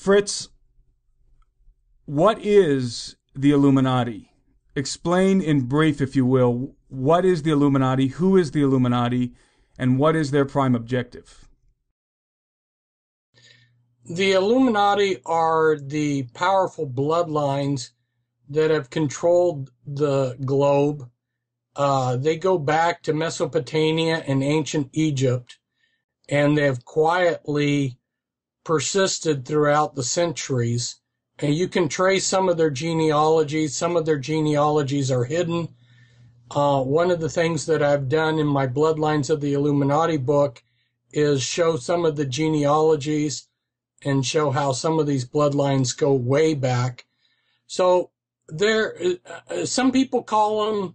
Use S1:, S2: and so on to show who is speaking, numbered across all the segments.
S1: Fritz, what is the Illuminati? Explain in brief, if you will, what is the Illuminati, who is the Illuminati, and what is their prime objective?
S2: The Illuminati are the powerful bloodlines that have controlled the globe. Uh, they go back to Mesopotamia and ancient Egypt, and they have quietly persisted throughout the centuries. And you can trace some of their genealogies. Some of their genealogies are hidden. Uh, one of the things that I've done in my Bloodlines of the Illuminati book is show some of the genealogies and show how some of these bloodlines go way back. So there, uh, some people call them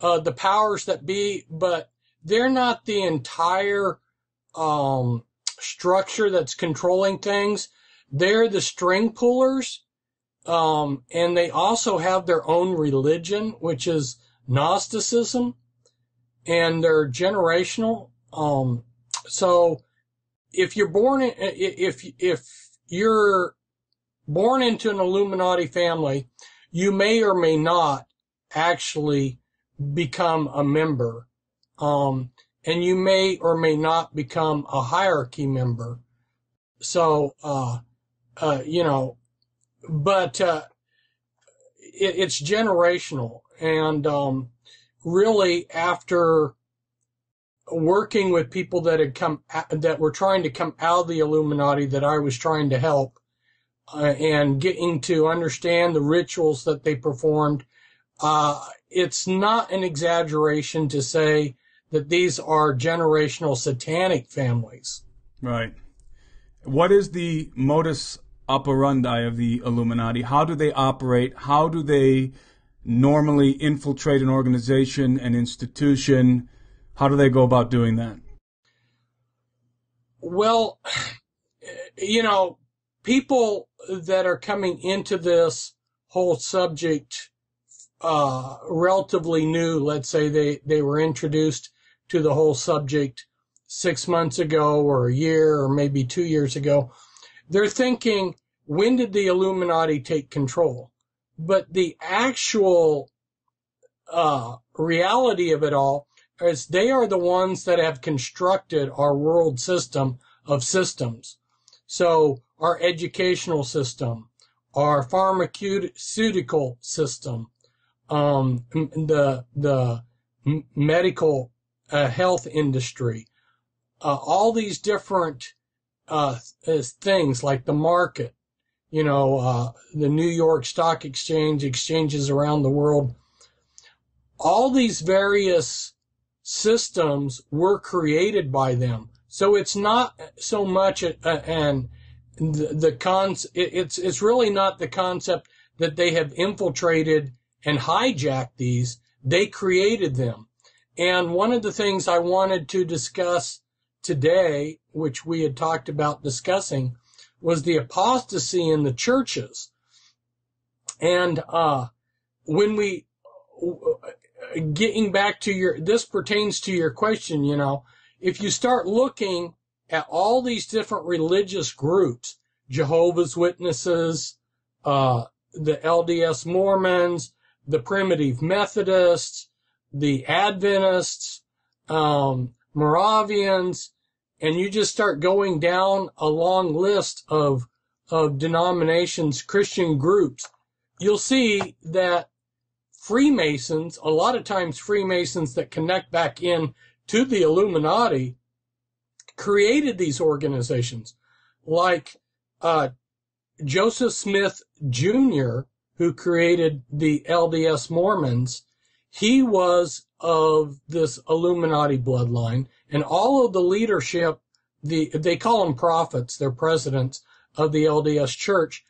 S2: uh, the powers that be, but they're not the entire um, structure that's controlling things. They're the string pullers, um, and they also have their own religion, which is Gnosticism, and they're generational. Um, so if you're born if if you're born into an Illuminati family, you may or may not actually become a member. Um, and you may or may not become a hierarchy member. So, uh, uh, you know, but, uh, it, it's generational. And, um, really after working with people that had come, that were trying to come out of the Illuminati that I was trying to help, uh, and getting to understand the rituals that they performed, uh, it's not an exaggeration to say that these are generational satanic families.
S1: Right. What is the modus operandi of the Illuminati? How do they operate? How do they normally infiltrate an organization, an institution? How do they go about doing that?
S2: Well, you know, people that are coming into this whole subject uh, relatively new, let's say they, they were introduced to the whole subject six months ago or a year or maybe two years ago, they're thinking, when did the Illuminati take control? But the actual uh, reality of it all is they are the ones that have constructed our world system of systems. So our educational system, our pharmaceutical system, um, the the medical uh, health industry, uh, all these different uh, things like the market, you know, uh, the New York Stock Exchange, exchanges around the world, all these various systems were created by them. So it's not so much a, a, an the, the cons. It, it's it's really not the concept that they have infiltrated and hijacked these. They created them. And one of the things I wanted to discuss today, which we had talked about discussing, was the apostasy in the churches. And uh, when we, getting back to your, this pertains to your question, you know, if you start looking at all these different religious groups, Jehovah's Witnesses, uh, the LDS Mormons, the Primitive Methodists, the Adventists, um, Moravians, and you just start going down a long list of of denominations, Christian groups, you'll see that Freemasons, a lot of times Freemasons that connect back in to the Illuminati, created these organizations, like uh, Joseph Smith Jr., who created the LDS Mormons, he was of this Illuminati bloodline, and all of the leadership, the they call them prophets, they're presidents of the LDS Church,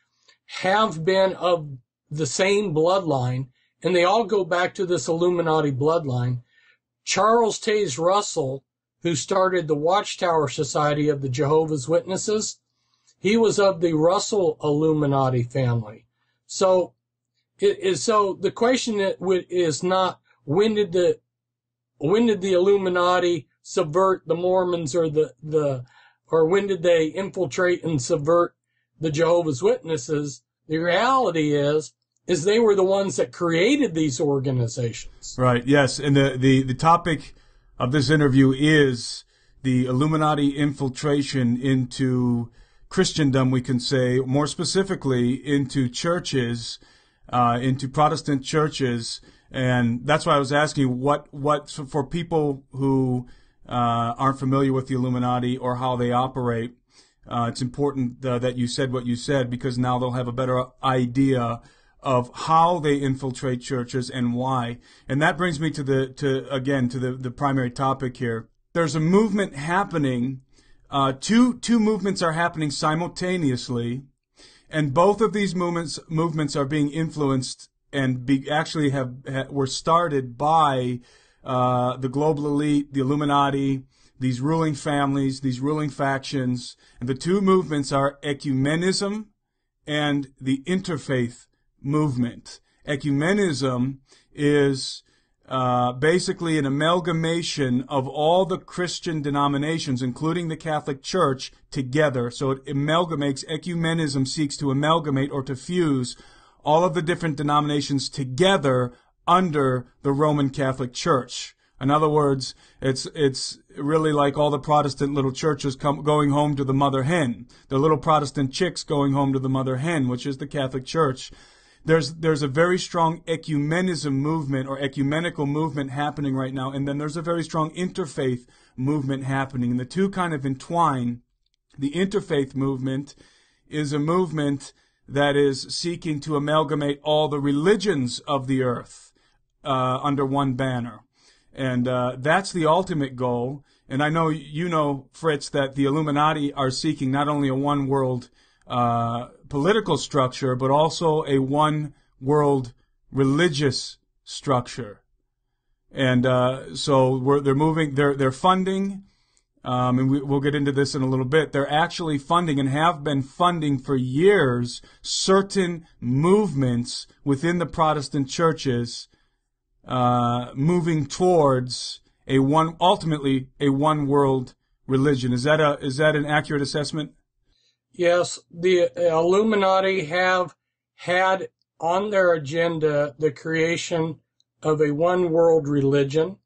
S2: have been of the same bloodline, and they all go back to this Illuminati bloodline. Charles Taze Russell, who started the Watchtower Society of the Jehovah's Witnesses, he was of the Russell Illuminati family. So it is so the question is not when did the when did the Illuminati subvert the Mormons or the the or when did they infiltrate and subvert the Jehovah's Witnesses, the reality is, is they were the ones that created these organizations.
S1: Right. Yes. And the, the, the topic of this interview is the Illuminati infiltration into Christendom, we can say, more specifically into churches, uh, into Protestant churches. And that's why I was asking what, what, for people who, uh, aren't familiar with the Illuminati or how they operate, uh, it's important uh, that you said what you said because now they'll have a better idea of how they infiltrate churches and why. And that brings me to the to again to the the primary topic here. There's a movement happening. Uh, two two movements are happening simultaneously, and both of these movements movements are being influenced and be, actually have, were started by uh, the global elite, the Illuminati, these ruling families, these ruling factions. And the two movements are ecumenism and the interfaith movement. Ecumenism is uh, basically an amalgamation of all the Christian denominations, including the Catholic Church, together. So it amalgamates, ecumenism seeks to amalgamate or to fuse all of the different denominations together under the Roman Catholic Church. In other words, it's it's really like all the Protestant little churches come, going home to the mother hen. The little Protestant chicks going home to the mother hen, which is the Catholic Church. There's there's a very strong ecumenism movement or ecumenical movement happening right now, and then there's a very strong interfaith movement happening, and the two kind of entwine. The interfaith movement is a movement that is seeking to amalgamate all the religions of the earth uh, under one banner. And uh, that's the ultimate goal. And I know you know, Fritz, that the Illuminati are seeking not only a one world uh, political structure, but also a one world religious structure. And uh, so they're moving, they're, they're funding um, and we, will get into this in a little bit. They're actually funding and have been funding for years certain movements within the Protestant churches, uh, moving towards a one, ultimately a one world religion. Is that a is that an accurate assessment?
S2: Yes, the Illuminati have had on their agenda the creation of a one world religion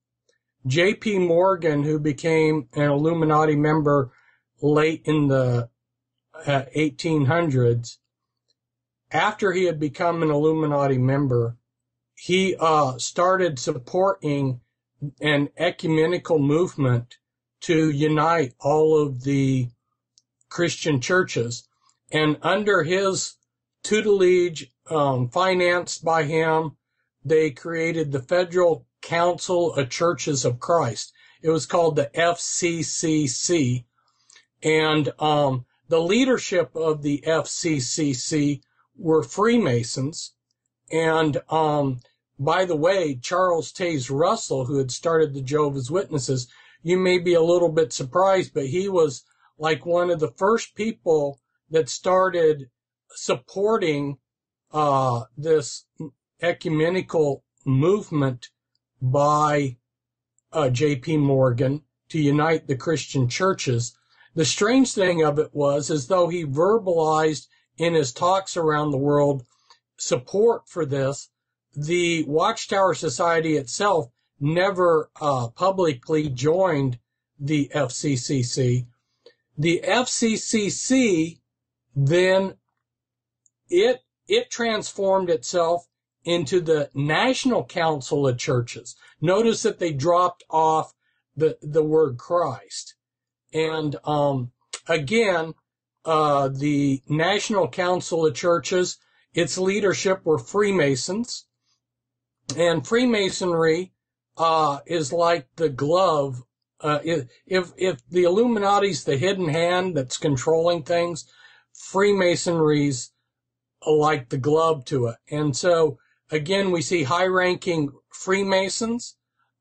S2: J.P. Morgan, who became an Illuminati member late in the uh, 1800s, after he had become an Illuminati member, he uh, started supporting an ecumenical movement to unite all of the Christian churches. And under his tutelage, um, financed by him, they created the Federal Council of Churches of Christ. It was called the FCCC. And um, the leadership of the FCCC were Freemasons. And um, by the way, Charles Taze Russell, who had started the Jehovah's Witnesses, you may be a little bit surprised, but he was like one of the first people that started supporting uh, this ecumenical movement by uh, J.P. Morgan to unite the Christian churches. The strange thing of it was, as though he verbalized in his talks around the world support for this, the Watchtower Society itself never uh, publicly joined the FCCC. The FCCC then it it transformed itself into the National Council of Churches. Notice that they dropped off the, the word Christ. And, um, again, uh, the National Council of Churches, its leadership were Freemasons. And Freemasonry, uh, is like the glove. Uh, if, if the Illuminati's the hidden hand that's controlling things, Freemasonry's like the glove to it. And so Again, we see high ranking Freemasons,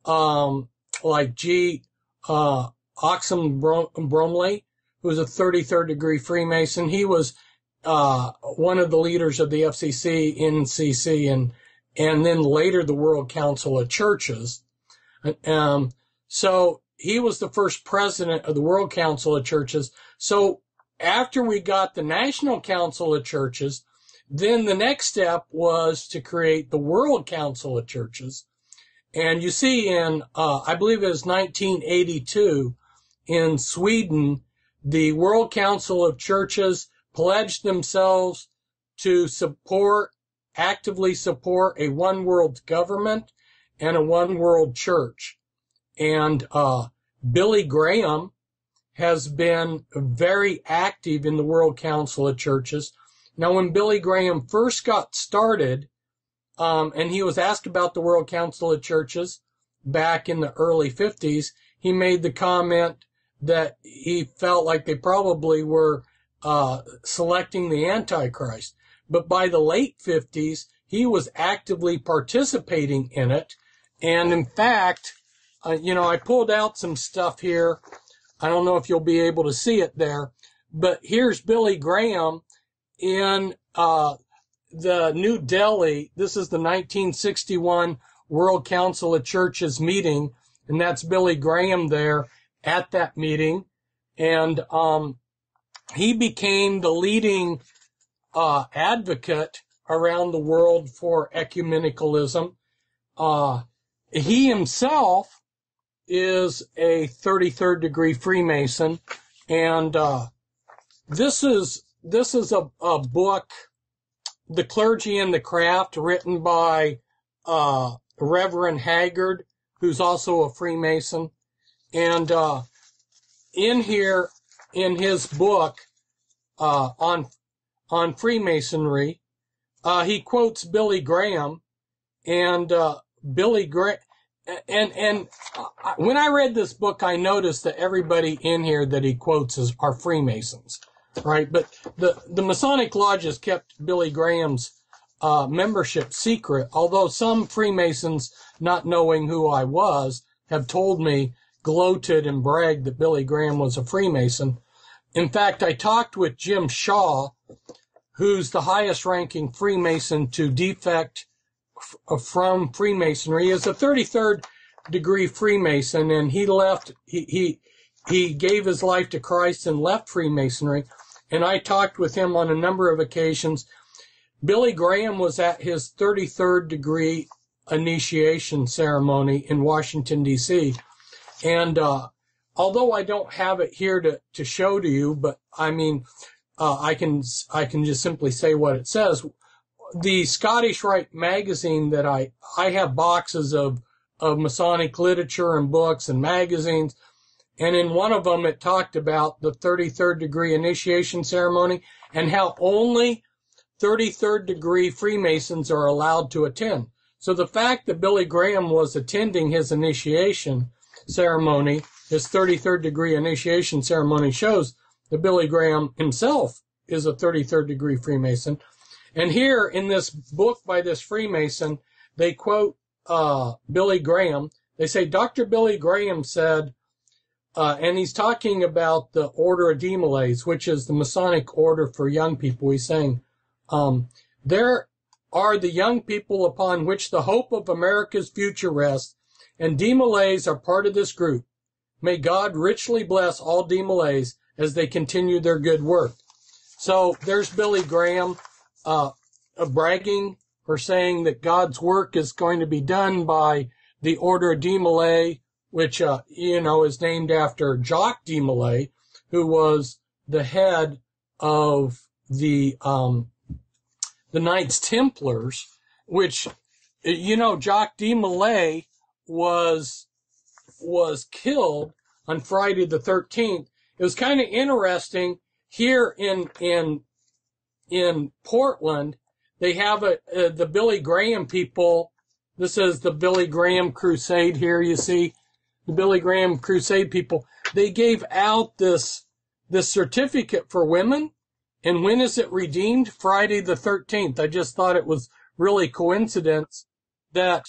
S2: um, like G. Uh, Oxnam Bromley, who was a 33rd degree Freemason. He was, uh, one of the leaders of the FCC, NCC, and, and then later the World Council of Churches. Um, so he was the first president of the World Council of Churches. So after we got the National Council of Churches, then the next step was to create the World Council of Churches. And you see in, uh, I believe it was 1982 in Sweden, the World Council of Churches pledged themselves to support, actively support a one world government and a one world church. And, uh, Billy Graham has been very active in the World Council of Churches. Now, when Billy Graham first got started, um, and he was asked about the World Council of Churches back in the early 50s, he made the comment that he felt like they probably were uh, selecting the Antichrist. But by the late 50s, he was actively participating in it. And in fact, uh, you know, I pulled out some stuff here. I don't know if you'll be able to see it there, but here's Billy Graham in uh, the New Delhi. This is the 1961 World Council of Churches meeting, and that's Billy Graham there at that meeting. And um, he became the leading uh, advocate around the world for ecumenicalism. Uh, he himself is a 33rd degree Freemason, and uh, this is this is a, a book, The Clergy and the Craft, written by uh, Reverend Haggard, who's also a Freemason, and uh, in here in his book uh, on on Freemasonry, uh, he quotes Billy Graham, and uh, Billy Graham. And and when I read this book, I noticed that everybody in here that he quotes is are Freemasons, right? But the the Masonic lodges kept Billy Graham's uh, membership secret. Although some Freemasons, not knowing who I was, have told me, gloated and bragged that Billy Graham was a Freemason. In fact, I talked with Jim Shaw, who's the highest ranking Freemason to defect from Freemasonry. Is a 33rd degree Freemason and he left, he, he, he gave his life to Christ and left Freemasonry. And I talked with him on a number of occasions. Billy Graham was at his 33rd degree initiation ceremony in Washington, D.C. And, uh, although I don't have it here to, to show to you, but I mean, uh, I can, I can just simply say what it says. The Scottish Rite magazine that I, I have boxes of, of Masonic literature and books and magazines. And in one of them, it talked about the 33rd degree initiation ceremony and how only 33rd degree Freemasons are allowed to attend. So the fact that Billy Graham was attending his initiation ceremony, his 33rd degree initiation ceremony shows that Billy Graham himself is a 33rd degree Freemason. And here in this book by this Freemason, they quote uh, Billy Graham. They say Dr. Billy Graham said, uh, and he's talking about the Order of DeMolay, which is the Masonic order for young people. He's saying, um, there are the young people upon which the hope of America's future rests and DeMolays are part of this group. May God richly bless all DeMolays as they continue their good work. So there's Billy Graham uh, bragging or saying that God's work is going to be done by the Order of DeMolay, which uh, you know is named after Jacques de Molay, who was the head of the um, the Knights Templars, which you know Jacques de Molay was was killed on Friday the 13th. It was kind of interesting here in in in Portland. They have a, uh, the Billy Graham people. This is the Billy Graham Crusade here. You see the Billy Graham Crusade people. They gave out this this certificate for women. And when is it redeemed? Friday the 13th. I just thought it was really coincidence that,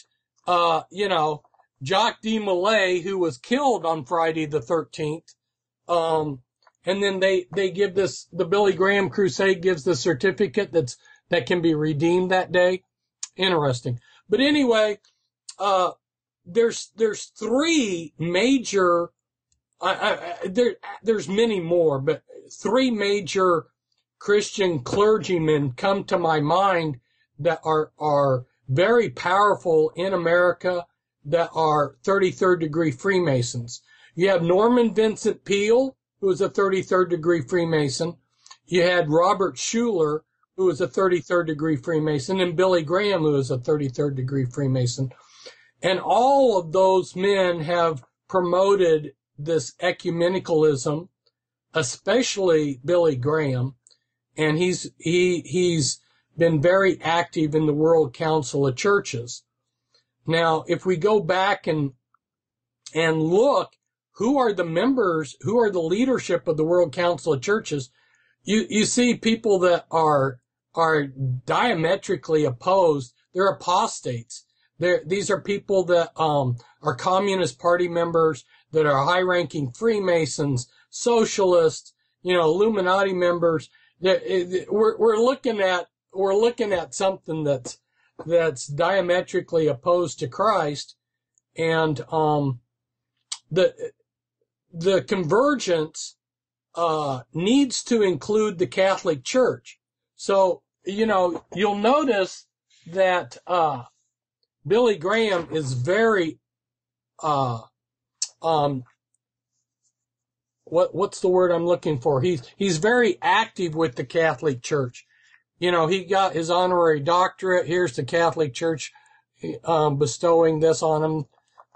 S2: uh, you know, Jacques de Molay, who was killed on Friday the 13th. Um, and then they, they give this, the Billy Graham Crusade gives the certificate that's, that can be redeemed that day. Interesting. But anyway, uh, there's, there's three major, I, I, there, there's many more, but three major Christian clergymen come to my mind that are, are very powerful in America that are 33rd degree Freemasons. You have Norman Vincent Peale, who was a 33rd degree Freemason. You had Robert Schuller, who was a 33rd degree Freemason, and Billy Graham, who was a 33rd degree Freemason. And all of those men have promoted this ecumenicalism, especially Billy Graham. And he's, he, he's been very active in the World Council of Churches. Now, if we go back and, and look, who are the members, who are the leadership of the World Council of Churches, you, you see people that are, are diametrically opposed. They're apostates. They're, these are people that, um, are Communist Party members, that are high ranking Freemasons, socialists, you know, Illuminati members. We're, we're looking at, we're looking at something that's, that's diametrically opposed to Christ. And, um, the, the convergence, uh, needs to include the Catholic Church. So, you know, you'll notice that, uh, Billy Graham is very, uh, um, what, what's the word I'm looking for? He's, he's very active with the Catholic Church you know, he got his honorary doctorate. Here's the Catholic Church um, bestowing this on him,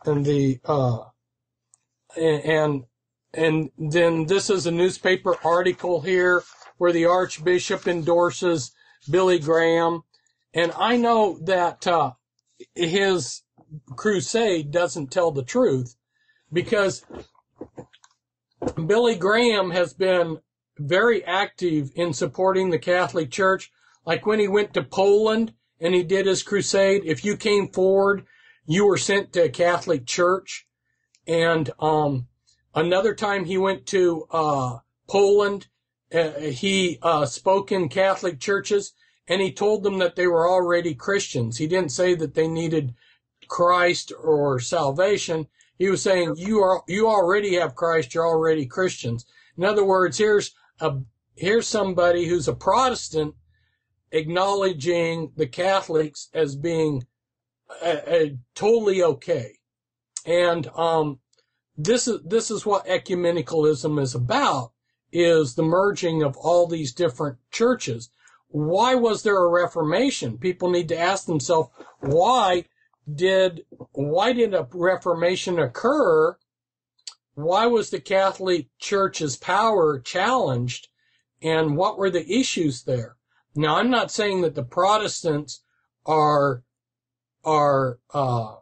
S2: and the uh, and and then this is a newspaper article here where the Archbishop endorses Billy Graham, and I know that uh, his crusade doesn't tell the truth because Billy Graham has been very active in supporting the Catholic Church. Like when he went to Poland and he did his crusade, if you came forward, you were sent to a Catholic church. And, um, another time he went to, uh, Poland, uh, he, uh, spoke in Catholic churches and he told them that they were already Christians. He didn't say that they needed Christ or salvation. He was saying, you are, you already have Christ. You're already Christians. In other words, here's a, here's somebody who's a Protestant acknowledging the Catholics as being a, a totally okay. And, um, this is, this is what ecumenicalism is about, is the merging of all these different churches. Why was there a reformation? People need to ask themselves, why did, why did a reformation occur? Why was the Catholic Church's power challenged? And what were the issues there? Now, I'm not saying that the Protestants are are uh,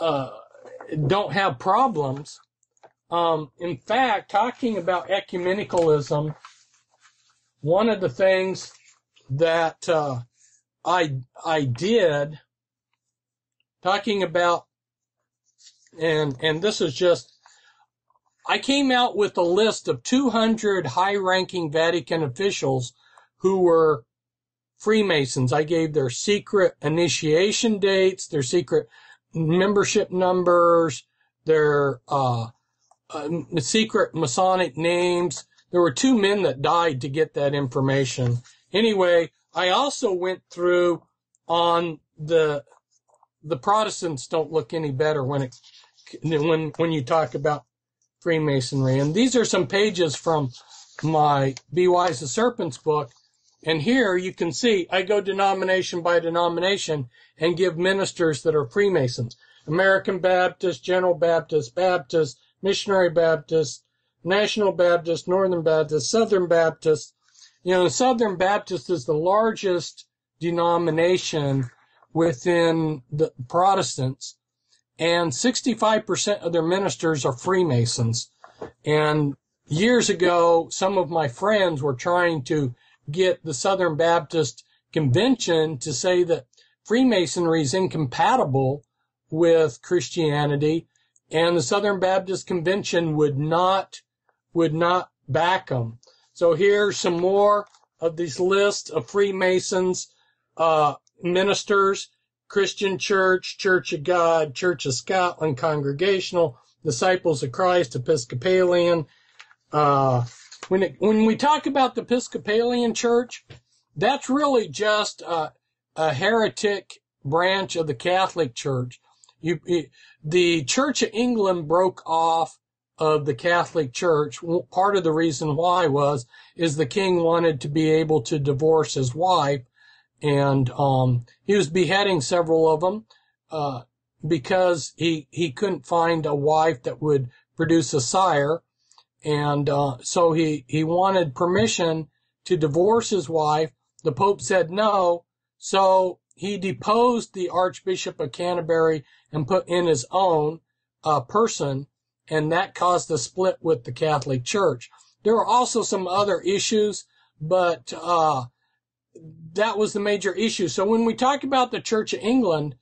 S2: uh, don't have problems. Um, in fact, talking about ecumenicalism, one of the things that uh, I I did talking about, and and this is just I came out with a list of 200 high-ranking Vatican officials who were Freemasons. I gave their secret initiation dates, their secret membership numbers, their uh, uh, secret Masonic names. There were two men that died to get that information. Anyway, I also went through on the the Protestants don't look any better when it when when you talk about Freemasonry. And these are some pages from my Be Wise the Serpent's book and here you can see I go denomination by denomination and give ministers that are Freemasons. American Baptist, General Baptist, Baptist, Missionary Baptist, National Baptist, Northern Baptist, Southern Baptist. You know, Southern Baptist is the largest denomination within the Protestants and 65% of their ministers are Freemasons. And years ago, some of my friends were trying to get the Southern Baptist Convention to say that Freemasonry is incompatible with Christianity, and the Southern Baptist Convention would not would not back them. So here's some more of these lists of Freemasons, uh, ministers, Christian Church, Church of God, Church of Scotland, Congregational, Disciples of Christ, Episcopalian. Uh, when it, when we talk about the Episcopalian Church, that's really just a, a heretic branch of the Catholic Church. You, it, the Church of England broke off of the Catholic Church. Part of the reason why was is the king wanted to be able to divorce his wife, and um, he was beheading several of them uh, because he he couldn't find a wife that would produce a sire, and uh, so he he wanted permission to divorce his wife. The Pope said no, so he deposed the Archbishop of Canterbury and put in his own uh, person, and that caused a split with the Catholic Church. There were also some other issues, but uh, that was the major issue. So when we talk about the Church of England,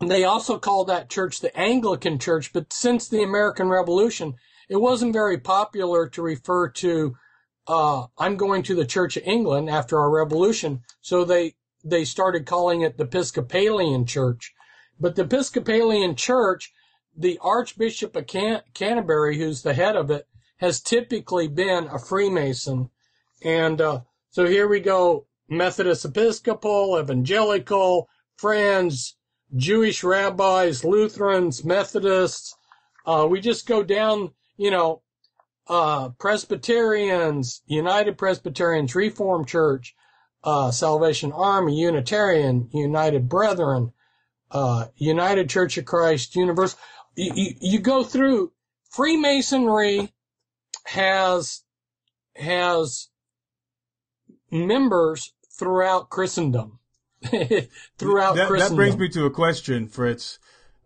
S2: they also call that church the Anglican Church, but since the American Revolution, it wasn't very popular to refer to uh, I'm going to the Church of England after our revolution. So they they started calling it the Episcopalian Church. But the Episcopalian Church, the Archbishop of Can- Canterbury, who's the head of it, has typically been a Freemason. And uh, so here we go Methodist Episcopal, Evangelical, Friends, Jewish rabbis, Lutherans, Methodists. Uh, we just go down, you know, uh, Presbyterians, United Presbyterians, Reformed Church, uh, Salvation Army, Unitarian, United Brethren, uh, United Church of Christ, Universal. You, you, you, go through Freemasonry has has members throughout Christendom. throughout
S1: that,
S2: Christendom.
S1: That brings me to a question, Fritz.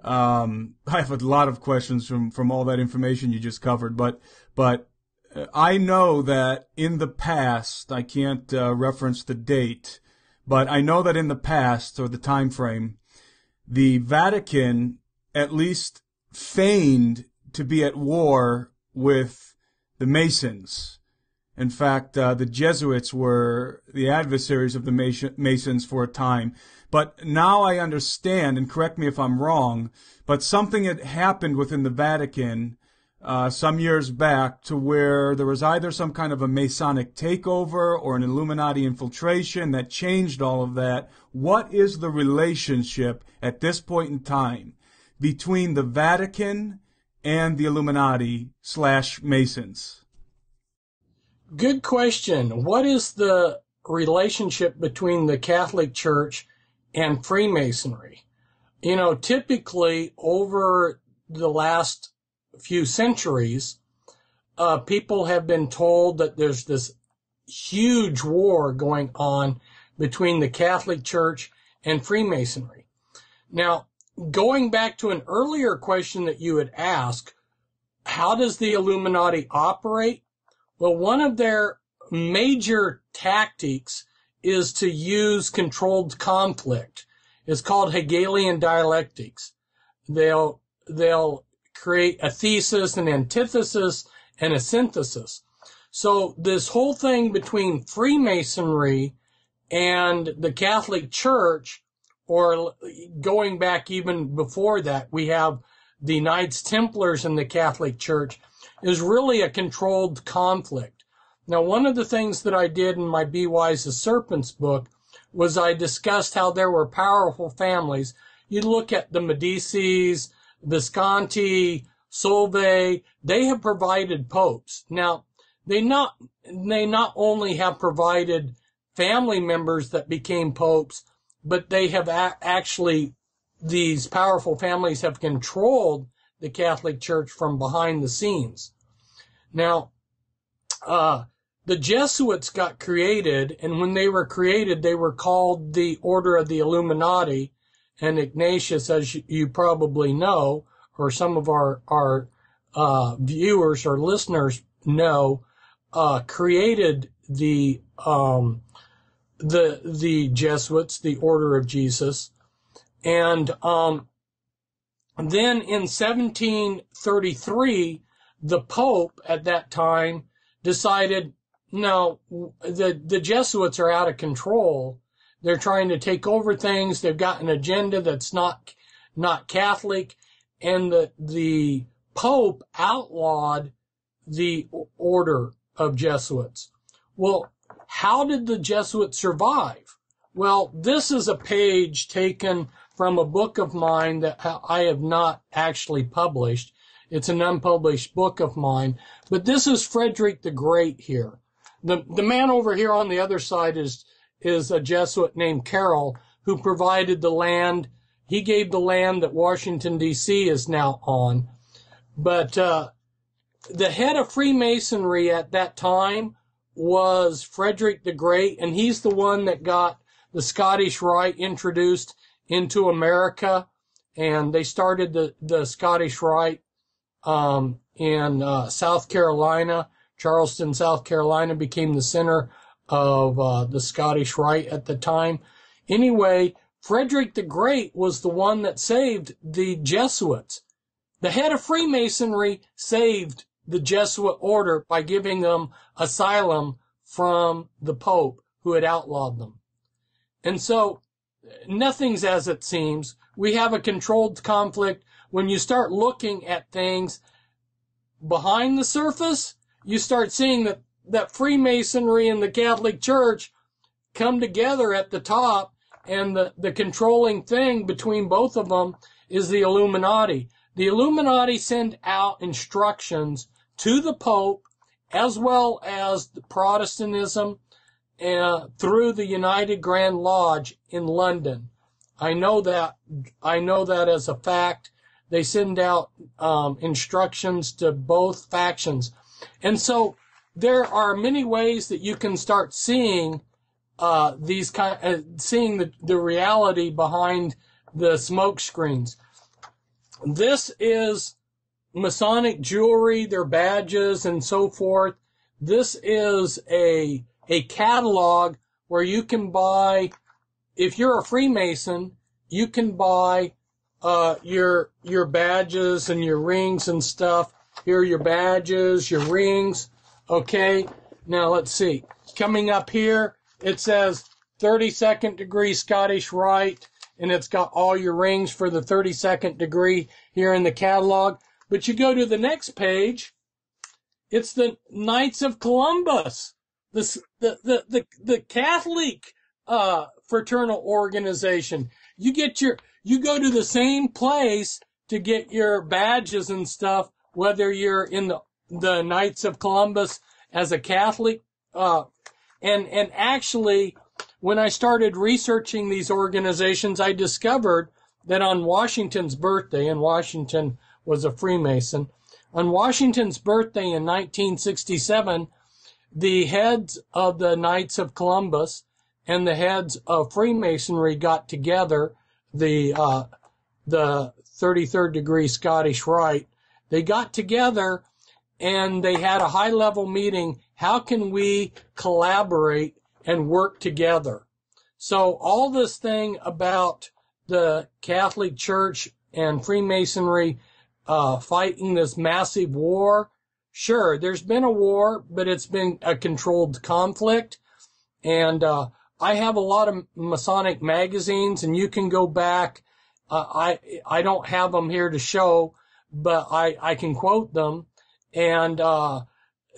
S1: Um, I have a lot of questions from from all that information you just covered, but but I know that in the past, I can't uh, reference the date, but I know that in the past or the time frame, the Vatican at least feigned to be at war with the Masons. In fact, uh, the Jesuits were the adversaries of the Masons for a time. But now I understand, and correct me if I'm wrong, but something had happened within the Vatican uh, some years back to where there was either some kind of a Masonic takeover or an Illuminati infiltration that changed all of that. What is the relationship at this point in time between the Vatican and the Illuminati slash Masons?
S2: Good question. What is the relationship between the Catholic Church and Freemasonry? You know, typically over the last few centuries, uh, people have been told that there's this huge war going on between the Catholic Church and Freemasonry. Now, going back to an earlier question that you had asked, how does the Illuminati operate? Well, one of their major tactics is to use controlled conflict. It's called Hegelian dialectics. They'll, they'll create a thesis, an antithesis, and a synthesis. So this whole thing between Freemasonry and the Catholic Church, or going back even before that, we have the Knights Templars in the Catholic Church, is really a controlled conflict. Now, one of the things that I did in my Be Wise as Serpents book was I discussed how there were powerful families. You look at the Medicis, Visconti, Solvay, they have provided popes. Now, they not, they not only have provided family members that became popes, but they have a- actually, these powerful families have controlled the Catholic Church from behind the scenes. Now, uh, the Jesuits got created, and when they were created, they were called the Order of the Illuminati, and Ignatius, as you probably know, or some of our our uh, viewers or listeners know, uh, created the um, the the Jesuits, the Order of Jesus, and um, then in 1733, the Pope at that time decided, no, the the Jesuits are out of control they're trying to take over things. They've got an agenda that's not, not Catholic. and the the Pope outlawed the order of Jesuits. Well, how did the Jesuits survive? Well, this is a page taken from a book of mine that I have not actually published. It's an unpublished book of mine, but this is Frederick the Great here. The, the man over here on the other side is, is a Jesuit named Carroll who provided the land. He gave the land that Washington DC is now on. But, uh, the head of Freemasonry at that time was Frederick the Great, and he's the one that got the Scottish Rite introduced into America, and they started the, the Scottish Rite um, in uh, South Carolina. Charleston, South Carolina became the center of uh, the Scottish Rite at the time. Anyway, Frederick the Great was the one that saved the Jesuits. The head of Freemasonry saved the Jesuit order by giving them asylum from the Pope who had outlawed them. And so nothing's as it seems. We have a controlled conflict. When you start looking at things behind the surface, you start seeing that, that Freemasonry and the Catholic Church come together at the top and the, the controlling thing between both of them is the Illuminati. The Illuminati send out instructions to the Pope as well as Protestantism uh, through the United Grand Lodge in London. I know that I know that as a fact. They send out um, instructions to both factions, and so there are many ways that you can start seeing uh, these kind, uh, seeing the, the reality behind the smoke screens. This is Masonic jewelry, their badges, and so forth. This is a a catalog where you can buy, if you're a Freemason, you can buy uh, your your badges and your rings and stuff. Here are your badges, your rings. Okay. Now let's see. Coming up here, it says 32nd degree Scottish Rite, and it's got all your rings for the 32nd degree here in the catalog. But you go to the next page, it's the Knights of Columbus the the the the, the Catholic uh, fraternal organization. You get your you go to the same place to get your badges and stuff, whether you're in the the Knights of Columbus as a Catholic, uh, and and actually, when I started researching these organizations, I discovered that on Washington's birthday, and Washington was a Freemason, on Washington's birthday in 1967 the heads of the Knights of Columbus and the heads of Freemasonry got together, the uh, the 33rd degree Scottish Rite. They got together and they had a high level meeting. How can we collaborate and work together? So all this thing about the Catholic Church and Freemasonry uh, fighting this massive war Sure, there's been a war, but it's been a controlled conflict. And uh, I have a lot of Masonic magazines, and you can go back. Uh, I I don't have them here to show, but I I can quote them. And uh,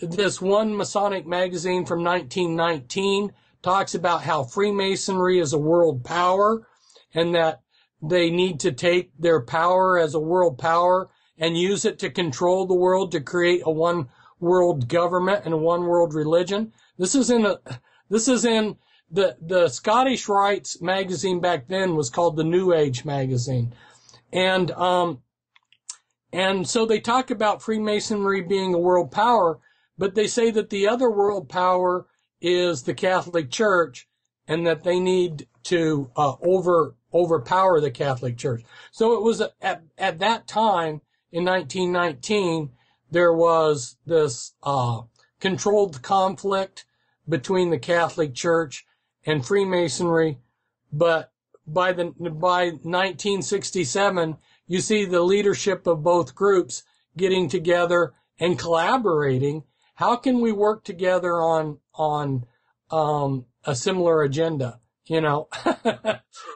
S2: this one Masonic magazine from 1919 talks about how Freemasonry is a world power, and that they need to take their power as a world power and use it to control the world to create a one world government and a one world religion. This is in a, this is in the, the Scottish Rites magazine back then was called the New Age magazine. And, um, and so they talk about Freemasonry being a world power, but they say that the other world power is the Catholic Church and that they need to uh, over overpower the Catholic Church. So it was at, at that time in 1919, there was this uh, controlled conflict between the Catholic Church and Freemasonry, but by the by 1967, you see the leadership of both groups getting together and collaborating. How can we work together on on um, a similar agenda? You know,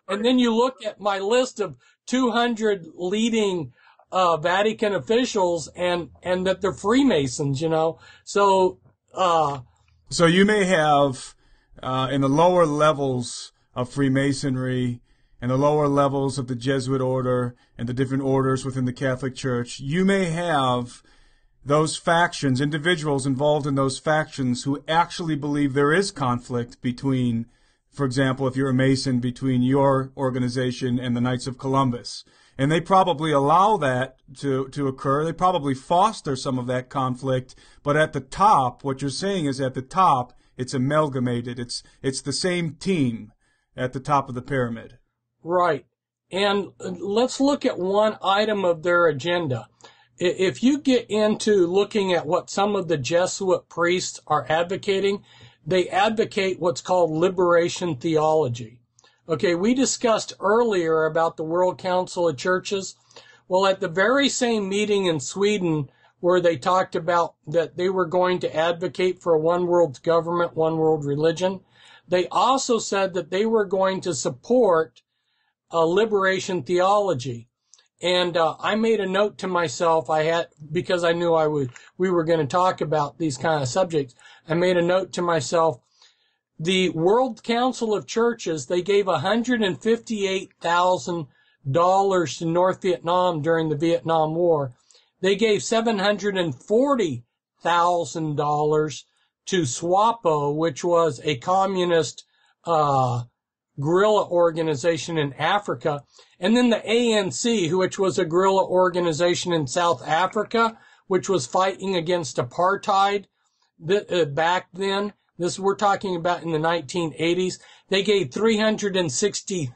S2: and then you look at my list of 200 leading uh, Vatican officials and, and that they're Freemasons, you know. So, uh,
S1: so you may have, uh, in the lower levels of Freemasonry and the lower levels of the Jesuit order and the different orders within the Catholic Church, you may have those factions, individuals involved in those factions who actually believe there is conflict between, for example, if you're a Mason, between your organization and the Knights of Columbus. And they probably allow that to, to occur. They probably foster some of that conflict. But at the top, what you're saying is at the top, it's amalgamated. It's, it's the same team at the top of the pyramid.
S2: Right. And let's look at one item of their agenda. If you get into looking at what some of the Jesuit priests are advocating, they advocate what's called liberation theology. Okay, we discussed earlier about the World Council of Churches. Well, at the very same meeting in Sweden where they talked about that they were going to advocate for a one world government, one world religion, they also said that they were going to support a liberation theology. And uh, I made a note to myself. I had because I knew I would. We were going to talk about these kind of subjects. I made a note to myself. The World Council of Churches they gave hundred and fifty-eight thousand dollars to North Vietnam during the Vietnam War. They gave seven hundred and forty thousand dollars to SWAPO, which was a communist uh, guerrilla organization in Africa, and then the ANC, which was a guerrilla organization in South Africa, which was fighting against apartheid uh, back then. This we're talking about in the 1980s. They gave three hundred and sixty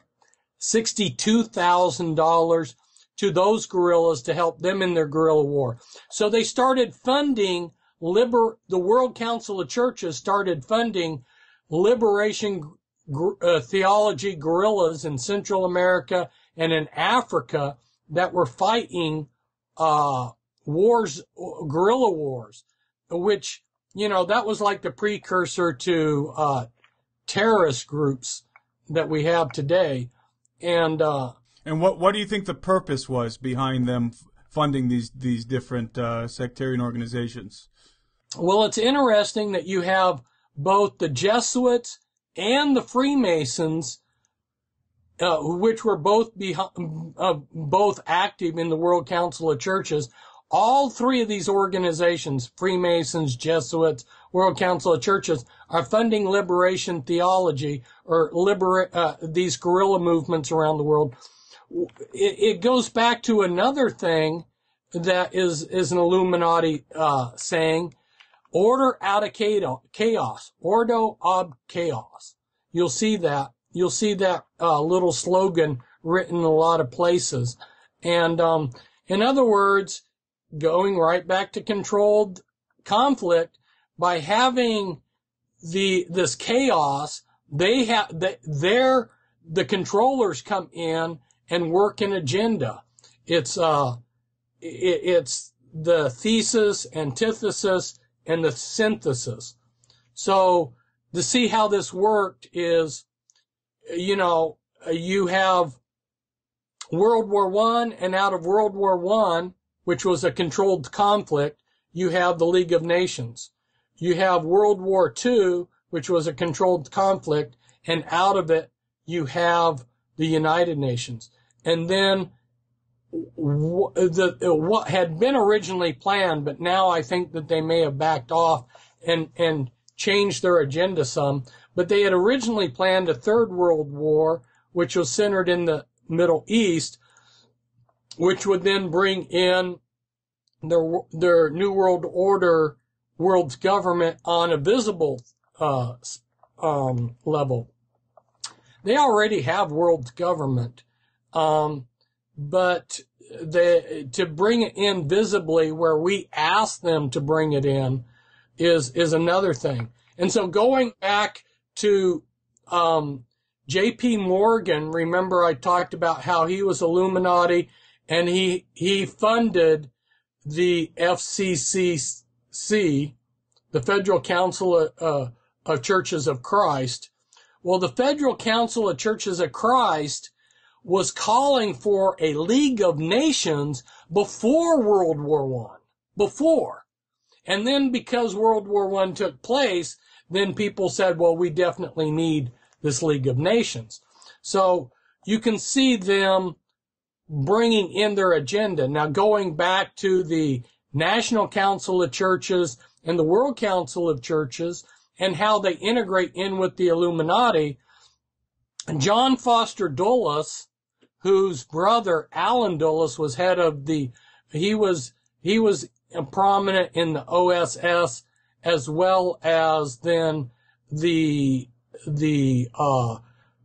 S2: sixty-two thousand dollars to those guerrillas to help them in their guerrilla war. So they started funding liber. The World Council of Churches started funding liberation uh, theology guerrillas in Central America and in Africa that were fighting uh, wars, guerrilla wars, which you know that was like the precursor to uh, terrorist groups that we have today. And uh,
S1: and what what do you think the purpose was behind them funding these these different uh, sectarian organizations?
S2: Well, it's interesting that you have both the Jesuits and the Freemasons, uh, which were both uh, both active in the World Council of Churches. All three of these organizations, Freemasons, Jesuits, World Council of Churches, are funding liberation theology or libera- uh, these guerrilla movements around the world. It, it, goes back to another thing that is is an Illuminati uh, saying Order out of chaos. Ordo ab chaos. You'll see that. You'll see that uh, little slogan written in a lot of places. And um, in other words, going right back to controlled conflict by having the this chaos, they have they're the controllers come in and work an agenda. It's uh, it, it's the thesis, antithesis, and the synthesis. So to see how this worked is, you know, you have World War One, and out of World War One, which was a controlled conflict, you have the League of Nations. You have World War Two, which was a controlled conflict, and out of it you have the United Nations. And then the what had been originally planned, but now I think that they may have backed off and and changed their agenda some. But they had originally planned a third world war, which was centered in the Middle East, which would then bring in their their New World Order world's government on a visible uh, um, level. They already have world government. Um, but the to bring it in visibly where we ask them to bring it in is is another thing. And so going back to um, J.P. Morgan, remember I talked about how he was Illuminati and he he funded the FCCC, the Federal Council of, uh, of Churches of Christ. Well, the Federal Council of Churches of Christ was calling for a League of Nations before World War One. Before. And then because World War One took place, then people said, well, we definitely need this League of Nations. So you can see them bringing in their agenda. Now going back to the National Council of Churches and the World Council of Churches and how they integrate in with the Illuminati, John Foster Dulles, whose brother Allen Dulles was head of the, he was, he was prominent in the OSS as well as then the, the, uh,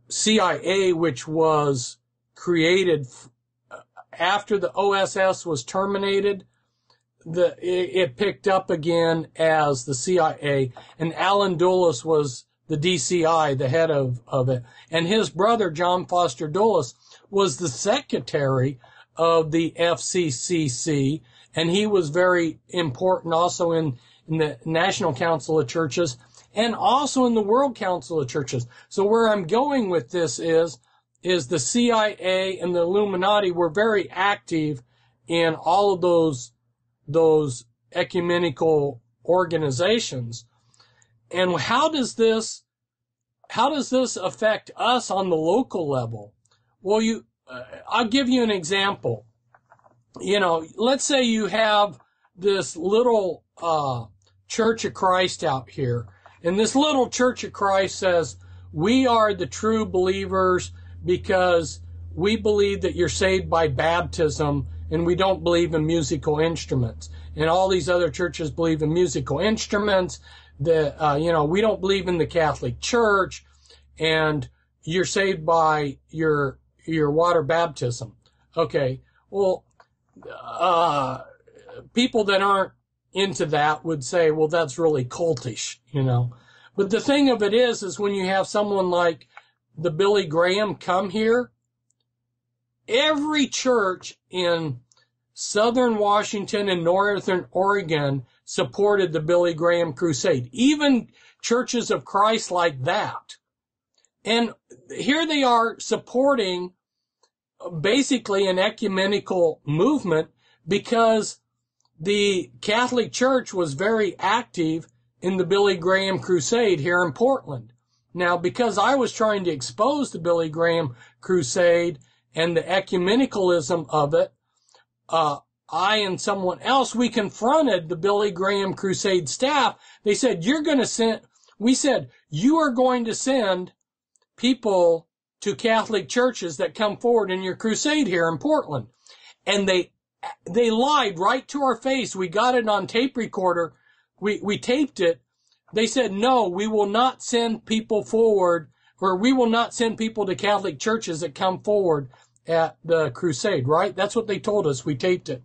S2: CIA, which was created after the OSS was terminated, the it, it, picked up again as the CIA, and Allen Dulles was the DCI, the head of, of it, and his brother John Foster Dulles was the secretary of the FCCC, and he was very important also in, in the National Council of Churches and also in the World Council of Churches. So where I'm going with this is is the CIA and the Illuminati were very active in all of those those ecumenical organizations. And how does this how does this affect us on the local level? Well, you uh, I'll give you an example. You know, let's say you have this little uh, Church of Christ out here, and this little Church of Christ says, "We are the true believers because we believe that you're saved by baptism and we don't believe in musical instruments. And all these other churches believe in musical instruments. That uh, you know, we don't believe in the Catholic Church, and you're saved by your your water baptism. Okay, well, uh, people that aren't into that would say, well, that's really cultish, you know. But the thing of it is, is when you have someone like the Billy Graham come here, every church in southern Washington and northern Oregon supported the Billy Graham crusade. Even churches of Christ like that. And here they are supporting basically an ecumenical movement because the Catholic Church was very active in the Billy Graham crusade here in Portland. Now, because I was trying to expose the Billy Graham crusade and the ecumenicalism of it, uh, I and someone else, we confronted the Billy Graham crusade staff. They said, you're going to send, we said, you are going to send people to Catholic churches that come forward in your crusade here in Portland. And they, they lied right to our face. We got it on tape recorder. We, we taped it they said, no, we will not send people forward, or we will not send people to Catholic churches that come forward at the crusade, right? That's what they told us. We taped it.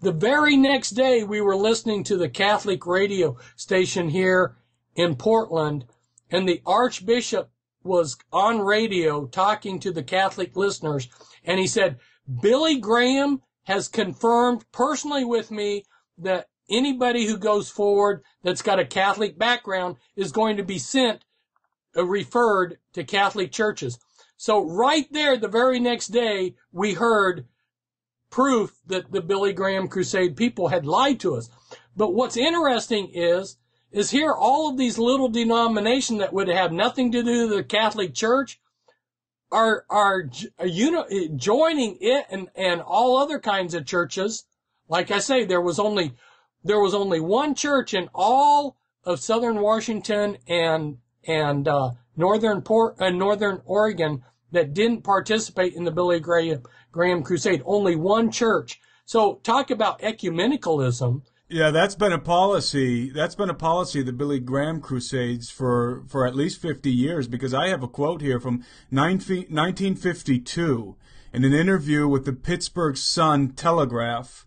S2: The very next day, we were listening to the Catholic radio station here in Portland, and the Archbishop was on radio talking to the Catholic listeners, and he said, Billy Graham has confirmed personally with me that anybody who goes forward that's got a Catholic background is going to be sent, uh, referred to Catholic churches. So right there, the very next day, we heard proof that the Billy Graham Crusade people had lied to us. But what's interesting is, is here all of these little denominations that would have nothing to do with the Catholic Church are, are, are uni- joining it and, and all other kinds of churches. Like I say, there was only there was only one church in all of southern Washington and and uh, northern Port, uh, northern Oregon that didn't participate in the Billy Graham, Graham Crusade. Only one church. So talk about ecumenicalism.
S1: Yeah, that's been a policy. That's been a policy of the Billy Graham Crusades for, for at least 50 years because I have a quote here from 1952 in an interview with the Pittsburgh Sun Telegraph.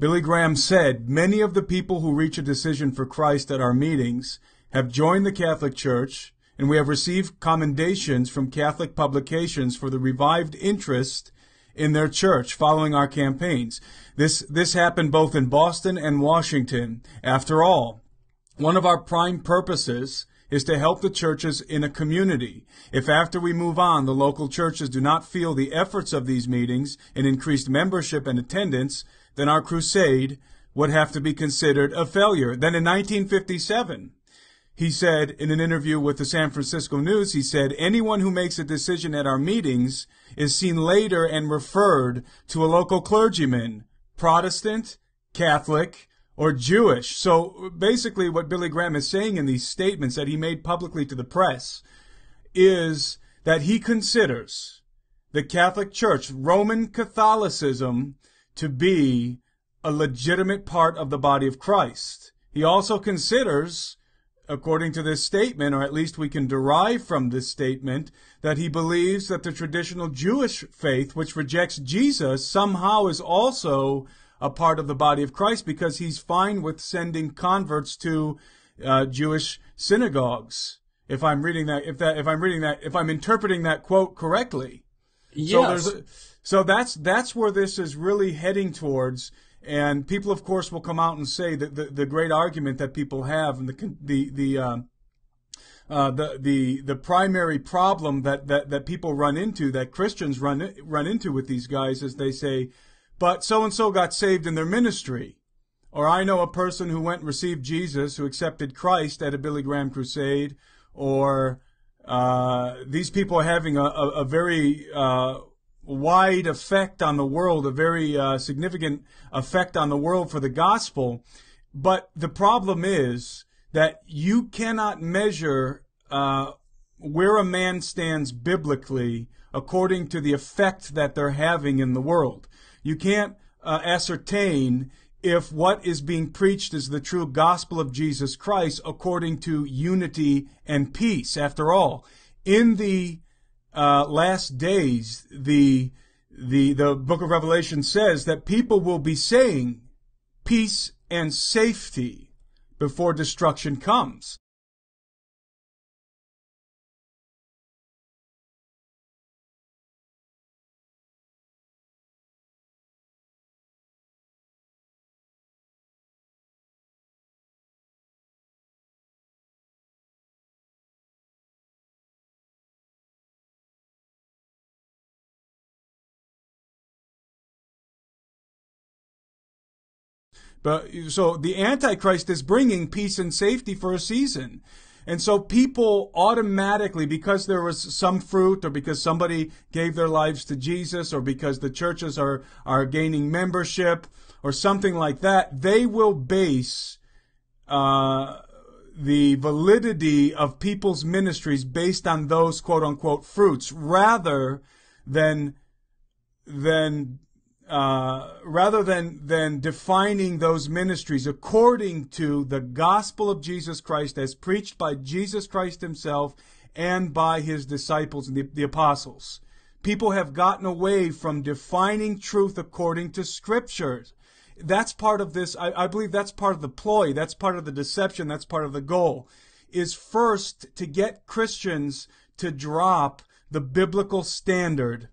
S1: Billy Graham said, Many of the people who reach a decision for Christ at our meetings have joined the Catholic Church, and we have received commendations from Catholic publications for the revived interest in their church following our campaigns. This, this happened both in Boston and Washington. After all, one of our prime purposes is to help the churches in a community. If after we move on, the local churches do not feel the efforts of these meetings in increased membership and attendance, then our crusade would have to be considered a failure. Then in 1957, he said in an interview with the San Francisco News, he said, anyone who makes a decision at our meetings is seen later and referred to a local clergyman, Protestant, Catholic, or Jewish. So basically what Billy Graham is saying in these statements that he made publicly to the press is that he considers the Catholic Church, Roman Catholicism, to be a legitimate part of the body of Christ. He also considers according to this statement, or at least we can derive from this statement, that he believes that the traditional Jewish faith, which rejects Jesus, somehow is also a part of the body of Christ because he's fine with sending converts to uh, Jewish synagogues. If I'm reading that, if that, if I'm reading that, if I'm interpreting that quote correctly.
S2: Yes.
S1: So, so that's that's where this is really heading towards. And people, of course, will come out and say that the, the great argument that people have and the the the uh, uh, the the the primary problem that, that, that people run into, that Christians run run into with these guys, is they say, "But so and so got saved in their ministry," or "I know a person who went and received Jesus, who accepted Christ at a Billy Graham crusade," or uh, "These people are having a, a, a very uh, wide effect on the world, a very uh, significant effect on the world for the gospel. But the problem is that you cannot measure uh, where a man stands biblically according to the effect that they're having in the world. You can't uh, ascertain if what is being preached is the true gospel of Jesus Christ according to unity and peace. After all, in the uh, last days, the the the book of Revelation says that people will be saying peace and safety before destruction comes. But so the Antichrist is bringing peace and safety for a season. And so people automatically, because there was some fruit or because somebody gave their lives to Jesus or because the churches are, are gaining membership or something like that, they will base, uh, the validity of people's ministries based on those quote unquote fruits rather than, than uh, rather than than defining those ministries according to the gospel of Jesus Christ as preached by Jesus Christ Himself and by His disciples and the, the apostles. People have gotten away from defining truth according to scriptures. That's part of this. I, I believe that's part of the ploy. That's part of the deception. That's part of the goal. Is first to get Christians to drop the biblical standard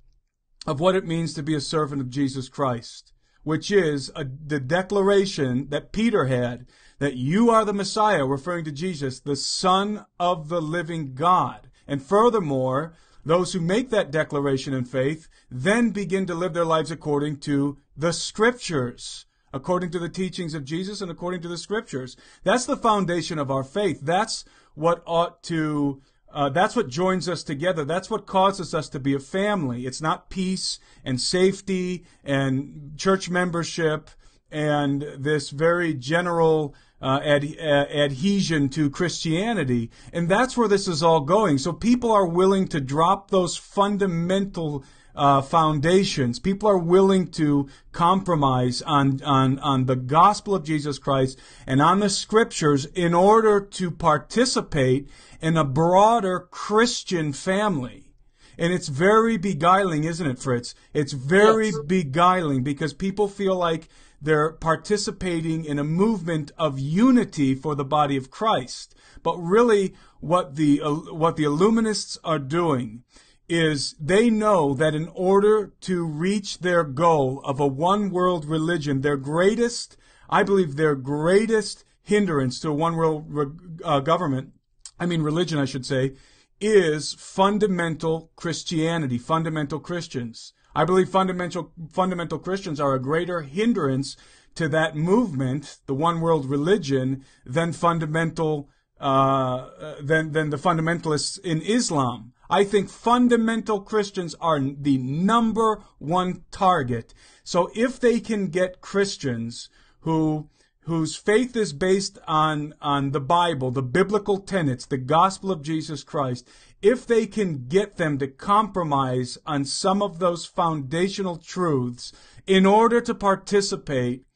S1: of what it means to be a servant of Jesus Christ, which is a, the declaration that Peter had that you are the Messiah, referring to Jesus, the Son of the living God. And furthermore, those who make that declaration in faith then begin to live their lives according to the scriptures, according to the teachings of Jesus and according to the scriptures. That's the foundation of our faith. That's what ought to uh, that's what joins us together. That's what causes us to be a family. It's not peace and safety and church membership and this very general uh, ad- adhesion to Christianity. And that's where this is all going. So people are willing to drop those fundamental uh, foundations. People are willing to compromise on, on, on the gospel of Jesus Christ and on the scriptures in order to participate in a broader Christian family. And it's very beguiling, isn't it, Fritz? It's very yes. beguiling because people feel like they're participating in a movement of unity for the body of Christ. But really, what the, uh, what the Illuminists are doing is they know that in order to reach their goal of a one world religion, their greatest, I believe their greatest hindrance to a one world uh, government I mean religion, I should say, is fundamental Christianity, fundamental Christians. I believe fundamental fundamental Christians are a greater hindrance to that movement, the one world religion, than fundamental uh, than than the fundamentalists in Islam. I think fundamental Christians are the number one target. So if they can get Christians who whose faith is based on on the Bible, the biblical tenets, the gospel of Jesus Christ, if they can get them to compromise on some of those foundational truths in order to participate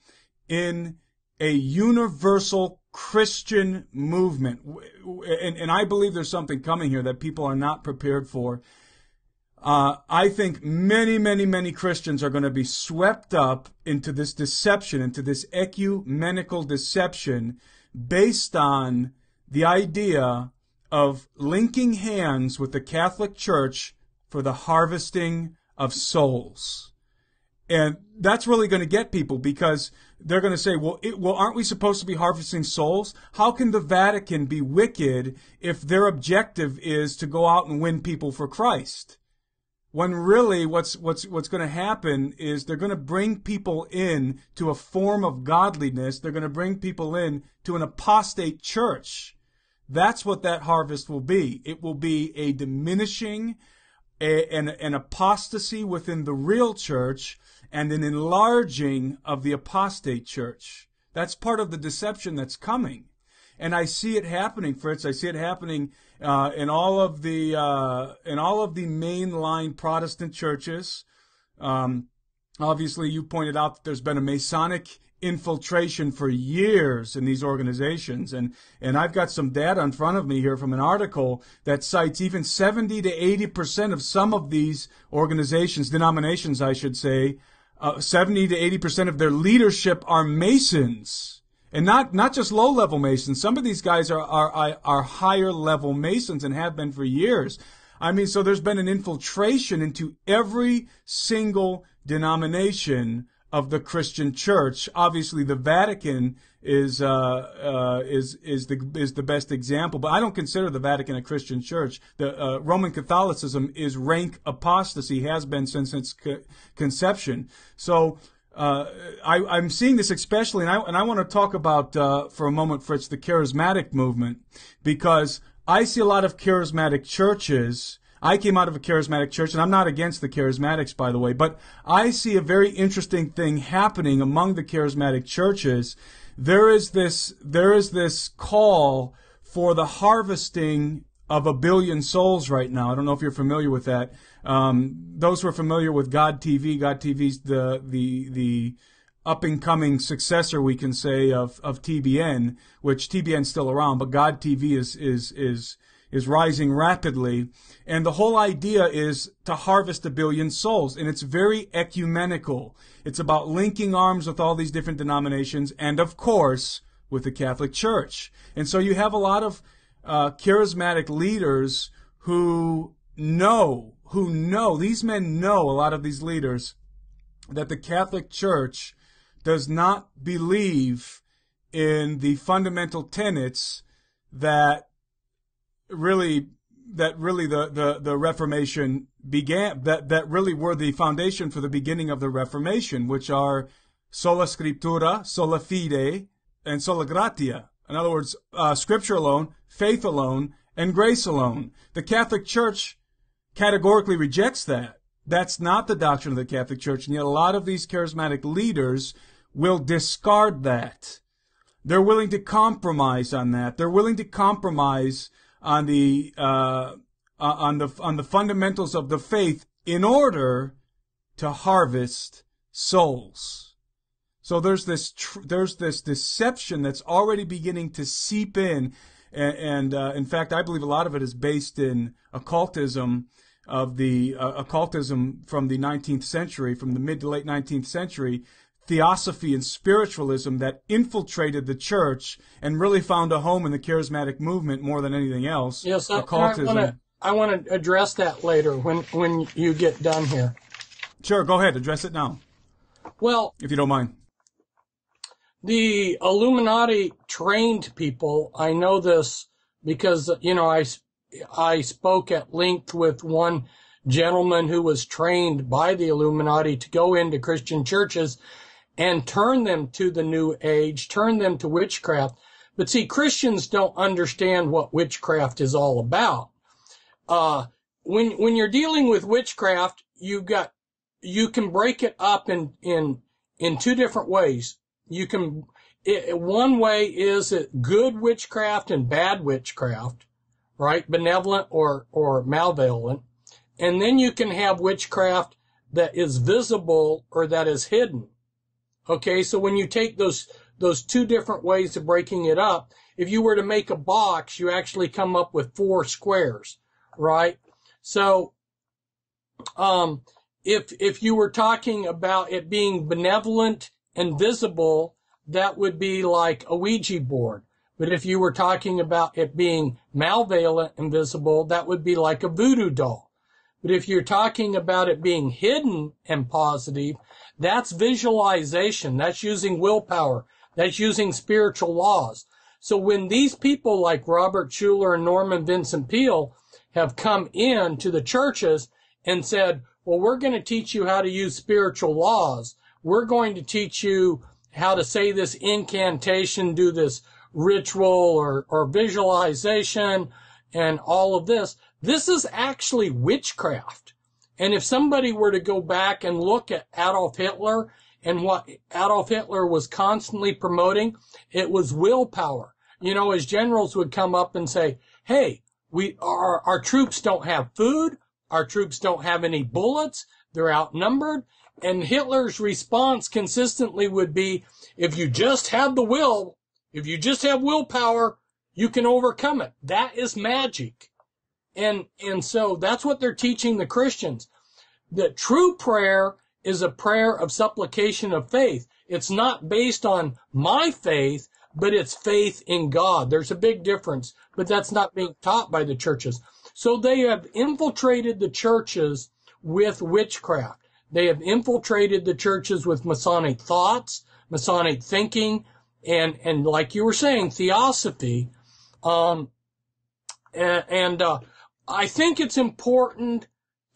S1: in a universal Christian movement. And, and I believe there's something coming here that people are not prepared for. Uh, I think many, many, many Christians are going to be swept up into this deception, into this ecumenical deception based on the idea of linking hands with the Catholic Church for the harvesting of souls. And that's really going to get people because they're going to say, well, it, well, aren't we supposed to be harvesting souls? How can the Vatican be wicked if their objective is to go out and win people for Christ? When really what's, what's, what's going to happen is they're going to bring people in to a form of godliness. They're going to bring people in to an apostate church. That's what that harvest will be. It will be a diminishing, a, an, an apostasy within the real church and an enlarging of the apostate church. That's part of the deception that's coming. And I see it happening, Fritz. I see it happening uh, in all of the uh, in all of the mainline Protestant churches. Um, obviously, you pointed out that there's been a Masonic infiltration for years in these organizations. And, and I've got some data in front of me here from an article that cites even 70 to 80% of some of these organizations, denominations, I should say, uh, 70 to 80% of their leadership are Masons. And not, not just low level Masons. Some of these guys are, are, are higher level Masons and have been for years. I mean, so there's been an infiltration into every single denomination of the Christian Church. Obviously, the Vatican is uh, uh, is is the is the best example, but I don't consider the Vatican a Christian church. The uh, Roman Catholicism is rank apostasy, has been since its co- conception. So. Uh, I, am seeing this especially, and I, and I want to talk about uh, for a moment, Fritz, the charismatic movement, because I see a lot of charismatic churches I came out of a charismatic church, and I'm not against the charismatics, by the way, but I see a very interesting thing happening among the charismatic churches. There is this, there is this call for the harvesting of a billion souls right now. I don't know if you're familiar with that. Um, those who are familiar with God TV, God TV's the the the up and coming successor, we can say, of of TBN, which TBN's still around, but God TV is is is is rising rapidly. And the whole idea is to harvest a billion souls. And it's very ecumenical. It's about linking arms with all these different denominations and, of course, with the Catholic Church. And so you have a lot of uh, charismatic leaders who know, who know, these men know, a lot of these leaders, that the Catholic Church does not believe in the fundamental tenets that really that really the, the, the Reformation began that, that really were the foundation for the beginning of the Reformation, which are sola scriptura, sola fide, and sola gratia. In other words, uh, scripture alone, faith alone, and grace alone. The Catholic Church categorically rejects that. That's not the doctrine of the Catholic Church, and yet a lot of these charismatic leaders will discard that. They're willing to compromise on that. They're willing to compromise on the uh, uh, on the on the fundamentals of the faith in order to harvest souls. So there's this tr- there's this deception that's already beginning to seep in, and, and uh, in fact, I believe a lot of it is based in occultism of the uh, occultism from the 19th century, from the mid to late 19th century, theosophy and spiritualism that infiltrated the church and really found a home in the charismatic movement more than anything else.
S2: Yes, occultism. I want to address that later when when you get done here.
S1: Sure, go ahead. Address it now.
S2: Well,
S1: if you don't mind.
S2: The Illuminati trained people. I know this because, you know, I, I spoke at length with one gentleman who was trained by the Illuminati to go into Christian churches and turn them to the new age, turn them to witchcraft. But see, Christians don't understand what witchcraft is all about. Uh, when, when you're dealing with witchcraft, you've got, you can break it up in, in, in two different ways. You can, it, one way is good witchcraft and bad witchcraft, right? Benevolent or, or malevolent. And then you can have witchcraft that is visible or that is hidden. Okay, so when you take those those two different ways of breaking it up, if you were to make a box, you actually come up with four squares, right? So, um, if if you were talking about it being benevolent and visible, that would be like a Ouija board. But if you were talking about it being malevolent and visible, that would be like a voodoo doll. But if you're talking about it being hidden and positive, that's visualization. That's using willpower. That's using spiritual laws. So when these people like Robert Schuller and Norman Vincent Peale have come in to the churches and said, well, we're going to teach you how to use spiritual laws. We're going to teach you how to say this incantation, do this ritual or, or visualization and all of this. This is actually witchcraft. And if somebody were to go back and look at Adolf Hitler and what Adolf Hitler was constantly promoting, it was willpower. You know, his generals would come up and say, Hey, we, our, our troops don't have food. Our troops don't have any bullets. They're outnumbered. And Hitler's response consistently would be, if you just have the will, if you just have willpower, you can overcome it. That is magic. And, and so that's what they're teaching the Christians. That true prayer is a prayer of supplication of faith. It's not based on my faith, but it's faith in God. There's a big difference, but that's not being taught by the churches. So they have infiltrated the churches with witchcraft. They have infiltrated the churches with Masonic thoughts, Masonic thinking, and, and like you were saying, theosophy. Um, and, and uh, I think it's important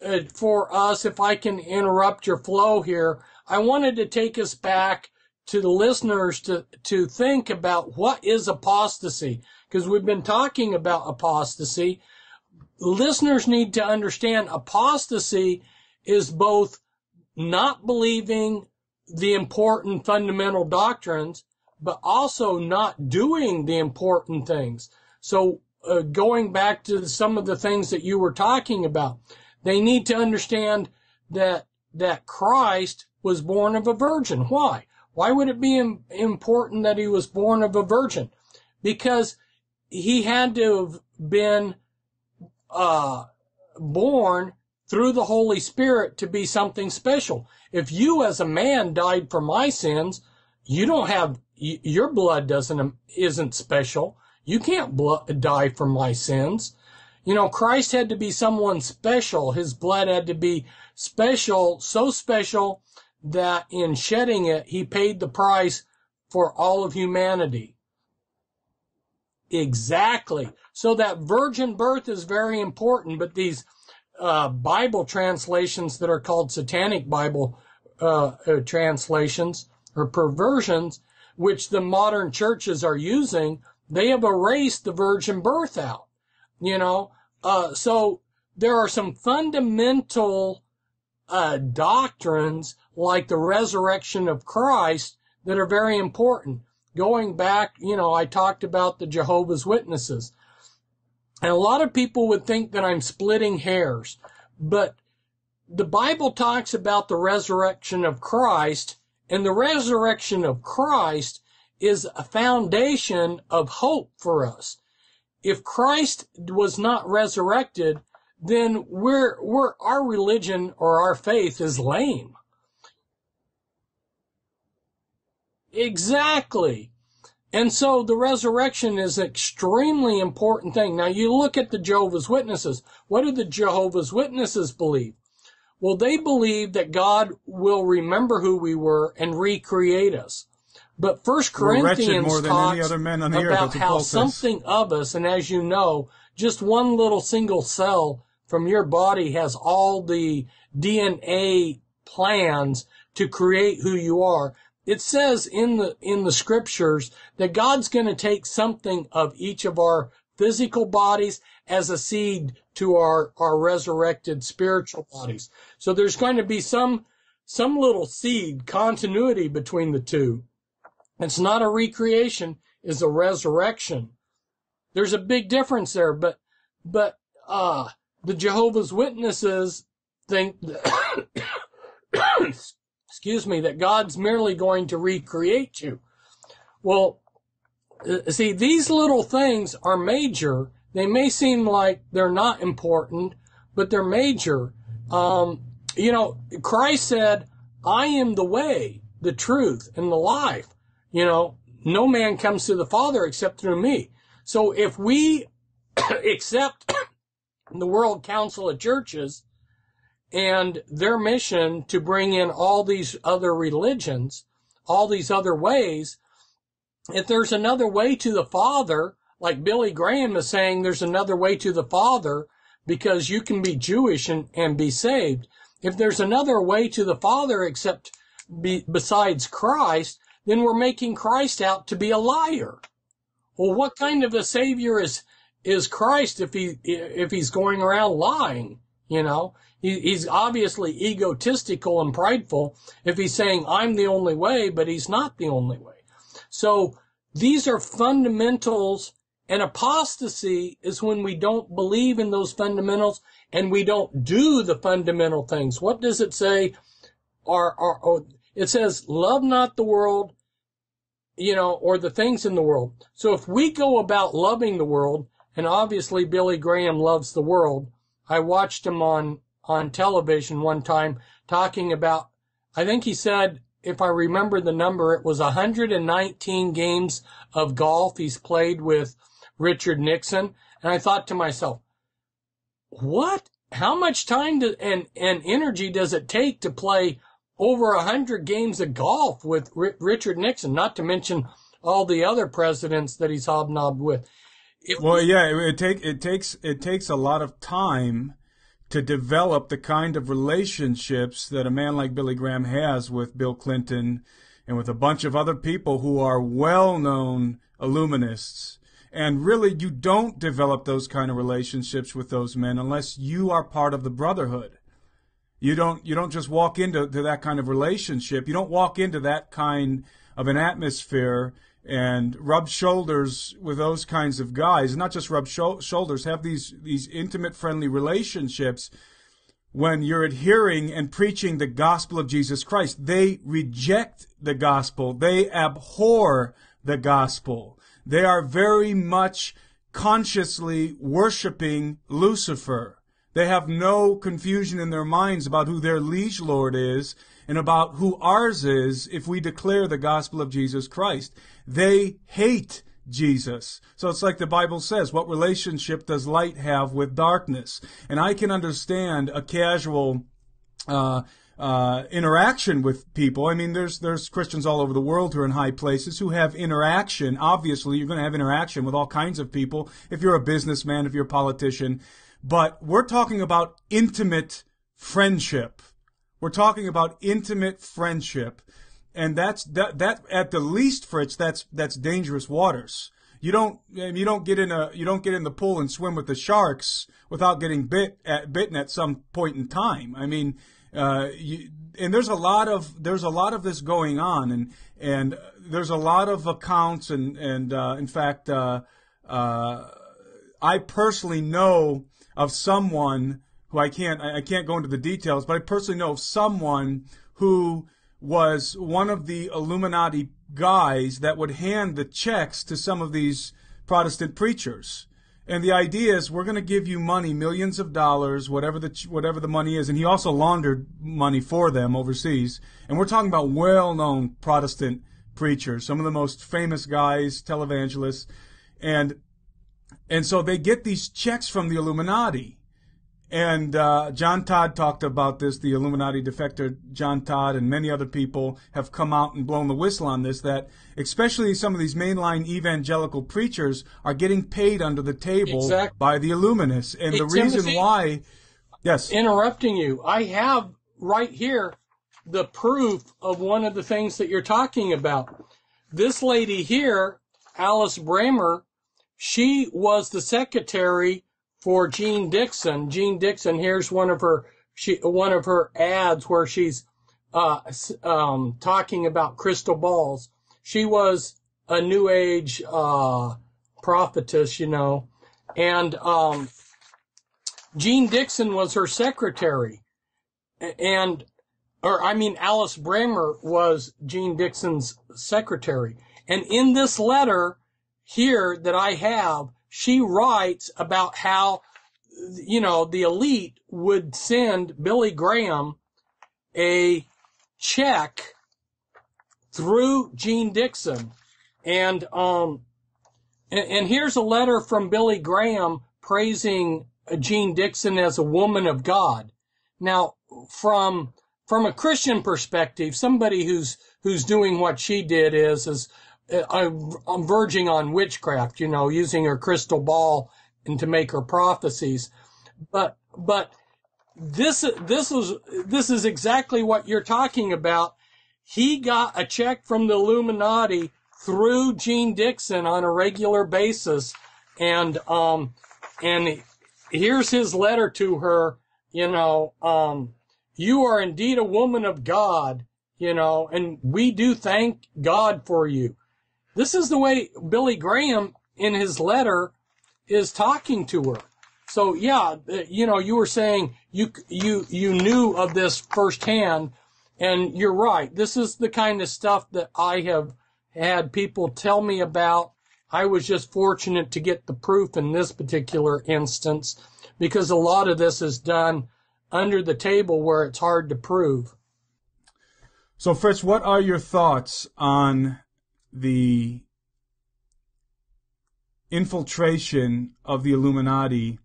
S2: uh, for us, if I can interrupt your flow here, I wanted to take us back to the listeners to, to think about what is apostasy, because we've been talking about apostasy. Listeners need to understand apostasy is both not believing the important fundamental doctrines, but also not doing the important things. So uh, going back to some of the things that you were talking about, they need to understand that that Christ was born of a virgin. Why? Why would it be Im- important that he was born of a virgin? Because he had to have been uh, born through the Holy Spirit to be something special. If you as a man died for my sins, you don't have your blood doesn't isn't special. You can't die for my sins. You know, Christ had to be someone special. His blood had to be special, so special that in shedding it, he paid the price for all of humanity. Exactly. So that virgin birth is very important, but these uh, Bible translations that are called satanic Bible uh, uh, translations or perversions, which the modern churches are using, they have erased the virgin birth out. You know, uh, so there are some fundamental uh, doctrines like the resurrection of Christ that are very important. Going back, you know, I talked about the Jehovah's Witnesses. And a lot of people would think that I'm splitting hairs, but the Bible talks about the resurrection of Christ, and the resurrection of Christ is a foundation of hope for us if Christ was not resurrected, then we're, we're, our religion or our faith is lame. Exactly. And so the resurrection is an extremely important thing. Now you look at the Jehovah's Witnesses. What do the Jehovah's Witnesses believe? Well, they believe that God will remember who we were and recreate us. But First Corinthians talks
S1: any other men on the
S2: about how
S1: Paul says.
S2: something of us, and as you know, just one little single cell from your body has all the DNA plans to create who you are. It says in the in the scriptures that God's going to take something of each of our physical bodies as a seed to our our resurrected spiritual bodies. So there's going to be some some little seed continuity between the two. It's not a recreation, it's a resurrection. There's a big difference there, but but uh the Jehovah's Witnesses think excuse me that God's merely going to recreate you. Well, uh, see these little things are major. They may seem like they're not important, but they're major. Um, you know, Christ said, "I am the way, the truth, and the life." You know, no man comes to the Father except through me. So if we accept the World Council of Churches and their mission to bring in all these other religions, all these other ways, if there's another way to the Father, like Billy Graham is saying, there's another way to the Father because you can be Jewish and, and be saved. If there's another way to the Father except be, besides Christ, then we're making Christ out to be a liar. Well, what kind of a savior is is Christ if he if he's going around lying? You know, he, he's obviously egotistical and prideful if he's saying I'm the only way, but he's not the only way. So these are fundamentals, and apostasy is when we don't believe in those fundamentals and we don't do the fundamental things. What does it say? Or, or, or it says, love not the world, you know, or the things in the world. So if we go about loving the world, and obviously Billy Graham loves the world, I watched him on, on television one time talking about, I think he said, if I remember the number, it was 119 games of golf he's played with Richard Nixon. And I thought to myself, what? How much time do, and, and energy does it take to play over a hundred games of golf with R- Richard Nixon, not to mention all the other presidents that he's hobnobbed with. It,
S1: Well, yeah, it, it it takes it takes a lot of time to develop the kind of relationships that a man like Billy Graham has with Bill Clinton and with a bunch of other people who are well-known illuminists. And really, you don't develop those kind of relationships with those men unless you are part of the brotherhood. You don't you don't just walk into to that kind of relationship. You don't walk into that kind of an atmosphere and rub shoulders with those kinds of guys. Not just rub sho- shoulders, have these these intimate, friendly relationships when you're adhering and preaching the gospel of Jesus Christ. They reject the gospel. They abhor the gospel. They are very much consciously worshiping Lucifer. They have no confusion in their minds about who their liege lord is and about who ours is if we declare the gospel of Jesus Christ. They hate Jesus. So it's like the Bible says, what relationship does light have with darkness? And I can understand a casual uh, uh, interaction with people. I mean, there's there's Christians all over the world who are in high places who have interaction. Obviously, you're going to have interaction with all kinds of people if you're a businessman, if you're a politician. But we're talking about intimate friendship. We're talking about intimate friendship, and that's that. That at the least, Fritz, that's that's dangerous waters. You don't you don't get in a you don't get in the pool and swim with the sharks without getting bit at, bitten at some point in time. I mean, uh, you, and there's a lot of there's a lot of this going on, and and there's a lot of accounts, and and uh, in fact, uh, uh, I personally know of someone who I can't I can't go into the details, but I personally know of someone who was one of the Illuminati guys that would hand the checks to some of these Protestant preachers. And the idea is we're going to give you money, millions of dollars, whatever the whatever the money is. And he also laundered money for them overseas. And we're talking about well-known Protestant preachers, some of the most famous guys, televangelists, and and so they get these checks from the Illuminati. And uh, John Todd talked about this. The Illuminati defector John Todd and many other people have come out and blown the whistle on this. That especially some of these mainline evangelical preachers are getting paid under the table
S2: Exactly.
S1: by the Illuminists, and
S2: Hey,
S1: the reason why, yes,
S2: interrupting you. I have right here the proof of one of the things that you're talking about. This lady here, Alice Bramer, she was the secretary for Jeane Dixon. Jeane Dixon, here's one of her she one of her ads where she's uh, um, talking about crystal balls. She was a New Age uh, prophetess, you know, and um, Jeane Dixon was her secretary, and or I mean Alice Bramer was Jeane Dixon's secretary. And in this letter here that I have, she writes about how you know the elite would send Billy Graham a check through Jeane Dixon. And um and, and here's a letter from Billy Graham praising Jeane Dixon as a woman of God. Now, from from a Christian perspective, somebody who's who's doing what she did is is uh, I'm verging on witchcraft, you know, using her crystal ball and to make her prophecies. But but this this is this is exactly what you're talking about. He got a check from the Illuminati through Jeane Dixon on a regular basis, and um and here's his letter to her. You know, um, you are indeed a woman of God. You know, and we do thank God for you. This is the way Billy Graham in his letter is talking to her. So yeah, you know, you were saying you you you knew of this firsthand, and you're right. This is the kind of stuff that I have had people tell me about. I was just fortunate to get the proof in this particular instance because a lot of this is done under the table where it's hard to prove.
S1: So, Fritz, what are your thoughts on the infiltration of the Illuminati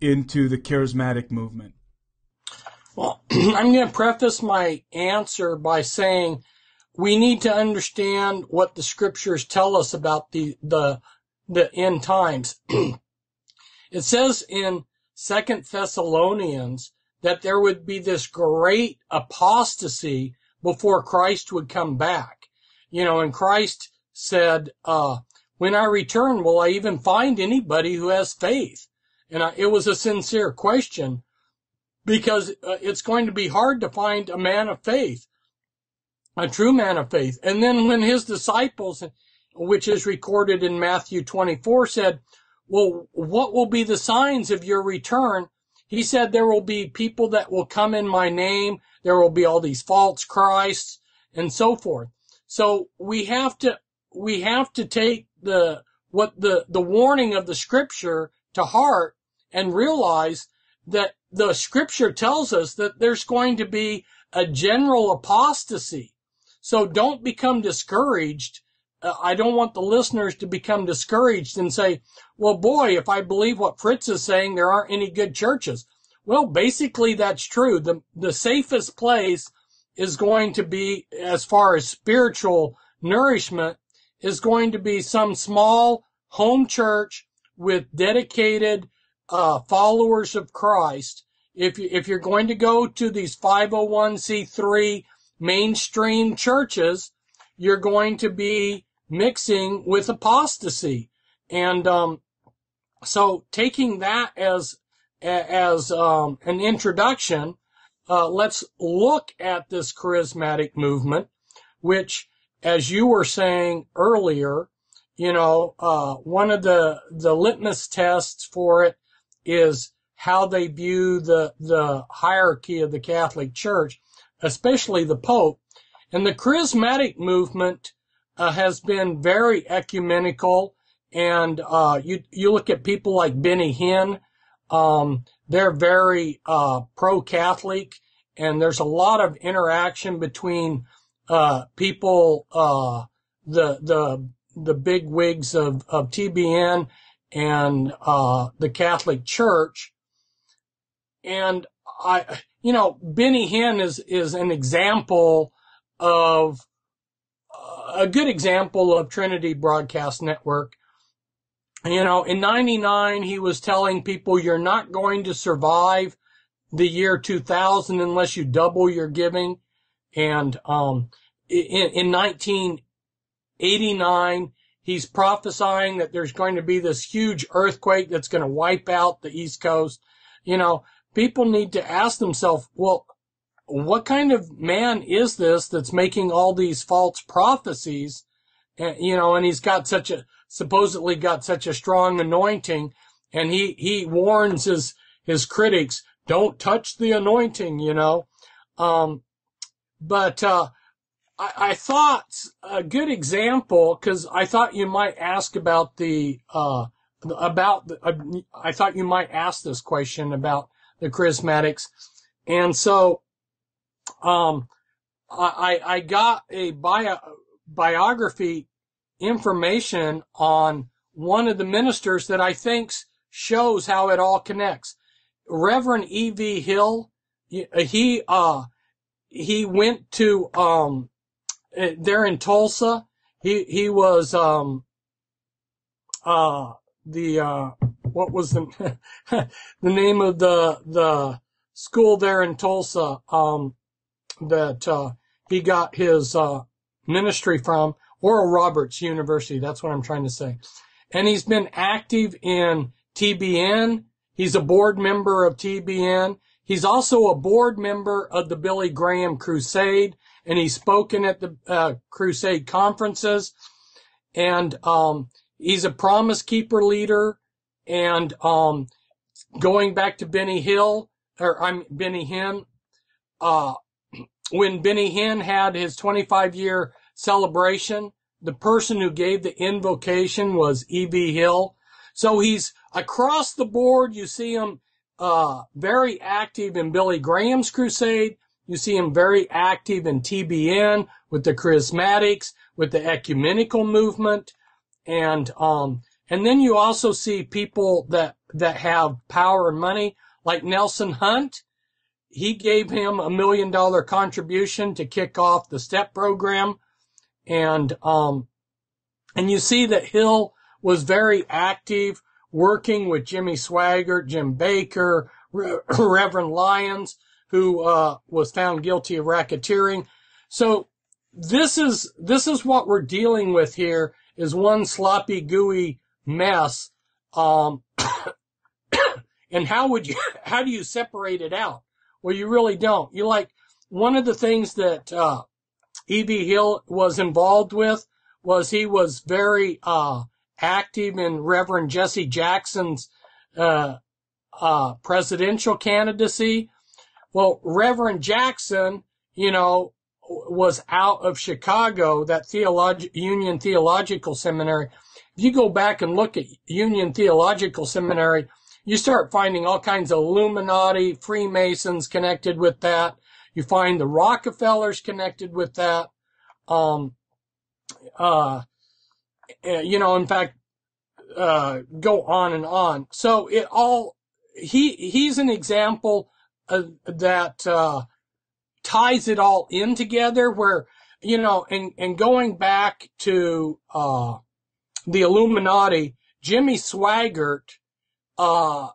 S1: into the charismatic movement?
S2: Well, I'm going to preface my answer by saying we need to understand what the scriptures tell us about the the the end times. it says in Second Thessalonians that there would be this great apostasy before Christ would come back. You know, and Christ said, uh, "When I return, will I even find anybody who has faith?" And I, it was a sincere question because uh, it's going to be hard to find a man of faith, a true man of faith. And then when his disciples, which is recorded in Matthew 24, said, well, what will be the signs of your return? He said, there will be people that will come in my name. There will be all these false Christs and so forth. So we have to, we have to take the, what the, the warning of the scripture to heart and realize that the scripture tells us that there's going to be a general apostasy. So don't become discouraged. Uh, I don't want the listeners to become discouraged and say, well, boy, if I believe what Fritz is saying, there aren't any good churches. Well, basically that's true. The, the safest place is going to be, as far as spiritual nourishment, is going to be some small home church with dedicated uh, followers of Christ. If you, if you're going to go to these 501c3 mainstream churches, you're going to be mixing with apostasy. And um, so taking that as as um, an introduction, uh, let's look at this charismatic movement, which, as you were saying earlier, you know, uh, one of the the litmus tests for it is how they view the the hierarchy of the Catholic Church, especially the Pope. And the charismatic movement uh, has been very ecumenical. And uh, you you look at people like Benny Hinn, um, they're very uh, pro-Catholic, and there's a lot of interaction between uh, people, uh, the the the big wigs of of TBN and uh, the Catholic Church. and I, you know, Benny Hinn is, is an example of a good example of Trinity Broadcast Network. You know, in 99, he was telling people you're not going to survive the year 2000 unless you double your giving. And, um, in, in 1989, he's prophesying that there's going to be this huge earthquake that's going to wipe out the East Coast. You know, people need to ask themselves, well, what kind of man is this that's making all these false prophecies? And, you know, and he's got such a, supposedly got such a strong anointing and he, he warns his, his critics, don't touch the anointing, you know. Um, but, uh, I, I thought a good example, cause I thought you might ask about the, uh, about the, uh, I thought you might ask this question about the charismatics. And so um, I, I got a bio, biography information on one of the ministers that I think shows how it all connects. Reverend E.V. Hill, he, uh, he went to, um, eh, there in Tulsa. He, he was, um, uh, the, uh, what was the, the name of the, the school there in Tulsa? Um, that uh, he got his uh, ministry from, Oral Roberts University. That's what I'm trying to say. And he's been active in TBN. He's a board member of TBN. He's also a board member of the Billy Graham Crusade, and he's spoken at the uh, Crusade conferences. And um, he's a Promise Keeper leader. And um, going back to Benny Hill, or I'm Benny Hinn, uh, when Benny Hinn had his 25 year celebration, the person who gave the invocation was E.V. Hill. So he's across the board. You see him, uh, very active in Billy Graham's crusade. You see him very active in TBN with the charismatics, with the ecumenical movement. And, um, and then you also see people that, that have power and money, like Nelson Hunt he gave him a million dollar contribution to kick off the STEP program. And, um, and you see that Hill was very active working with Jimmy Swaggart, Jim Bakker, Re- Reverend Lyons, who, uh, was found guilty of racketeering. So this is, this is what we're dealing with here is one sloppy, gooey mess. Um, and how would you, how do you separate it out? Well, you really don't. You like one of the things that uh, E.V. Hill was involved with was he was very uh, active in Reverend Jesse Jackson's uh, uh, presidential candidacy. Well, Reverend Jackson, you know, was out of Chicago, that theolog- Union Theological Seminary. If you go back and look at Union Theological Seminary, you start finding all kinds of Illuminati, Freemasons connected with that. You find the Rockefellers connected with that. Um, uh, eh, you know, in fact, uh, go on and on. So it all, he, he's an example that, uh, ties it all in together where, you know, and, and going back to, uh, the Illuminati, Jimmy Swaggart, uh,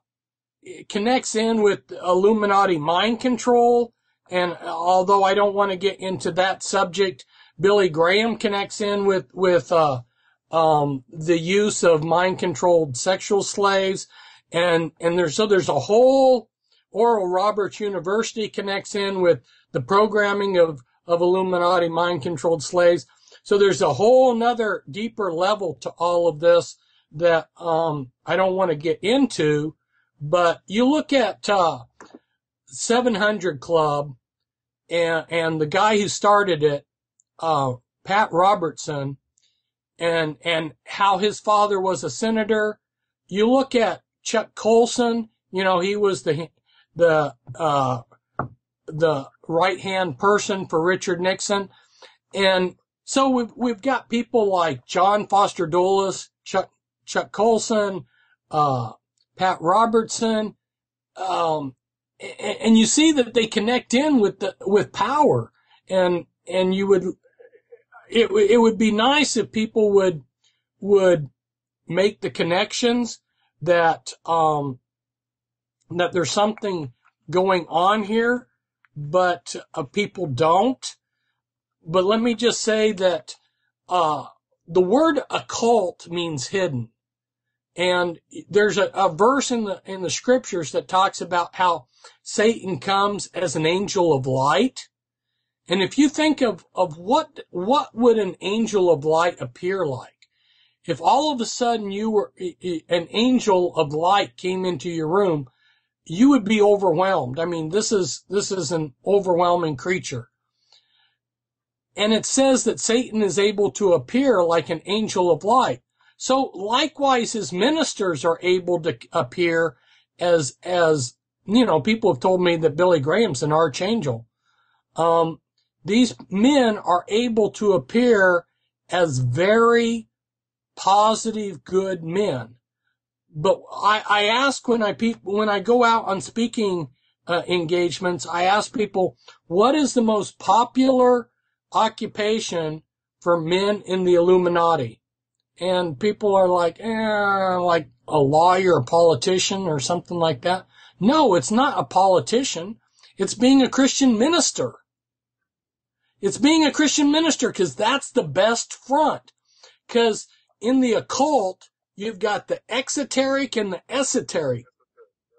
S2: connects in with Illuminati mind control. And although I don't want to get into that subject, Billy Graham connects in with, with, uh, um, the use of mind controlled sexual slaves. And, and there's, so there's a whole Oral Roberts University connects in with the programming of, of Illuminati mind controlled slaves. So there's a whole nother deeper level to all of this that um, I don't want to get into, but you look at uh, 700 Club and and the guy who started it, uh, Pat Robertson, and and how his father was a senator. You look at Chuck Colson. You know he was the the uh, the right hand person for Richard Nixon, and so we've we've got people like John Foster Dulles, Chuck Chuck Colson, uh, Pat Robertson, um, and you see that they connect in with the with power. And and you would it it would be nice if people would would make the connections that um that there's something going on here but uh, people don't. But let me just say that uh the word occult means hidden and there's a, a verse in the in the scriptures that talks about how Satan comes as an angel of light. And if you think of, of what, what would an angel of light appear like? If all of a sudden you were, an angel of light came into your room, you would be overwhelmed. I mean, this is, this is an overwhelming creature. And it says that Satan is able to appear like an angel of light. So likewise, his ministers are able to appear as, as you know, people have told me that Billy Graham's an archangel. Um, these men are able to appear as very positive, good men. But I, I ask when I pe- when I go out on speaking uh, engagements, I ask people, what is the most popular occupation for men in the Illuminati? And people are like, eh, like a lawyer, a politician, or something like that. No, it's not a politician. It's being a Christian minister. It's being a Christian minister because that's the best front. Because in the occult, you've got the exoteric and the esoteric.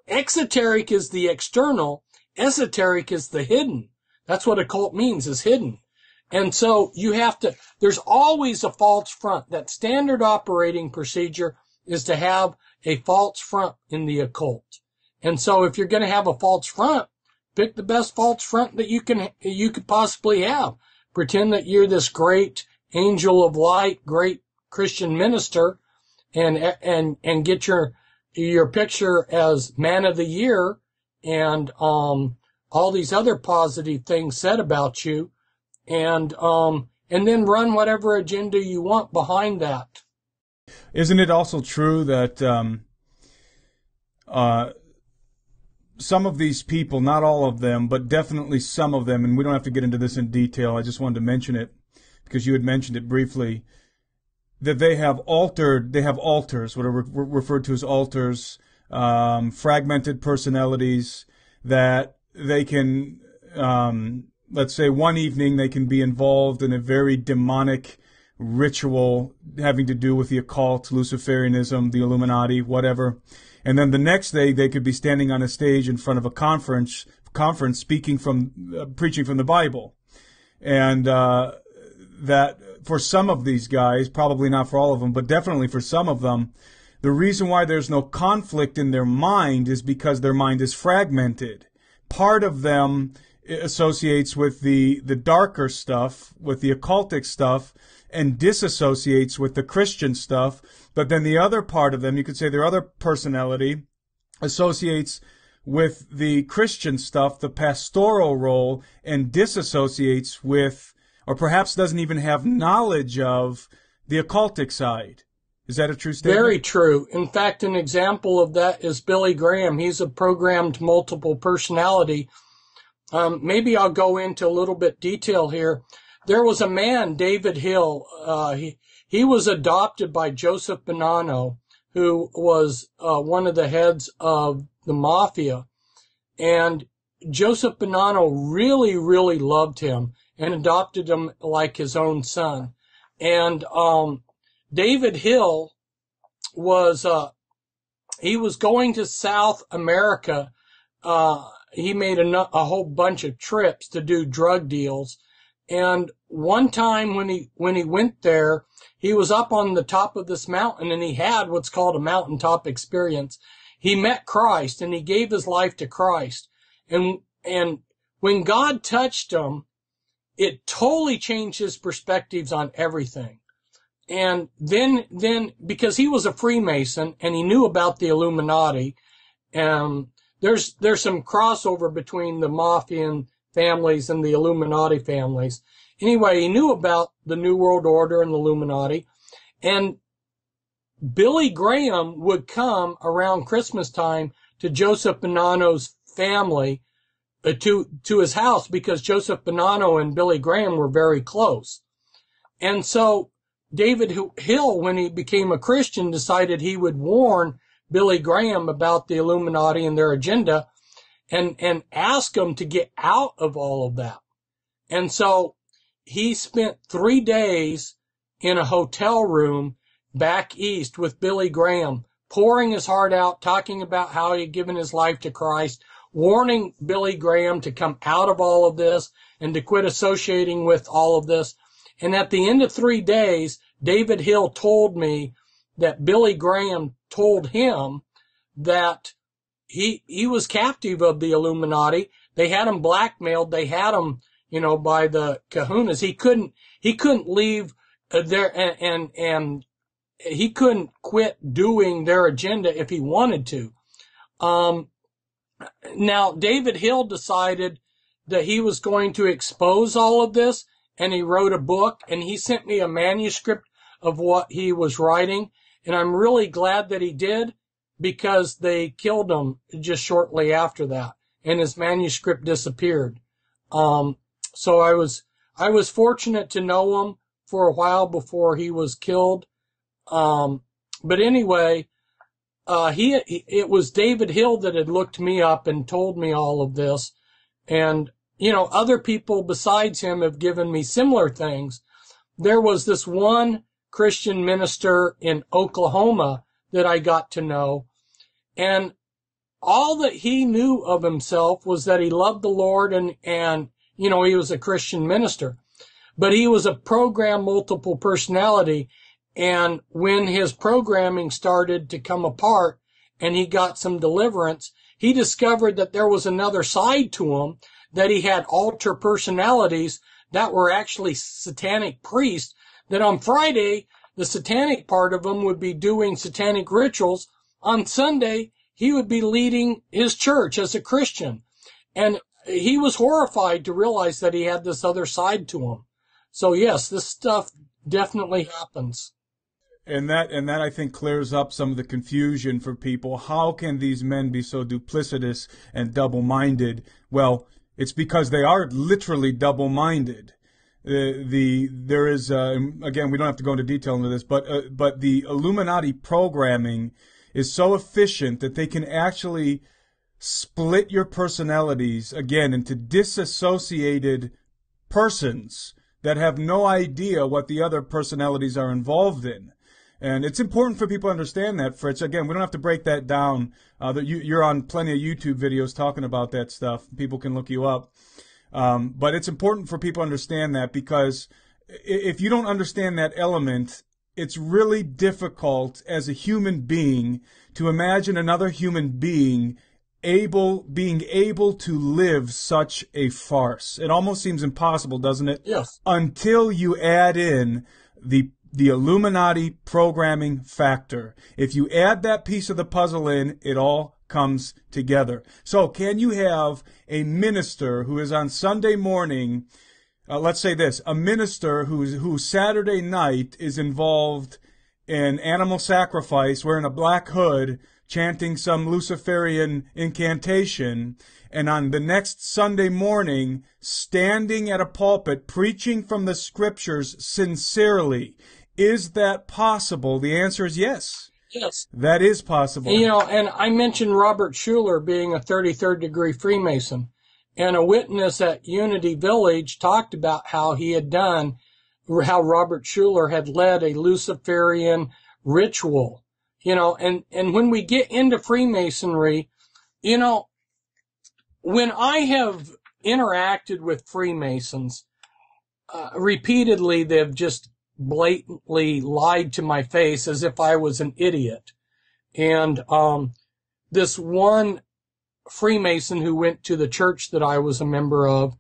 S2: Exoteric is the external. Esoteric is the hidden. That's what occult means is hidden. And so you have to, there's always a false front. That standard operating procedure is to have a false front in the occult. And so if you're going to have a false front, pick the best false front that you can, you could possibly have. Pretend that you're this great angel of light, great Christian minister and, and, and get your, your picture as man of the year and, um, all these other positive things said about you and, um, and then run whatever agenda you want behind that.
S1: Isn't it also true that, um, uh, some of these people, not all of them, but definitely some of them, and we don't have to get into this in detail. I just wanted to mention it because you had mentioned it briefly. That they have altered, they have alters, what are re- referred to as alters, um, fragmented personalities that they can, um, let's say one evening they can be involved in a very demonic ritual having to do with the occult, Luciferianism, the Illuminati, whatever and then the next day they could be standing on a stage in front of a conference conference speaking from uh, preaching from the Bible, and uh, that for some of these guys, probably not for all of them, but definitely for some of them, the reason why there's no conflict in their mind is because their mind is fragmented. Part of them associates with the the darker stuff, with the occultic stuff, and disassociates with the Christian stuff. But then the other part of them, you could say their other personality, associates with the Christian stuff, the pastoral role, and disassociates with, or perhaps doesn't even have knowledge of, the occultic side. Is that a true statement?
S2: Very true. In fact, an example of that is Billy Graham. He's a programmed multiple personality. Um, maybe I'll go into a little bit detail here there was a man, David Hill. Uh, he he was adopted by Joseph Bonanno, who was uh, one of the heads of the mafia, and Joseph Bonanno really, really loved him and adopted him like his own son. And um, David Hill was uh, he was going to South America. Uh, he made a, a whole bunch of trips to do drug deals and one time when he, when he went there, he was up on the top of this mountain and he had what's called a mountaintop experience. He met Christ and he gave his life to Christ. And, and when God touched him, it totally changed his perspectives on everything. And then, then, because he was a Freemason and he knew about the Illuminati, um, there's, there's some crossover between the mafia and families and the Illuminati families. Anyway, he knew about the New World Order and the Illuminati. And Billy Graham would come around Christmas time to Joseph Bonanno's family uh, to to his house because Joseph Bonanno and Billy Graham were very close. And so David Hill, when he became a Christian, decided he would warn Billy Graham about the Illuminati and their agenda and, and ask him to get out of all of that. And so he spent three days in a hotel room back east with Billy Graham, pouring his heart out, talking about how he had given his life to Christ, warning Billy Graham to come out of all of this and to quit associating with all of this. And at the end of three days, David Hill told me that Billy Graham told him that he he was captive of the Illuminati. They had him blackmailed. They had him, you know, by the kahunas. He couldn't he couldn't leave uh, there and, and and he couldn't quit doing their agenda if he wanted to. Um, now David Hill decided that he was going to expose all of this and he wrote a book and he sent me a manuscript of what he was writing. And I'm really glad that he did because they killed him just shortly after that and his manuscript disappeared. Um, so I was, I was fortunate to know him for a while before he was killed. Um, but anyway, uh, he, it was David Hill that had looked me up and told me all of this. And you know, other people besides him have given me similar things. There was this one Christian minister in Oklahoma that I got to know, and all that he knew of himself was that he loved the Lord and, and, you know, he was a Christian minister. But he was a program multiple personality. And when his programming started to come apart and he got some deliverance, he discovered that there was another side to him that he had alter personalities that were actually satanic priests that on Friday, the satanic part of him would be doing satanic rituals. On Sunday, he would be leading his church as a Christian. And he was horrified to realize that he had this other side to him. So yes, this stuff definitely happens.
S1: And that and that I think clears up some of the confusion for people. How can these men be so duplicitous and double-minded? Well, it's because they are literally double-minded. Uh, the there is uh, again we don't have to go into detail into this, but uh, but the Illuminati programming is so efficient that they can actually split your personalities again into disassociated persons that have no idea what the other personalities are involved in. And it's important for people to understand that, Fritz. Again, we don't have to break that down. Uh, that you, you're on plenty of YouTube videos talking about that stuff. People can look you up. Um, but it's important for people to understand that because if you don't understand that element, it's really difficult as a human being to imagine another human being able being able to live such a farce. It almost seems impossible, doesn't it?
S2: Yes.
S1: Until you add in the the Illuminati programming factor. If you add that piece of the puzzle in, it all comes together. So can you have a minister who is on Sunday morning, uh, let's say this, a minister who's, who Saturday night is involved in animal sacrifice wearing a black hood, chanting some Luciferian incantation, and on the next Sunday morning, standing at a pulpit preaching from the scriptures sincerely, is that possible? The answer is yes.
S2: Yes.
S1: That is possible.
S2: You know, and I mentioned Robert Schuller being a 33rd degree Freemason. And a witness at Unity Village talked about how he had done, how Robert Schuller had led a Luciferian ritual. You know, and, and when we get into Freemasonry, you know, when I have interacted with Freemasons, uh, repeatedly they've just blatantly lied to my face as if I was an idiot. And um, this one Freemason who went to the church that I was a member of,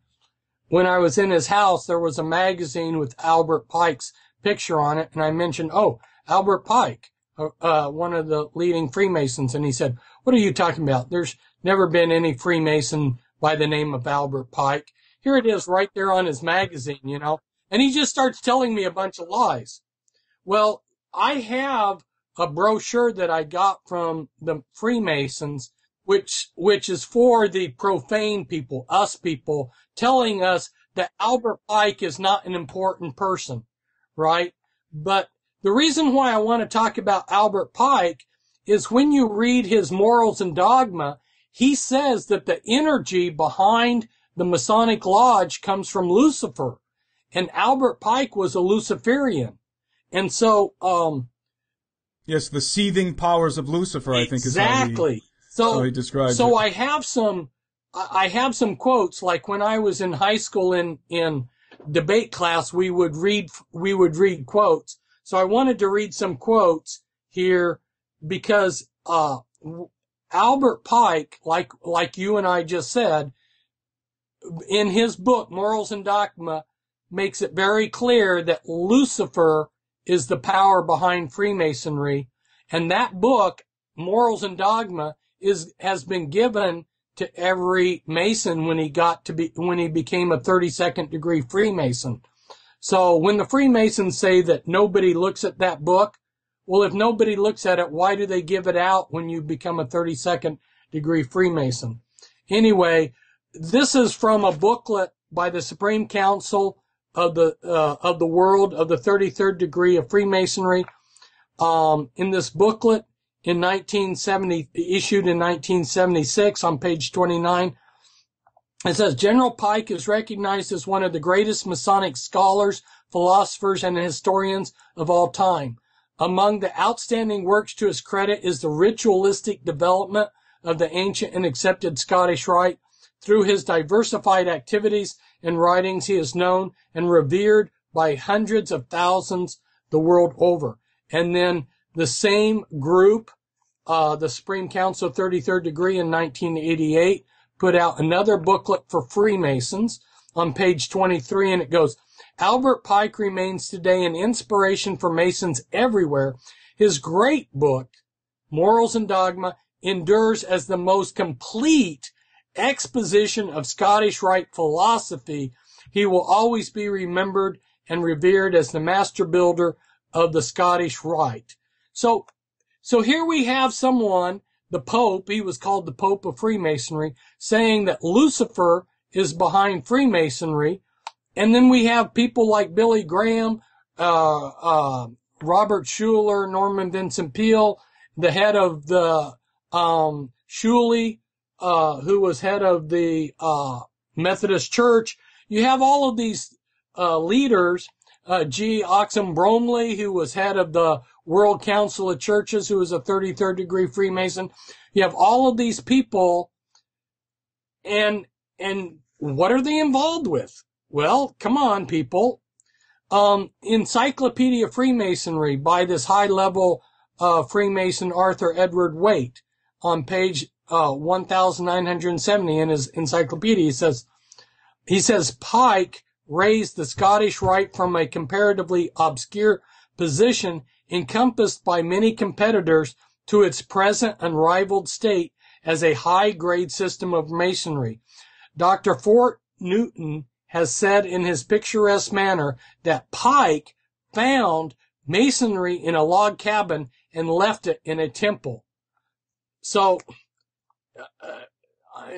S2: when I was in his house, there was a magazine with Albert Pike's picture on it, and I mentioned, "Oh, Albert Pike, uh, uh one of the leading Freemasons," and he said, "What are you talking about? There's never been any Freemason by the name of Albert Pike. Here it is, right there on his magazine, you know." And he just starts telling me a bunch of lies. Well, I have a brochure that I got from the Freemasons which which is for the profane people, us people, telling us that Albert Pike is not an important person, right? But the reason why I want to talk about Albert Pike is when you read his Morals and Dogma, he says that the energy behind the Masonic Lodge comes from Lucifer. And Albert Pike was a Luciferian. And so, um,
S1: Yes, the seething powers of Lucifer, I think is how
S2: exactly. so,
S1: how he describes
S2: so
S1: it.
S2: I have some, I I have some quotes, like when I was in high school in, in debate class, we would read, we would read quotes. So I wanted to read some quotes here because, uh, Albert Pike, like, like you and I just said, in his book, Morals and Dogma, makes it very clear that Lucifer is the power behind Freemasonry. And that book, Morals and Dogma, is, has been given to every Mason when he got to be, when he became a 32nd degree Freemason. So when the Freemasons say that nobody looks at that book, well, if nobody looks at it, why do they give it out when you become a 32nd degree Freemason? Anyway, this is from a booklet by the Supreme Council of the uh, of the world of the 33rd degree of Freemasonry. Um, in this booklet in 1970, issued in 1976 on page 29, it says General Pike is recognized as one of the greatest Masonic scholars, philosophers, and historians of all time. Among the outstanding works to his credit is the ritualistic development of the ancient and accepted Scottish Rite. Through his diversified activities and writings, he is known and revered by hundreds of thousands the world over. And then the same group, uh, the Supreme Council 33rd degree in 1988, put out another booklet for Freemasons on page 23, and it goes, Albert Pike remains today an inspiration for Masons everywhere. His great book, Morals and Dogma, endures as the most complete exposition of Scottish Rite philosophy. He will always be remembered and revered as the master builder of the Scottish Rite. So, so here we have someone, the Pope, he was called the Pope of Freemasonry, saying that Lucifer is behind Freemasonry. And then we have people like Billy Graham, uh, uh, Robert Schuller, Norman Vincent Peale, the head of the, um, Schule, uh, who was head of the, uh, Methodist Church. You have all of these, uh, leaders, uh, G. Oxnam Bromley, who was head of the World Council of Churches, who was a 33rd degree Freemason. You have all of these people and, and what are they involved with? Well, come on, people. Um, Encyclopedia Freemasonry by this high level, uh, Freemason Arthur Edward Waite on page, uh, 1970 in his encyclopedia. He says, he says Pike raised the Scottish Rite from a comparatively obscure position encompassed by many competitors to its present unrivaled state as a high grade system of masonry. Dr. Fort Newton has said in his picturesque manner that Pike found masonry in a log cabin and left it in a temple. So,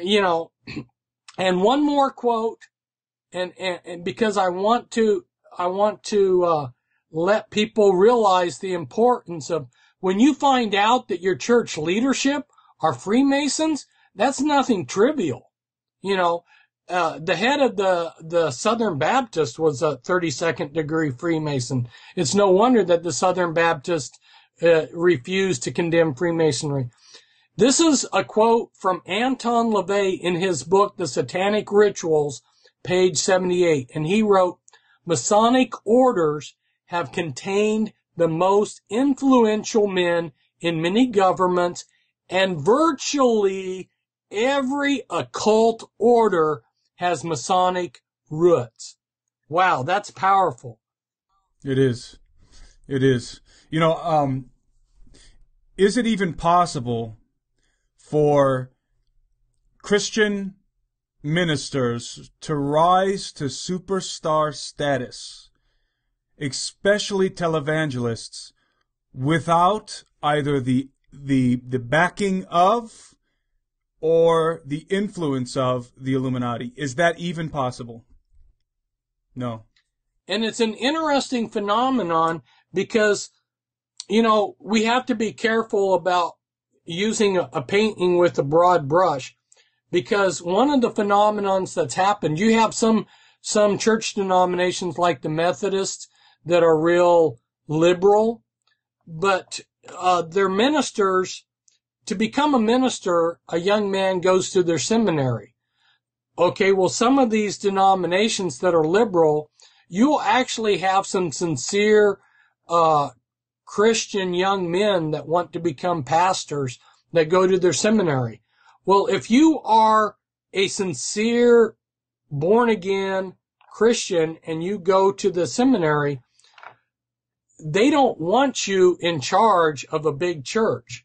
S2: you know, and one more quote, and, and, and because I want to, I want to, uh, let people realize the importance of when you find out that your church leadership are Freemasons, that's nothing trivial. You know, uh, the head of the, the Southern Baptist was a 32nd degree Freemason. It's no wonder that the Southern Baptist uh, refused to condemn Freemasonry. This is a quote from Anton LaVey in his book, The Satanic Rituals, page 78. And he wrote, Masonic orders have contained the most influential men in many governments and virtually every occult order has Masonic roots. Wow, that's powerful.
S1: It is. It is. You know, um, is it even possible for Christian ministers to rise to superstar status, especially televangelists, without either the the the backing of or the influence of the Illuminati. Is that even possible? No.
S2: And it's an interesting phenomenon because, you know, we have to be careful about using a, painting with a broad brush because one of the phenomenons that's happened, you have some, some church denominations like the Methodists that are real liberal, but, uh, their ministers, to become a minister, a young man goes to their seminary. Okay, well, some of these denominations that are liberal, you'll actually have some sincere, uh, Christian young men that want to become pastors that go to their seminary. Well, if you are a sincere, born again Christian and you go to the seminary, they don't want you in charge of a big church.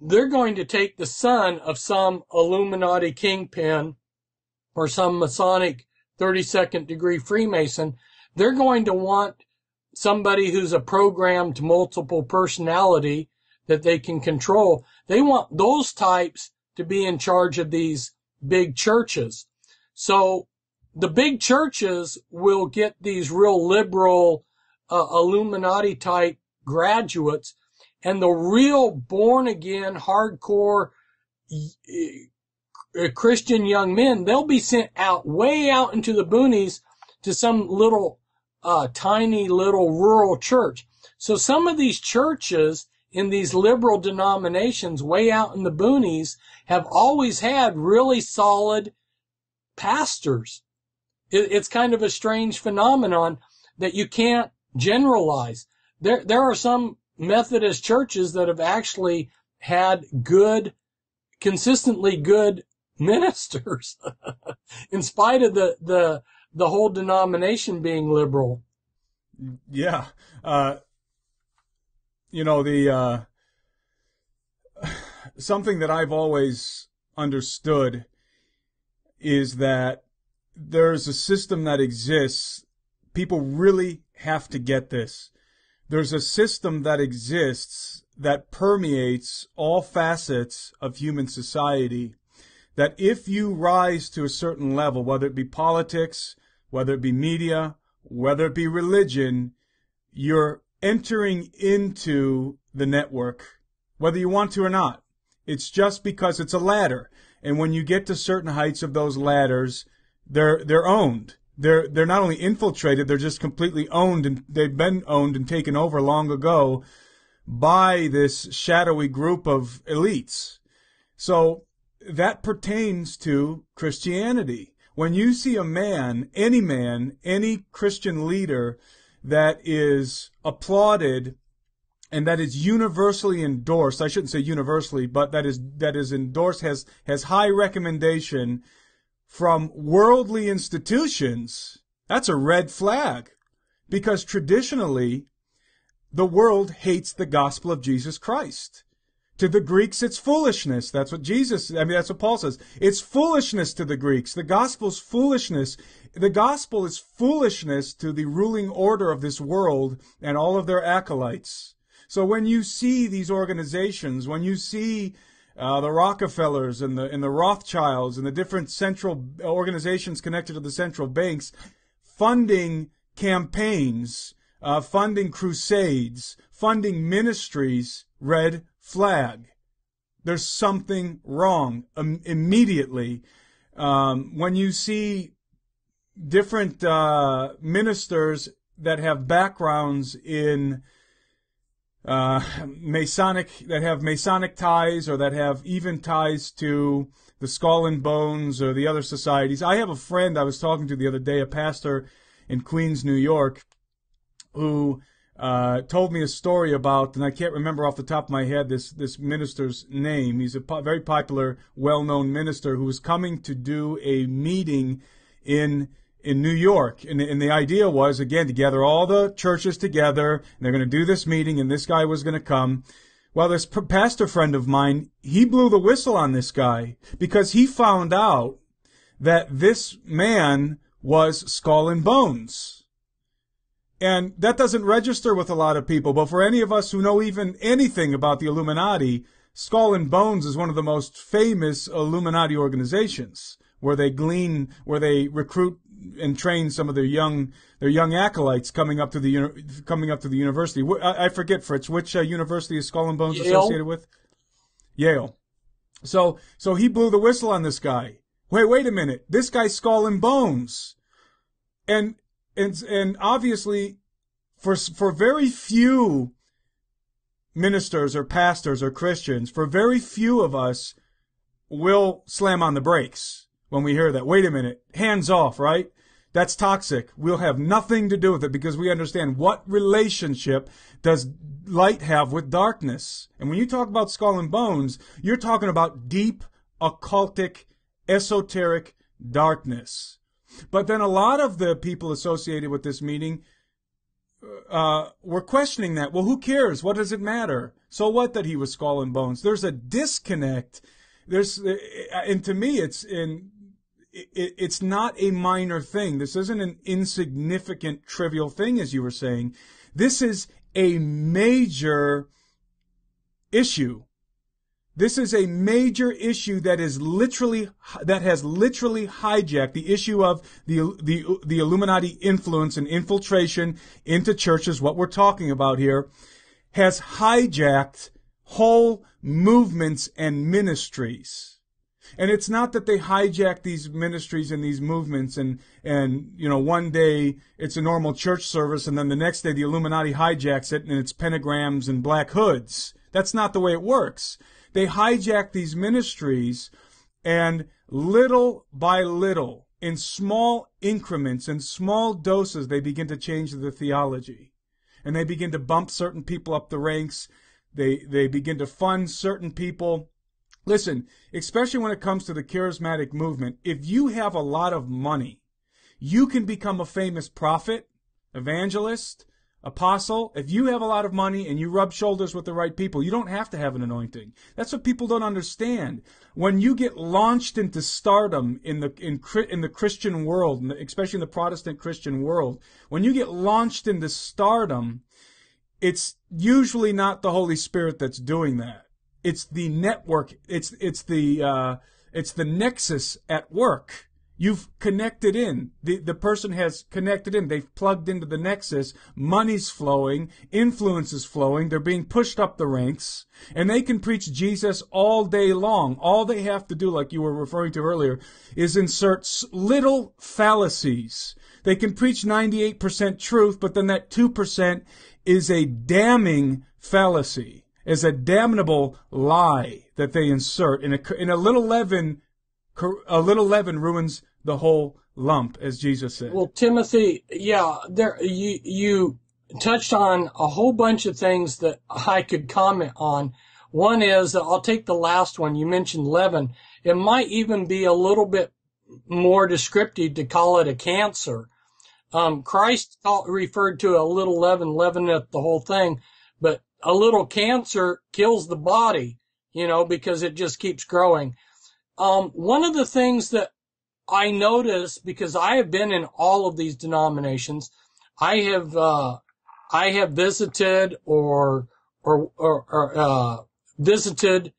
S2: They're going to take the son of some Illuminati kingpin or some Masonic 32nd degree Freemason. They're going to want somebody who's a programmed multiple personality that they can control. They want those types to be in charge of these big churches. So the big churches will get these real liberal uh, Illuminati type graduates and the real born again hardcore Christian young men, they'll be sent out way out into the boonies to some little, uh, tiny little rural church. So some of these churches in these liberal denominations way out in the boonies have always had really solid pastors. it's kind of a strange phenomenon that you can't generalize. There, there are some Methodist churches that have actually had good, consistently good ministers in spite of the, the, the whole denomination being liberal.
S1: Yeah. Uh, you know, the, uh, something that I've always understood is that there's a system that exists. People really have to get this. There's a system that exists that permeates all facets of human society. That if you rise to a certain level, whether it be politics, whether it be media, whether it be religion, you're entering into the network, whether you want to or not. It's just because it's a ladder. And when you get to certain heights of those ladders, they're, they're owned. They're, they're not only infiltrated, they're just completely owned and they've been owned and taken over long ago by this shadowy group of elites. So that pertains to Christianity. When you see a man, any man, any Christian leader that is applauded and that is universally endorsed. I shouldn't say universally, but that is that is endorsed has has high recommendation from worldly institutions. That's a red flag because traditionally the world hates the gospel of Jesus Christ. To the Greeks, it's foolishness. That's what Jesus, I mean, that's what Paul says. It's foolishness to the Greeks. The gospel's foolishness. The gospel is foolishness to the ruling order of this world and all of their acolytes. So when you see these organizations, when you see uh, the Rockefellers and the and the Rothschilds and the different central organizations connected to the central banks funding campaigns, uh, funding crusades, funding ministries, red flag. There's something wrong um, immediately. Um, when you see different uh, ministers that have backgrounds in uh, Masonic, that have Masonic ties or that have even ties to the Skull and Bones or the other societies. I have a friend I was talking to the other day, a pastor in Queens, New York, who uh, told me a story about, and I can't remember off the top of my head this this minister's name. He's a po- very popular, well-known minister who was coming to do a meeting in in New York, and, and the idea was again to gather all the churches together. And they're going to do this meeting, and this guy was going to come. Well, this pastor friend of mine, he blew the whistle on this guy because he found out that this man was skull and bones. And that doesn't register with a lot of people, but for any of us who know even anything about the Illuminati, Skull and Bones is one of the most famous Illuminati organizations where they glean, where they recruit and train some of their young their young acolytes coming up to the coming up to the university. I, I forget Fritz, which uh, university is Skull and Bones Yale. associated with? Yale. So so he blew the whistle on this guy. Wait, wait a minute. This guy's Skull and Bones, and and and obviously, for for very few ministers or pastors or Christians, for very few of us, will slam on the brakes when we hear that. Wait a minute, hands off, right? That's toxic. We'll have nothing to do with it because we understand what relationship does light have with darkness. And when you talk about skull and bones, you're talking about deep, occultic, esoteric darkness. But then a lot of the people associated with this meeting uh, were questioning that. Well, who cares? What does it matter? So what that he was skull and bones? There's a disconnect. There's, uh, and to me, it's in, it's not a minor thing. This isn't an insignificant, trivial thing, as you were saying. This is a major issue this is a major issue that is literally that has literally hijacked the issue of the the the Illuminati influence and infiltration into churches. What we're talking about here has hijacked whole movements and ministries. And it's not that they hijack these ministries and these movements and, and, you know, one day it's a normal church service and then the next day the Illuminati hijacks it and it's pentagrams and black hoods. That's not the way it works. They hijack these ministries and little by little, in small increments, in small doses, they begin to change the theology. And they begin to bump certain people up the ranks. They, they begin to fund certain people. Listen, especially when it comes to the charismatic movement, if you have a lot of money, you can become a famous prophet, evangelist, apostle, if you have a lot of money and you rub shoulders with the right people, you don't have to have an anointing. That's what people don't understand. When you get launched into stardom in the in in the Christian world, especially in the Protestant Christian world, when you get launched into stardom, it's usually not the Holy Spirit that's doing that. It's the network. It's it's the uh, it's the nexus at work You've connected in. The, the person has connected in. They've plugged into the nexus. Money's flowing. Influence is flowing. They're being pushed up the ranks. And they can preach Jesus all day long. All they have to do, like you were referring to earlier, is insert little fallacies. They can preach 98% truth, but then that 2% is a damning fallacy, is a damnable lie that they insert in a, in a little leaven a little leaven ruins the whole lump, as Jesus said.
S2: Well, Timothy, yeah, there you you touched on a whole bunch of things that I could comment on. One is I'll take the last one. You mentioned leaven. It might even be a little bit more descriptive to call it a cancer. Um, Christ referred to a little leaven leaveneth the whole thing, but a little cancer kills the body, you know, because it just keeps growing. Um, one of the things that I notice because I have been in all of these denominations, I have uh, I have visited or or, or, or uh, visited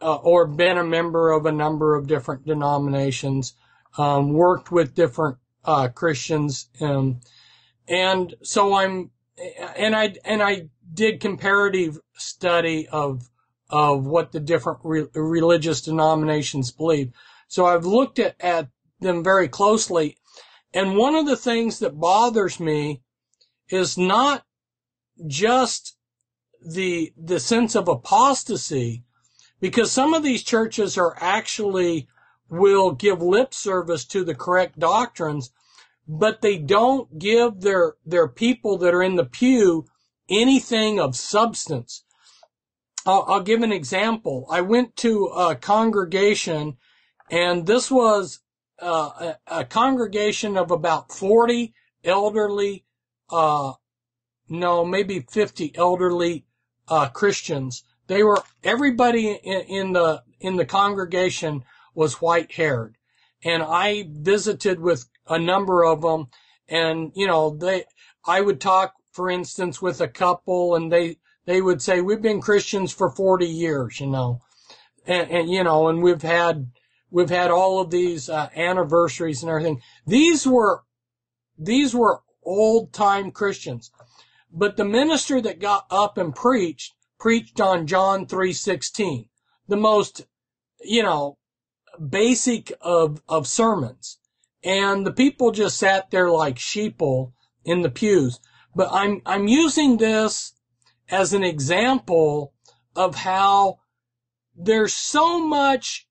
S2: uh, or been a member of a number of different denominations, um, worked with different uh, Christians, um, and so I'm and I and I did comparative study of of what the different re- religious denominations believe. So I've looked at, at them very closely. And one of the things that bothers me is not just the, the sense of apostasy, because some of these churches are actually will give lip service to the correct doctrines, but they don't give their, their people that are in the pew anything of substance. I'll, I'll give an example. I went to a congregation and this was uh, a, a, congregation of about 40 elderly, uh, no, maybe 50 elderly, uh, Christians. They were, everybody in, in the, in the congregation was white haired. And I visited with a number of them and, you know, they, I would talk, for instance, with a couple and they, they would say, we've been Christians for 40 years, you know, and, and you know, and we've had, we've had all of these uh, anniversaries and everything. These were, these were old time Christians. But the minister that got up and preached, preached on John 3.16, the most, you know, basic of, of sermons. And the people just sat there like sheeple in the pews. But I'm, I'm using this as an example of how there's so much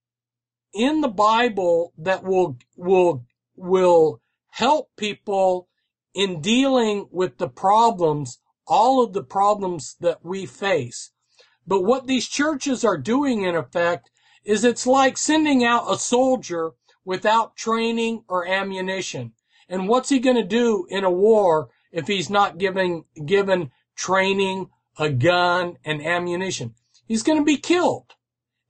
S2: in the Bible that will, will, will help people in dealing with the problems, all of the problems that we face. But what these churches are doing in effect is it's like sending out a soldier without training or ammunition. And what's he going to do in a war if he's not given, given training, a gun, and ammunition? He's going to be killed.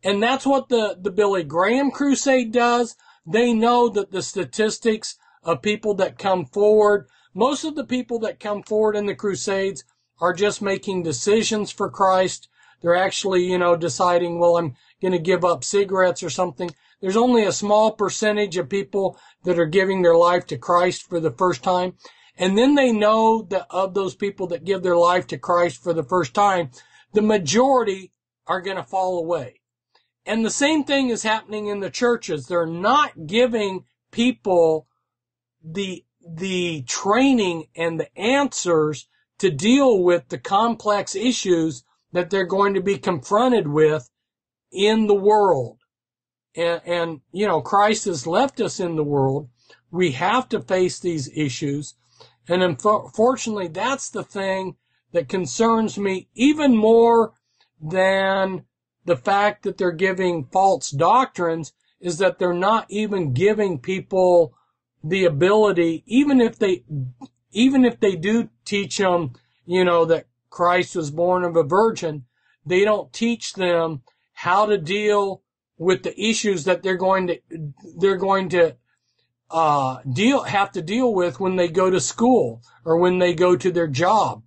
S2: And that's what the, the Billy Graham crusade does. They know that the statistics of people that come forward, most of the people that come forward in the crusades are just making decisions for Christ. They're actually, you know, deciding, well, I'm going to give up cigarettes or something. There's only a small percentage of people that are giving their life to Christ for the first time. And then they know that of those people that give their life to Christ for the first time, the majority are going to fall away. And the same thing is happening in the churches. They're not giving people the, the training and the answers to deal with the complex issues that they're going to be confronted with in the world. And, and, you know, Christ has left us in the world. We have to face these issues. And unfortunately, that's the thing that concerns me even more than the fact that they're giving false doctrines is that they're not even giving people the ability, even if they, even if they do teach them, you know, that Christ was born of a virgin, they don't teach them how to deal with the issues that they're going to, they're going to, uh, deal, have to deal with when they go to school or when they go to their job.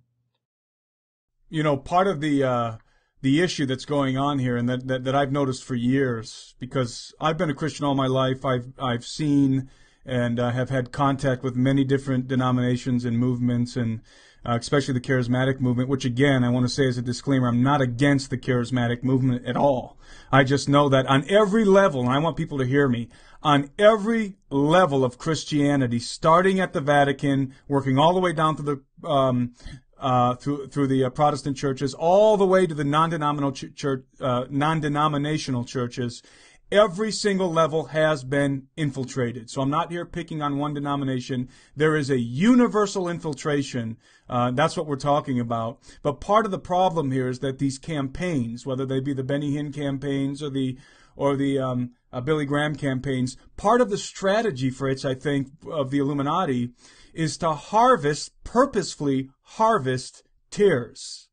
S1: You know, part of the, uh, the issue that's going on here and that, that, that I've noticed for years because I've been a Christian all my life. I've, I've seen and uh, have had contact with many different denominations and movements and uh, especially the charismatic movement, which again, I want to say as a disclaimer, I'm not against the charismatic movement at all. I just know that on every level, and I want people to hear me, on every level of Christianity, starting at the Vatican, working all the way down to the um, uh, through through the uh, Protestant churches, all the way to the non-denominational ch- church, uh, non-denominational churches. Every single level has been infiltrated. So I'm not here picking on one denomination. There is a universal infiltration. Uh, that's what we're talking about. But part of the problem here is that these campaigns, whether they be the Benny Hinn campaigns or the or the um, uh, Billy Graham campaigns, part of the strategy for it, I think, of the Illuminati is to harvest, purposefully harvest tares,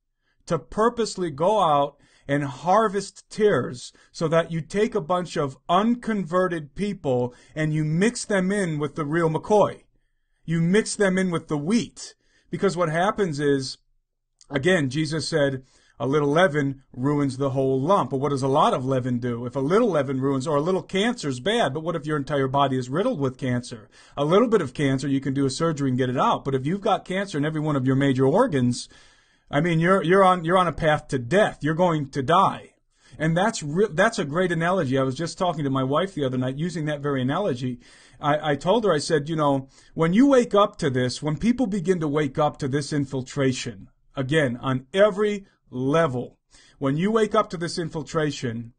S1: To purposely go out and harvest tares so that you take a bunch of unconverted people and you mix them in with the real McCoy. You mix them in with the wheat. Because what happens is, again, Jesus said, a little leaven ruins the whole lump. But what does a lot of leaven do? If a little leaven ruins, or a little cancer is bad, but what if your entire body is riddled with cancer? A little bit of cancer, you can do a surgery and get it out. But if you've got cancer in every one of your major organs, I mean, you're, you're on, you're on a path to death. You're going to die. And that's re- that's a great analogy. I was just talking to my wife the other night using that very analogy. I, I told her, I said, you know, when you wake up to this, when people begin to wake up to this infiltration, again, on every level. When you wake up to this infiltration,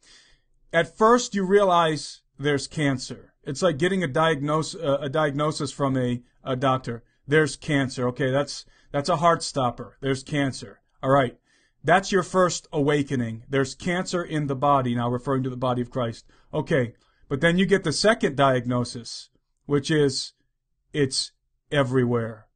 S1: at first you realize there's cancer. It's like getting a, diagnose, a diagnosis from a, a doctor. There's cancer. Okay, that's that's a heart stopper. There's cancer. All right. That's your first awakening. There's cancer in the body, now referring to the body of Christ. Okay. But then you get the second diagnosis, which is it's everywhere.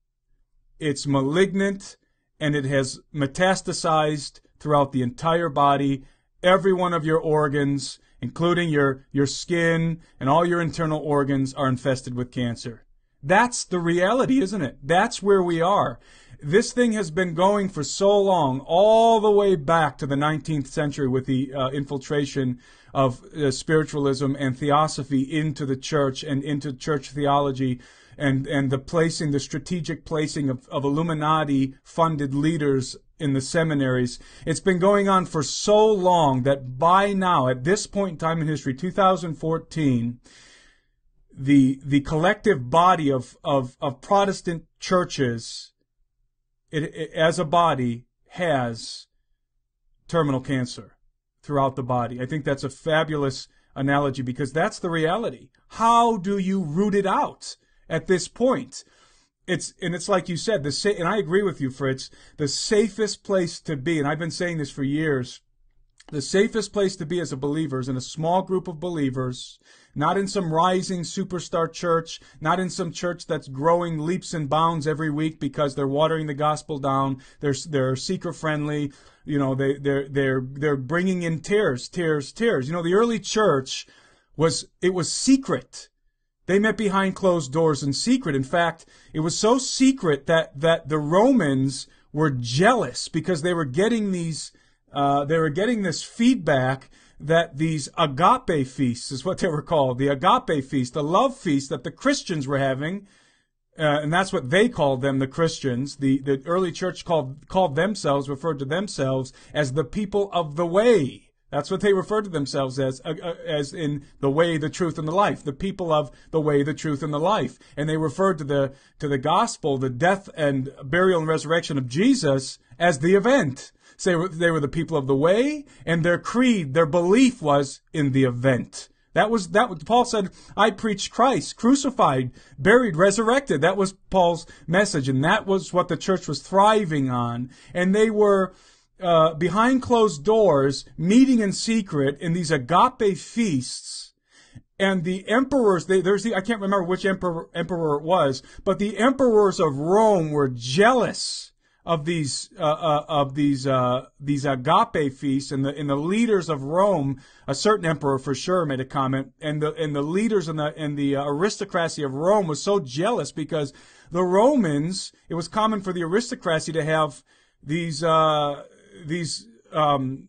S1: It's malignant and it has metastasized throughout the entire body, every one of your organs, including your, your skin and all your internal organs are infested with cancer. That's the reality, isn't it? That's where we are. This thing has been going for so long, all the way back to the 19th century with the uh, infiltration of uh, spiritualism and theosophy into the church and into church theology and, and the placing, the strategic placing of, of Illuminati funded leaders in the seminaries. It's been going on for so long that by now, at this point in time in history, 2014, the the collective body of of, of Protestant churches, it, it, as a body, has terminal cancer throughout the body. I think that's a fabulous analogy because that's the reality. How do you root it out at this point? It's and it's like you said, the sa- and I agree with you, Fritz. The safest place to be, and I've been saying this for years. The safest place to be as a believer is in a small group of believers, not in some rising superstar church, not in some church that's growing leaps and bounds every week because they're watering the gospel down. They're they're seeker friendly. You know, they they're they're they're bringing in tares, tares, tares. You know, the early church was it was secret. They met behind closed doors in secret. In fact, it was so secret that that the Romans were jealous because they were getting these uh, they were getting this feedback that these agape feasts is what they were called the agape feast, the love feast that the Christians were having. Uh, and that's what they called them, the Christians. The, the early church called, called themselves, referred to themselves as the people of the way. That's what they referred to themselves as, uh, uh, as in the way, the truth, and the life. The people of the way, the truth, and the life. And they referred to the, to the gospel, the death and burial and resurrection of Jesus as the event. Say they were the people of the way, and their creed, their belief was in the event. That was that. Was, Paul said, "I preach Christ crucified, buried, resurrected." That was Paul's message, and that was what the church was thriving on. And they were uh, behind closed doors, meeting in secret in these agape feasts. And the emperors, they, there's the I can't remember which emperor emperor it was, but the emperors of Rome were jealous of these uh, uh, of these uh, these agape feasts, and the and the leaders of Rome, a certain emperor for sure made a comment, and the and the leaders and the and the aristocracy of Rome was so jealous because the Romans, it was common for the aristocracy to have these uh, these um,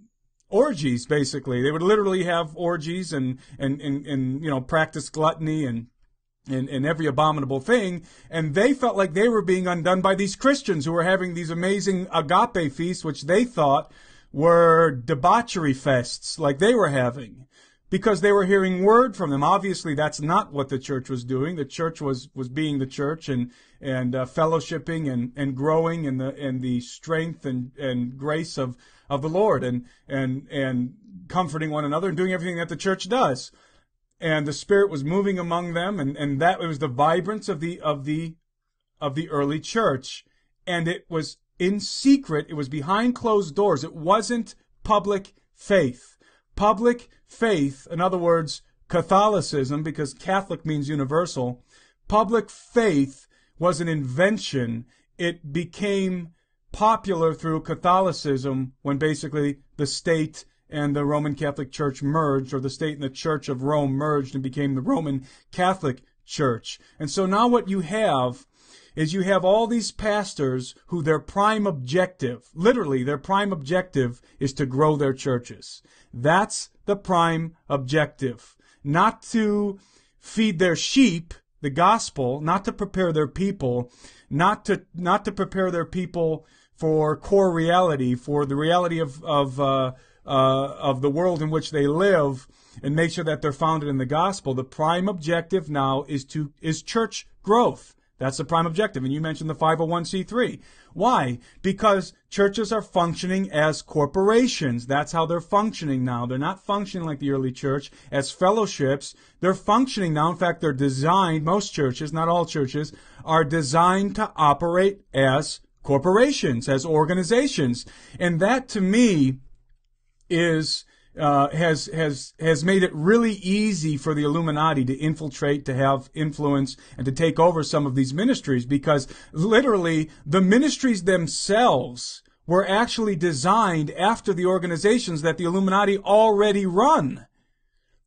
S1: orgies. Basically, they would literally have orgies and and and, and you know practice gluttony and and, and every abominable thing. And they felt like they were being undone by these Christians who were having these amazing agape feasts, which they thought were debauchery fests like they were having because they were hearing word from them. Obviously, that's not what the church was doing. The church was, was being the church and, and uh, fellowshipping and, and growing in the, in the strength and, and grace of, of the Lord and, and, and comforting one another and doing everything that the church does and the spirit was moving among them and, and that was the vibrance of the of the of the early church and it was in secret it was behind closed doors. It wasn't public faith. Public faith in other words catholicism because catholic means universal public faith was an invention. It became popular through catholicism when basically the state and the Roman Catholic Church merged, or the state and the Church of Rome merged and became the Roman Catholic Church. And so now what you have is you have all these pastors who their prime objective, literally their prime objective is to grow their churches. That's the prime objective. Not to feed their sheep the gospel, not to prepare their people, not to, not to prepare their people for core reality, for the reality of, of, uh, uh, of the world in which they live and make sure that they're founded in the gospel. The prime objective now is to is church growth. That's the prime objective. And you mentioned the 501c3. Why? Because churches are functioning as corporations. That's how they're functioning now. They're not functioning like the early church as fellowships. They're functioning now. In fact, they're designed, most churches, not all churches, are designed to operate as corporations, as organizations. And that to me is uh, has has has made it really easy for the Illuminati to infiltrate, to have influence, and to take over some of these ministries because literally the ministries themselves were actually designed after the organizations that the Illuminati already run.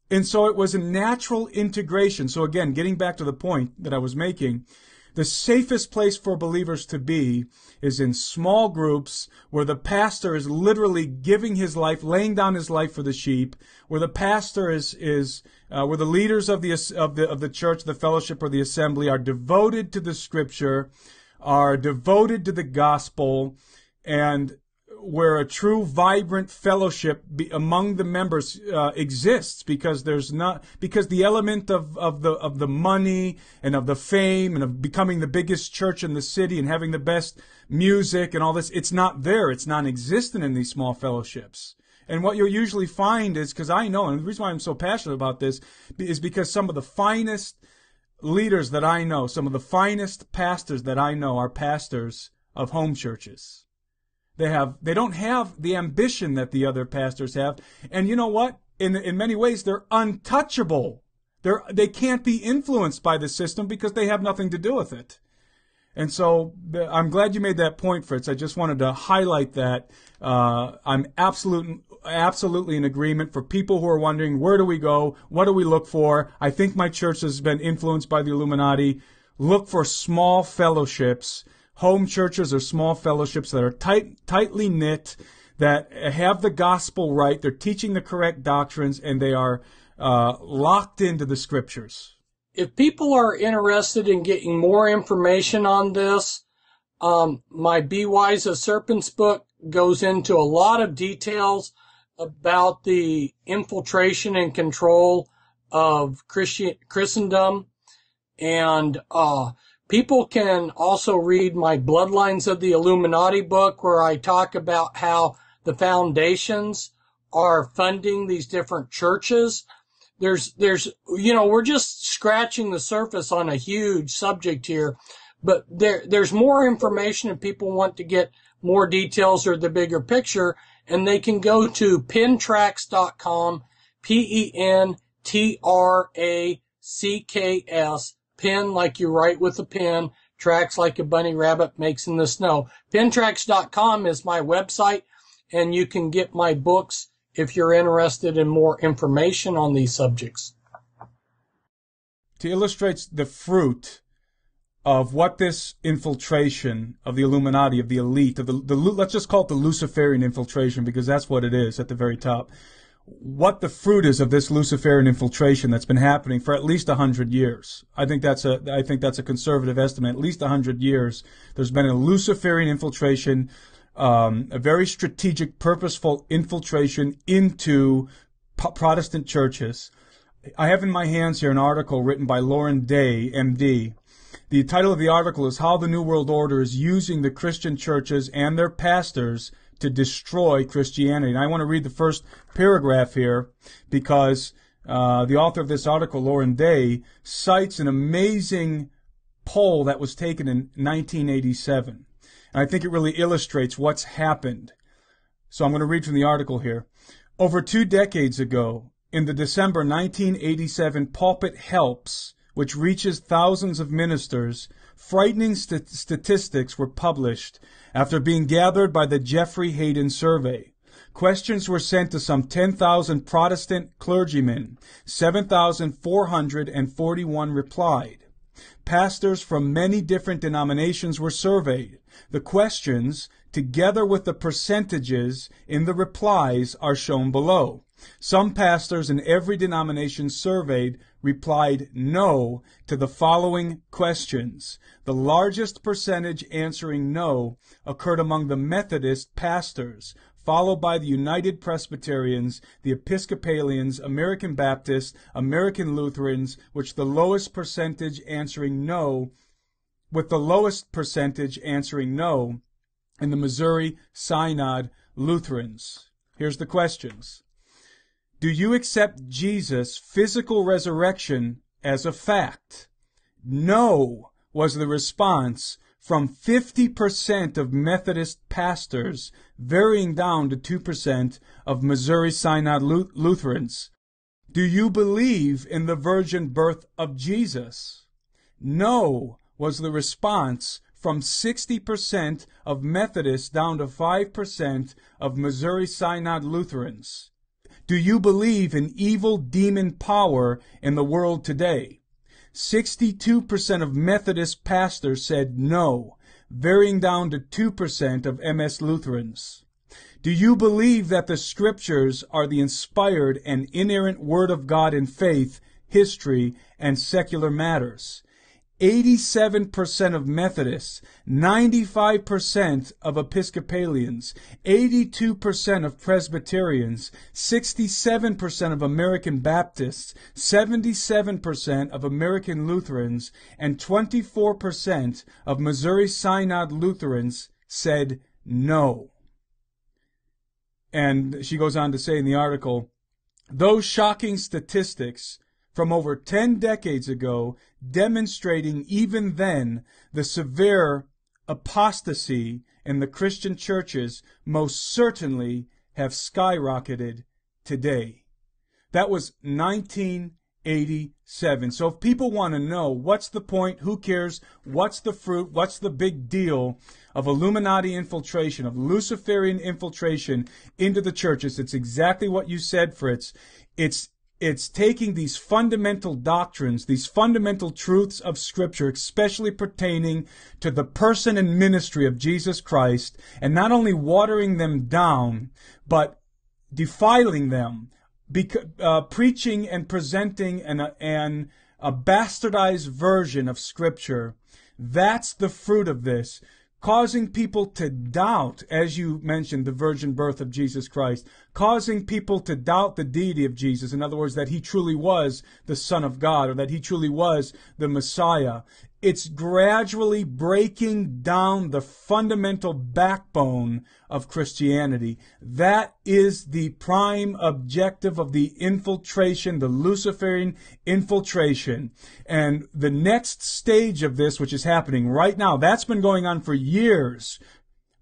S1: And so it was a natural integration. So again, getting back to the point that I was making, The safest place for believers to be is in small groups where the pastor is literally giving his life, laying down his life for the sheep, where the pastor is, is, uh, where the leaders of the, of the, of the church, the fellowship, or the assembly are devoted to the scripture, are devoted to the gospel, and where a true vibrant fellowship be, among the members uh, exists because there's not because the element of, of the of the money and of the fame and of becoming the biggest church in the city and having the best music and all this it's not there. It's non-existent in these small fellowships. And what you'll usually find is because I know and the reason why I'm so passionate about this is because some of the finest leaders that I know some of the finest pastors that I know are pastors of home churches they have they don't have the ambition that the other pastors have. And you know what? In in many ways they're untouchable. They're they can't be influenced by the system because they have nothing to do with it. And so I'm glad you made that point, Fritz. I just wanted to highlight that. Uh, I'm absolutely absolutely in agreement for people who are wondering where do we go, what do we look for. I think my church has been influenced by the Illuminati. Look for small fellowships home churches or small fellowships that are tight, tightly knit, that have the gospel right, they're teaching the correct doctrines, and they are uh, locked into the scriptures.
S2: If people are interested in getting more information on this, um, my Be Wise as Serpents book goes into a lot of details about the infiltration and control of Christian Christendom, and uh, People can also read my Bloodlines of the Illuminati book where I talk about how the foundations are funding these different churches. There's, there's, you know, we're just scratching the surface on a huge subject here, but there, there's more information if people want to get more details or the bigger picture and they can go to pentracks.com, P-E-N-T-R-A-C-K-S Pen like you write with a pen. Tracks like a bunny rabbit makes in the snow. Pentracks.com is my website and you can get my books if you're interested in more information on these subjects.
S1: To illustrate the fruit of what this infiltration of the Illuminati, of the elite, of the, the let's just call it the Luciferian infiltration because that's what it is at the very top what the fruit is of this Luciferian infiltration that's been happening for at least a hundred years. I think that's a I think that's a conservative estimate. At least a hundred years, there's been a Luciferian infiltration, um, a very strategic, purposeful infiltration into Protestant churches. I have in my hands here an article written by Lorraine Day, MD. The title of the article is How the New World Order is Using the Christian Churches and Their Pastors to destroy Christianity. And I want to read the first paragraph here because uh, the author of this article, Lorraine Day, cites an amazing poll that was taken in 1987. And I think it really illustrates what's happened. So I'm going to read from the article here. Over two decades ago, in the December 1987 Pulpit Helps, which reaches thousands of ministers, frightening st- statistics were published after being gathered by the Jeffrey Hayden survey. Questions were sent to some 10,000 Protestant clergymen. 7,441 replied. Pastors from many different denominations were surveyed. The questions, together with the percentages in the replies, are shown below. Some pastors in every denomination surveyed replied no to the following questions. The largest percentage answering no occurred among the Methodist pastors, followed by the United Presbyterians, the Episcopalians, American Baptists, American Lutherans, which the lowest percentage answering no, with the lowest percentage answering no, and the Missouri Synod Lutherans. Here's the questions. Do you accept Jesus' physical resurrection as a fact? No, was the response from 50% of Methodist pastors, varying down to 2% of Missouri Synod Lutherans. Do you believe in the virgin birth of Jesus? No, was the response from 60% of Methodists down to 5% of Missouri Synod Lutherans. Do you believe in evil demon power in the world today? 62% of Methodist pastors said no, varying down to 2% of MS Lutherans. Do you believe that the scriptures are the inspired and inerrant word of God in faith, history, and secular matters? 87% of Methodists, 95% of Episcopalians, 82% of Presbyterians, 67% of American Baptists, 77% of American Lutherans, and 24% of Missouri Synod Lutherans said no. And she goes on to say in the article, those shocking statistics from over 10 decades ago, demonstrating even then the severe apostasy in the Christian churches most certainly have skyrocketed today. That was 1987. So if people want to know what's the point, who cares, what's the fruit, what's the big deal of Illuminati infiltration, of Luciferian infiltration into the churches, it's exactly what you said, Fritz. It's it's taking these fundamental doctrines, these fundamental truths of Scripture, especially pertaining to the person and ministry of Jesus Christ, and not only watering them down, but defiling them, uh, preaching and presenting an, an, a bastardized version of Scripture. That's the fruit of this causing people to doubt, as you mentioned, the virgin birth of Jesus Christ, causing people to doubt the deity of Jesus. In other words, that he truly was the Son of God or that he truly was the Messiah. It's gradually breaking down the fundamental backbone of Christianity. That is the prime objective of the infiltration, the Luciferian infiltration. And the next stage of this, which is happening right now, that's been going on for years.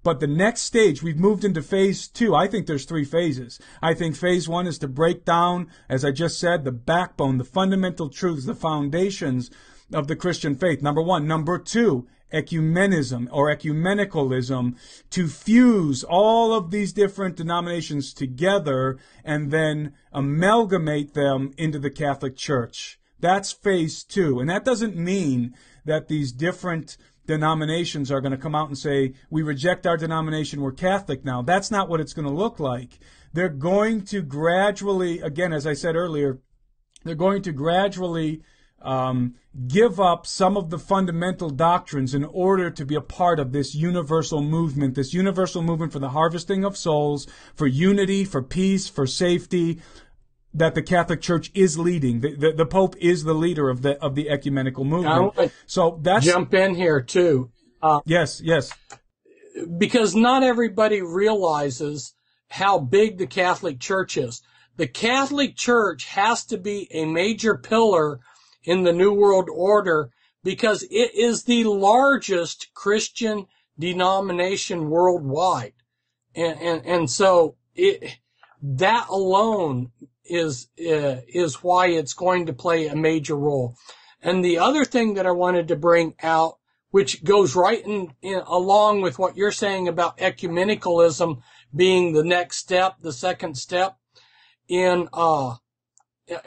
S1: But the next stage, we've moved into phase two. I think there's three phases. I think phase one is to break down, as I just said, the backbone, the fundamental truths, the foundations of the Christian faith. Number one. Number two, ecumenism or ecumenicalism to fuse all of these different denominations together and then amalgamate them into the Catholic Church. That's phase two. And that doesn't mean that these different denominations are going to come out and say, we reject our denomination, we're Catholic now. That's not what it's going to look like. They're going to gradually, again, as I said earlier, they're going to gradually um, give up some of the fundamental doctrines in order to be a part of this universal movement, this universal movement for the harvesting of souls, for unity, for peace, for safety, that the Catholic Church is leading. The, the, the Pope is the leader of the of the ecumenical movement. So that's
S2: jump in here too.
S1: Uh, yes, yes.
S2: Because not everybody realizes how big the Catholic Church is. The Catholic Church has to be a major pillar in the New World Order because it is the largest Christian denomination worldwide. And, and, and so it, that alone is, uh, is why it's going to play a major role. And the other thing that I wanted to bring out, which goes right in, in along with what you're saying about ecumenicalism being the next step, the second step in, uh,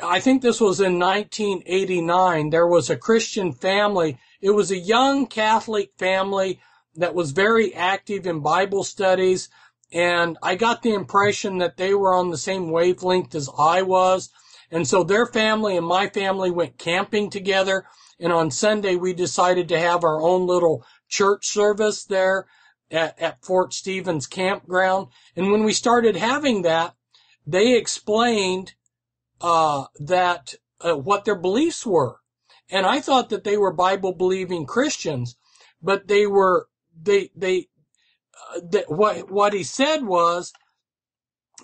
S2: I think this was in 1989. There was a Christian family. It was a young Catholic family that was very active in Bible studies. And I got the impression that they were on the same wavelength as I was. And so their family and my family went camping together. And on Sunday, we decided to have our own little church service there at, at Fort Stevens campground. And when we started having that, they explained uh, that uh, what their beliefs were, and I thought that they were Bible believing Christians, but they were they they uh, what what he said was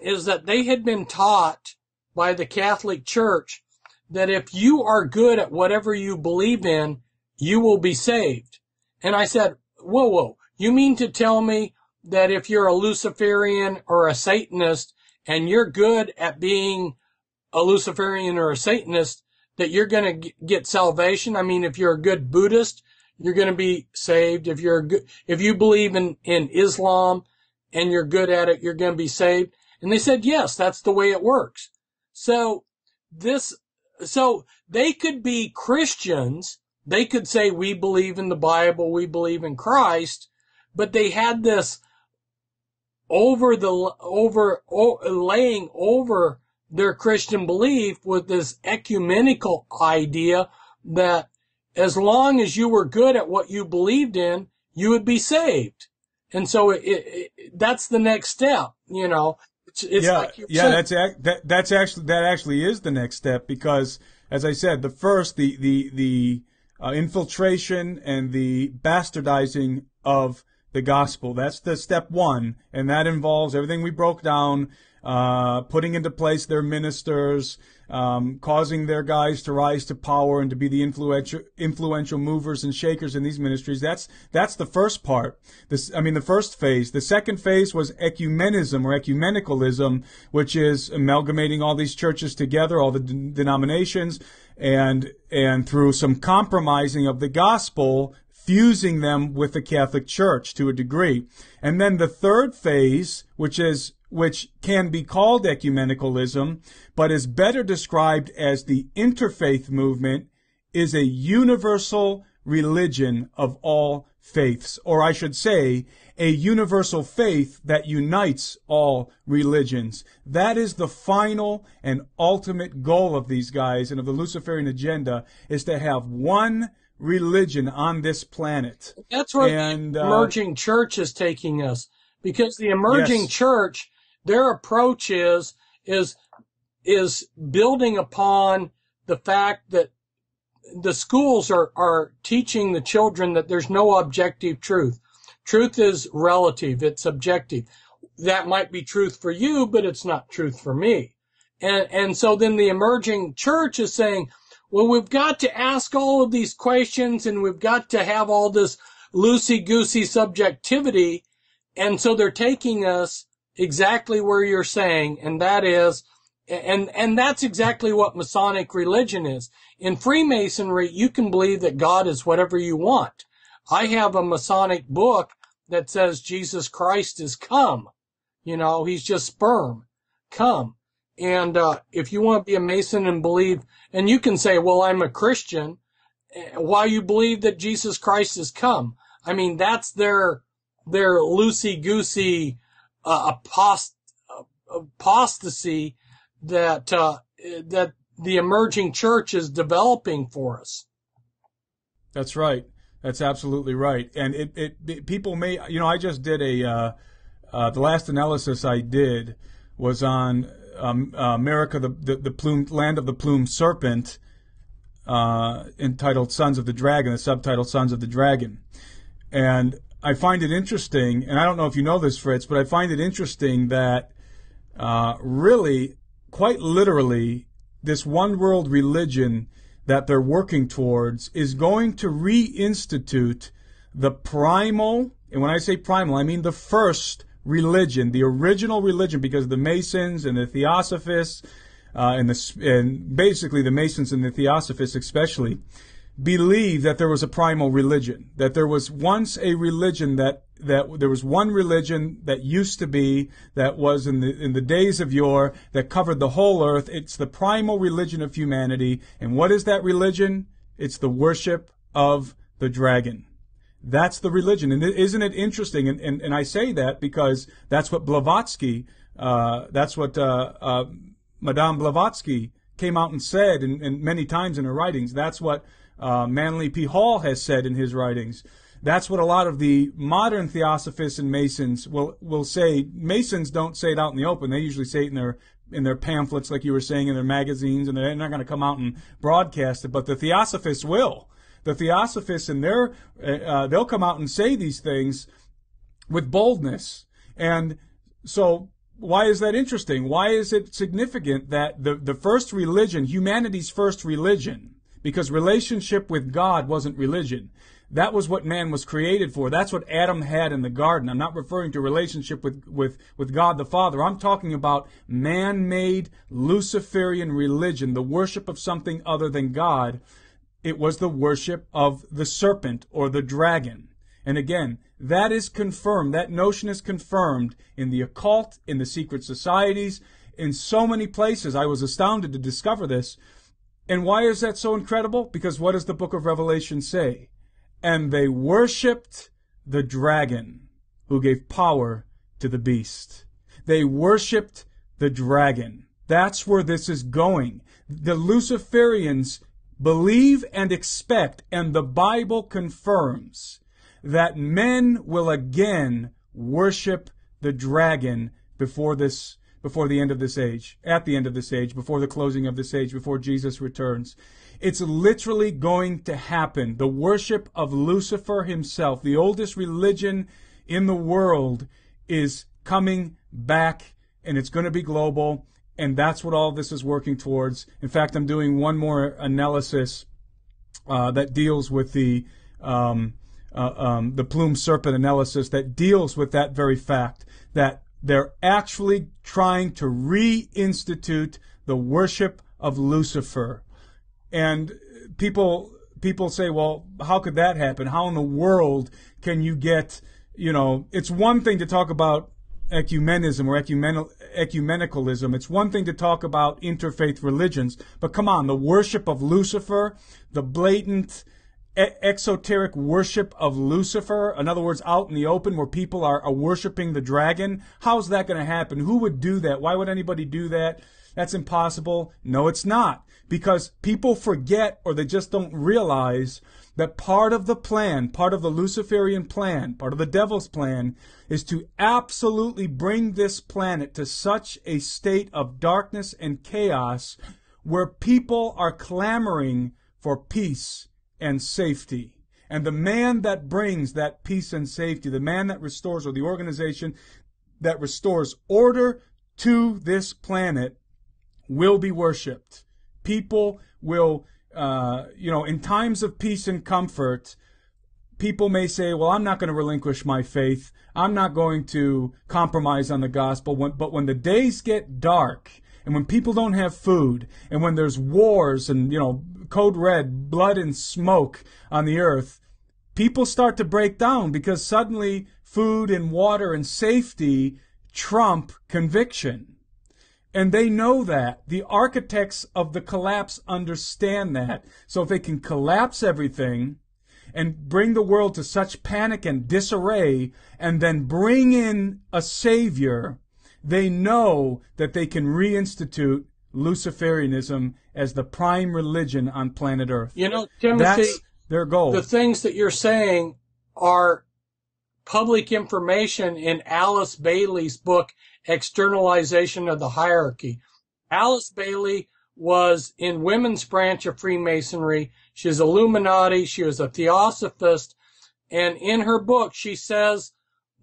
S2: is that they had been taught by the Catholic Church that if you are good at whatever you believe in, you will be saved. And I said, whoa, whoa, you mean to tell me that if you're a Luciferian or a Satanist and you're good at being a Luciferian or a Satanist that you're going to get salvation. I mean, if you're a good Buddhist, you're going to be saved. If you're a good, if you believe in, in Islam and you're good at it, you're going to be saved. And they said, yes, that's the way it works. So this, so they could be Christians. They could say, we believe in the Bible, we believe in Christ, but they had this over the, over, laying over their Christian belief with this ecumenical idea that as long as you were good at what you believed in, you would be saved. And so it, it, it, that's the next step, you know.
S1: It's, it's yeah, like yeah, that's that, that's actually that actually is the next step because, as I said, the first the the the uh, infiltration and the bastardizing of the gospel. That's the step one, and that involves everything we broke down uh, putting into place their ministers, um, causing their guys to rise to power and to be the influential influential movers and shakers in these ministries. That's that's the first part. This, I mean, the first phase. The second phase was ecumenism or ecumenicalism, which is amalgamating all these churches together, all the denominations, and and through some compromising of the gospel, fusing them with the Catholic Church to a degree. And then the third phase, which is which can be called ecumenicalism, but is better described as the interfaith movement, is a universal religion of all faiths, or I should say, a universal faith that unites all religions. That is the final and ultimate goal of these guys and of the Luciferian agenda is to have one religion on this planet.
S2: That's where and, the uh, emerging uh, church is taking us because the emerging yes. church their approach is, is, is building upon the fact that the schools are, are teaching the children that there's no objective truth. Truth is relative. It's objective. That might be truth for you, but it's not truth for me. And, and so then the emerging church is saying, well, we've got to ask all of these questions and we've got to have all this loosey goosey subjectivity. And so they're taking us exactly where you're saying, and that is, and, and that's exactly what Masonic religion is. In Freemasonry, you can believe that God is whatever you want. I have a Masonic book that says Jesus Christ is come. You know, he's just sperm. Come. And, uh, if you want to be a Mason and believe, and you can say, well, I'm a Christian, eh, why you believe that Jesus Christ has come. I mean, that's their, their loosey goosey, uh, apost- apostasy that uh, that the emerging church is developing for us.
S1: That's right. That's absolutely right. And it, it, it people may you know I just did a uh, uh, the last analysis I did was on um, uh, America the, the, the plume land of the plumed serpent uh, entitled Sons of the Dragon the subtitle Sons of the Dragon and I find it interesting, and I don't know if you know this, Fritz, but I find it interesting that uh, really, quite literally, this one world religion that they're working towards is going to reinstitute the primal, and when I say primal, I mean the first religion, the original religion, because the Masons and the Theosophists, uh, and the and basically the Masons and the Theosophists especially, believe that there was a primal religion, that there was once a religion that that there was one religion that used to be that was in the in the days of yore that covered the whole earth. It's the primal religion of humanity, and what is that religion? It's the worship of the dragon. That's the religion, and isn't it interesting? And and, and I say that because that's what Blavatsky, uh, that's what uh, uh, Madame Blavatsky came out and said, and, and many times in her writings. That's what uh, Manly P. Hall has said in his writings. That's what a lot of the modern theosophists and Masons will will say. Masons don't say it out in the open. They usually say it in their in their pamphlets, like you were saying, in their magazines, and they're not going to come out and broadcast it. But the theosophists will. The theosophists and their uh, uh, they'll come out and say these things with boldness. And so why is that interesting? Why is it significant that the, the first religion, humanity's first religion, because relationship with God wasn't religion. That was what man was created for. That's what Adam had in the garden. I'm not referring to relationship with, with, with God the Father. I'm talking about man-made Luciferian religion, the worship of something other than God. It was the worship of the serpent or the dragon. And again, that is confirmed. That notion is confirmed in the occult, in the secret societies, in so many places. I was astounded to discover this And why is that so incredible? Because what does the book of Revelation say? And they worshiped the dragon who gave power to the beast. They worshiped the dragon. That's where this is going. The Luciferians believe and expect, and the Bible confirms that men will again worship the dragon before this before the end of this age, at the end of this age, before the closing of this age, before Jesus returns. It's literally going to happen. The worship of Lucifer himself, the oldest religion in the world, is coming back and it's going to be global. And that's what all this is working towards. In fact, I'm doing one more analysis uh, that deals with the um, uh, um, the plume serpent analysis that deals with that very fact that they're actually trying to reinstitute the worship of Lucifer. And people people say, well, how could that happen? How in the world can you get, you know, it's one thing to talk about ecumenism or ecumenical, ecumenicalism. It's one thing to talk about interfaith religions, but come on, the worship of Lucifer, the blatant exoteric worship of Lucifer, in other words, out in the open where people are, are worshiping the dragon. How's that going to happen? Who would do that? Why would anybody do that? That's impossible. No, it's not. Because people forget or they just don't realize that part of the plan, part of the Luciferian plan, part of the devil's plan is to absolutely bring this planet to such a state of darkness and chaos where people are clamoring for peace and safety. And the man that brings that peace and safety, the man that restores, or the organization that restores order to this planet, will be worshiped. People will, uh, you know, in times of peace and comfort, people may say, well, I'm not going to relinquish my faith. I'm not going to compromise on the gospel. but when the days get dark and when people don't have food and when there's wars and, you know, code red, blood and smoke on the earth, people start to break down because suddenly food and water and safety trump conviction. And they know that. The architects of the collapse understand that. So if they can collapse everything and bring the world to such panic and disarray and then bring in a savior, they know that they can reinstitute Luciferianism as the prime religion on planet Earth.
S2: You know, Timothy,
S1: That's their goal.
S2: The things that you're saying are public information in Alice Bailey's book, Externalization of the Hierarchy. Alice Bailey was in women's branch of Freemasonry. She She's Illuminati. She was a theosophist. And in her book, she says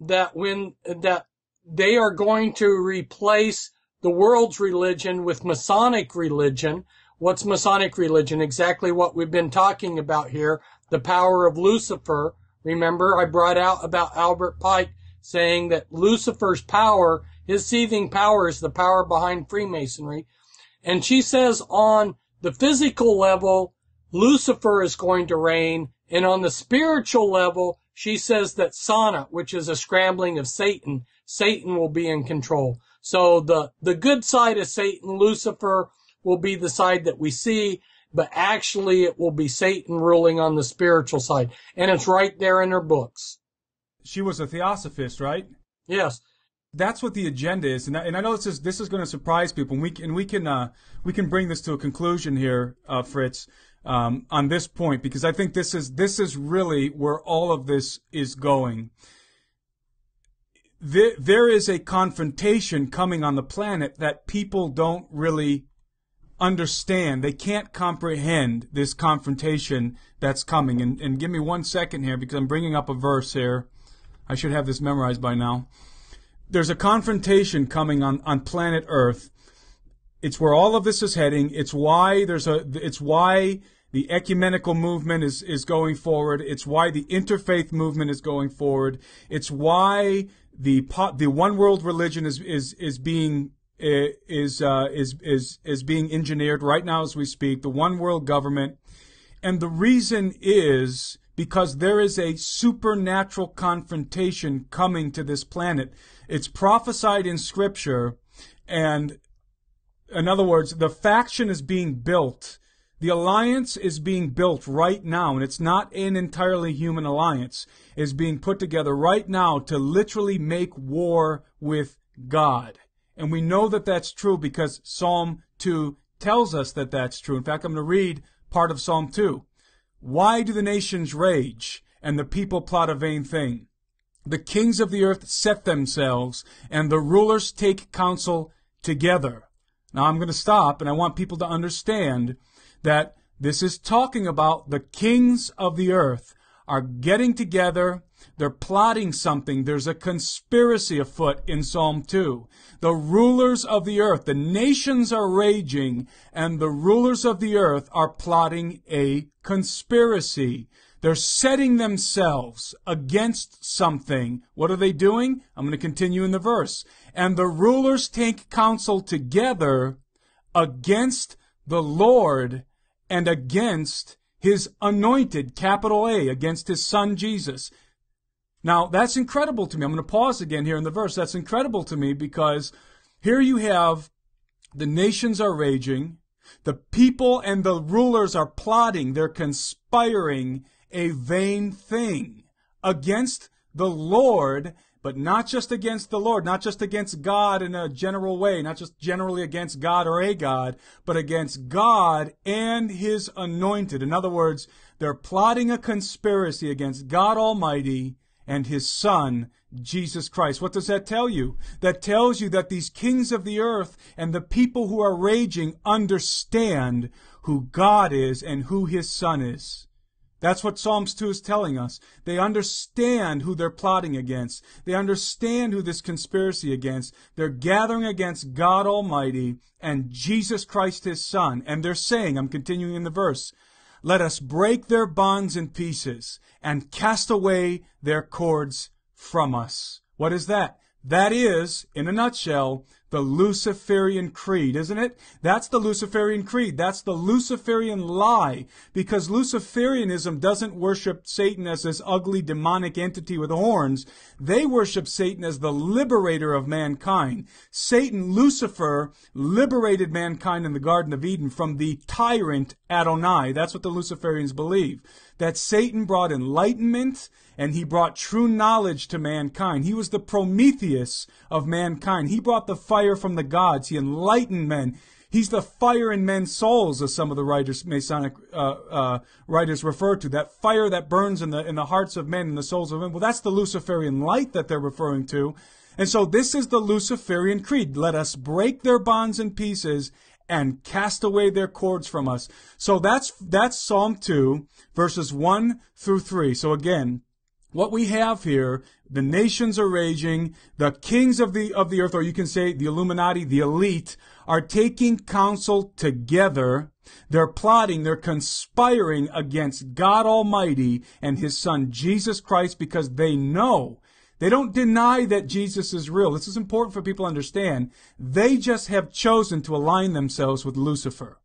S2: that when, that they are going to replace the world's religion with Masonic religion. What's Masonic religion? Exactly what we've been talking about here. The power of Lucifer. Remember, I brought out about Albert Pike saying that Lucifer's power, his seething power is the power behind Freemasonry. And she says on the physical level, Lucifer is going to reign. And on the spiritual level, she says that Sanat, which is a scrambling of Satan, Satan will be in control. So the, the good side of Satan, Lucifer, will be the side that we see, but actually it will be Satan ruling on the spiritual side. And it's right there in her books.
S1: She was a theosophist, right?
S2: Yes.
S1: That's what the agenda is, and I, and I know this is this is going to surprise people. And we and we can uh, we can bring this to a conclusion here, uh, Fritz, um, on this point because I think this is this is really where all of this is going there, there is a confrontation coming on the planet that people don't really understand. They can't comprehend this confrontation that's coming. And, and give me one second here because I'm bringing up a verse here. I should have this memorized by now. There's a confrontation coming on, on planet Earth. It's where all of this is heading. It's why there's a, it's why the ecumenical movement is, is going forward. It's why the interfaith movement is going forward. It's why the the one world religion is is is being is uh, is is is being engineered right now as we speak. The one world government, and the reason is because there is a supernatural confrontation coming to this planet. It's prophesied in Scripture, and in other words, the faction is being built The alliance is being built right now, and it's not an entirely human alliance. Is being put together right now to literally make war with God. And we know that that's true because Psalm 2 tells us that that's true. In fact, I'm going to read part of Psalm 2. Why do the nations rage and the people plot a vain thing? The kings of the earth set themselves and the rulers take counsel together. Now I'm going to stop and I want people to understand that this is talking about the kings of the earth are getting together. They're plotting something. There's a conspiracy afoot in Psalm 2. The rulers of the earth, the nations are raging, and the rulers of the earth are plotting a conspiracy. They're setting themselves against something. What are they doing? I'm going to continue in the verse. And the rulers take counsel together against the Lord and against his anointed, capital A, against his son Jesus. Now, that's incredible to me. I'm going to pause again here in the verse. That's incredible to me because here you have the nations are raging, the people and the rulers are plotting, they're conspiring a vain thing against the Lord but not just against the Lord, not just against God in a general way, not just generally against God or a God, but against God and His anointed. In other words, they're plotting a conspiracy against God Almighty and His Son, Jesus Christ. What does that tell you? That tells you that these kings of the earth and the people who are raging understand who God is and who His Son is. That's what Psalms 2 is telling us. They understand who they're plotting against. They understand who this conspiracy against. They're gathering against God Almighty and Jesus Christ His Son. And they're saying, I'm continuing in the verse, let us break their bonds in pieces and cast away their cords from us. What is that? That is, in a nutshell, the Luciferian creed, isn't it? That's the Luciferian creed. That's the Luciferian lie. Because Luciferianism doesn't worship Satan as this ugly demonic entity with horns. They worship Satan as the liberator of mankind. Satan, Lucifer, liberated mankind in the Garden of Eden from the tyrant Adonai. That's what the Luciferians believe. That Satan brought enlightenment and he brought true knowledge to mankind. He was the Prometheus of mankind. He brought the fire from the gods. He enlightened men. He's the fire in men's souls, as some of the writers, Masonic uh, uh, writers refer to. That fire that burns in the in the hearts of men and the souls of men. Well, that's the Luciferian light that they're referring to. And so this is the Luciferian creed. Let us break their bonds in pieces and cast away their cords from us. So that's that's Psalm 2, verses 1 through 3. So again, what we have here, the nations are raging, the kings of the, of the earth, or you can say the Illuminati, the elite, are taking counsel together. They're plotting, they're conspiring against God Almighty and His Son Jesus Christ because they know they don't deny that Jesus is real. This is important for people to understand. They just have chosen to align themselves with Lucifer.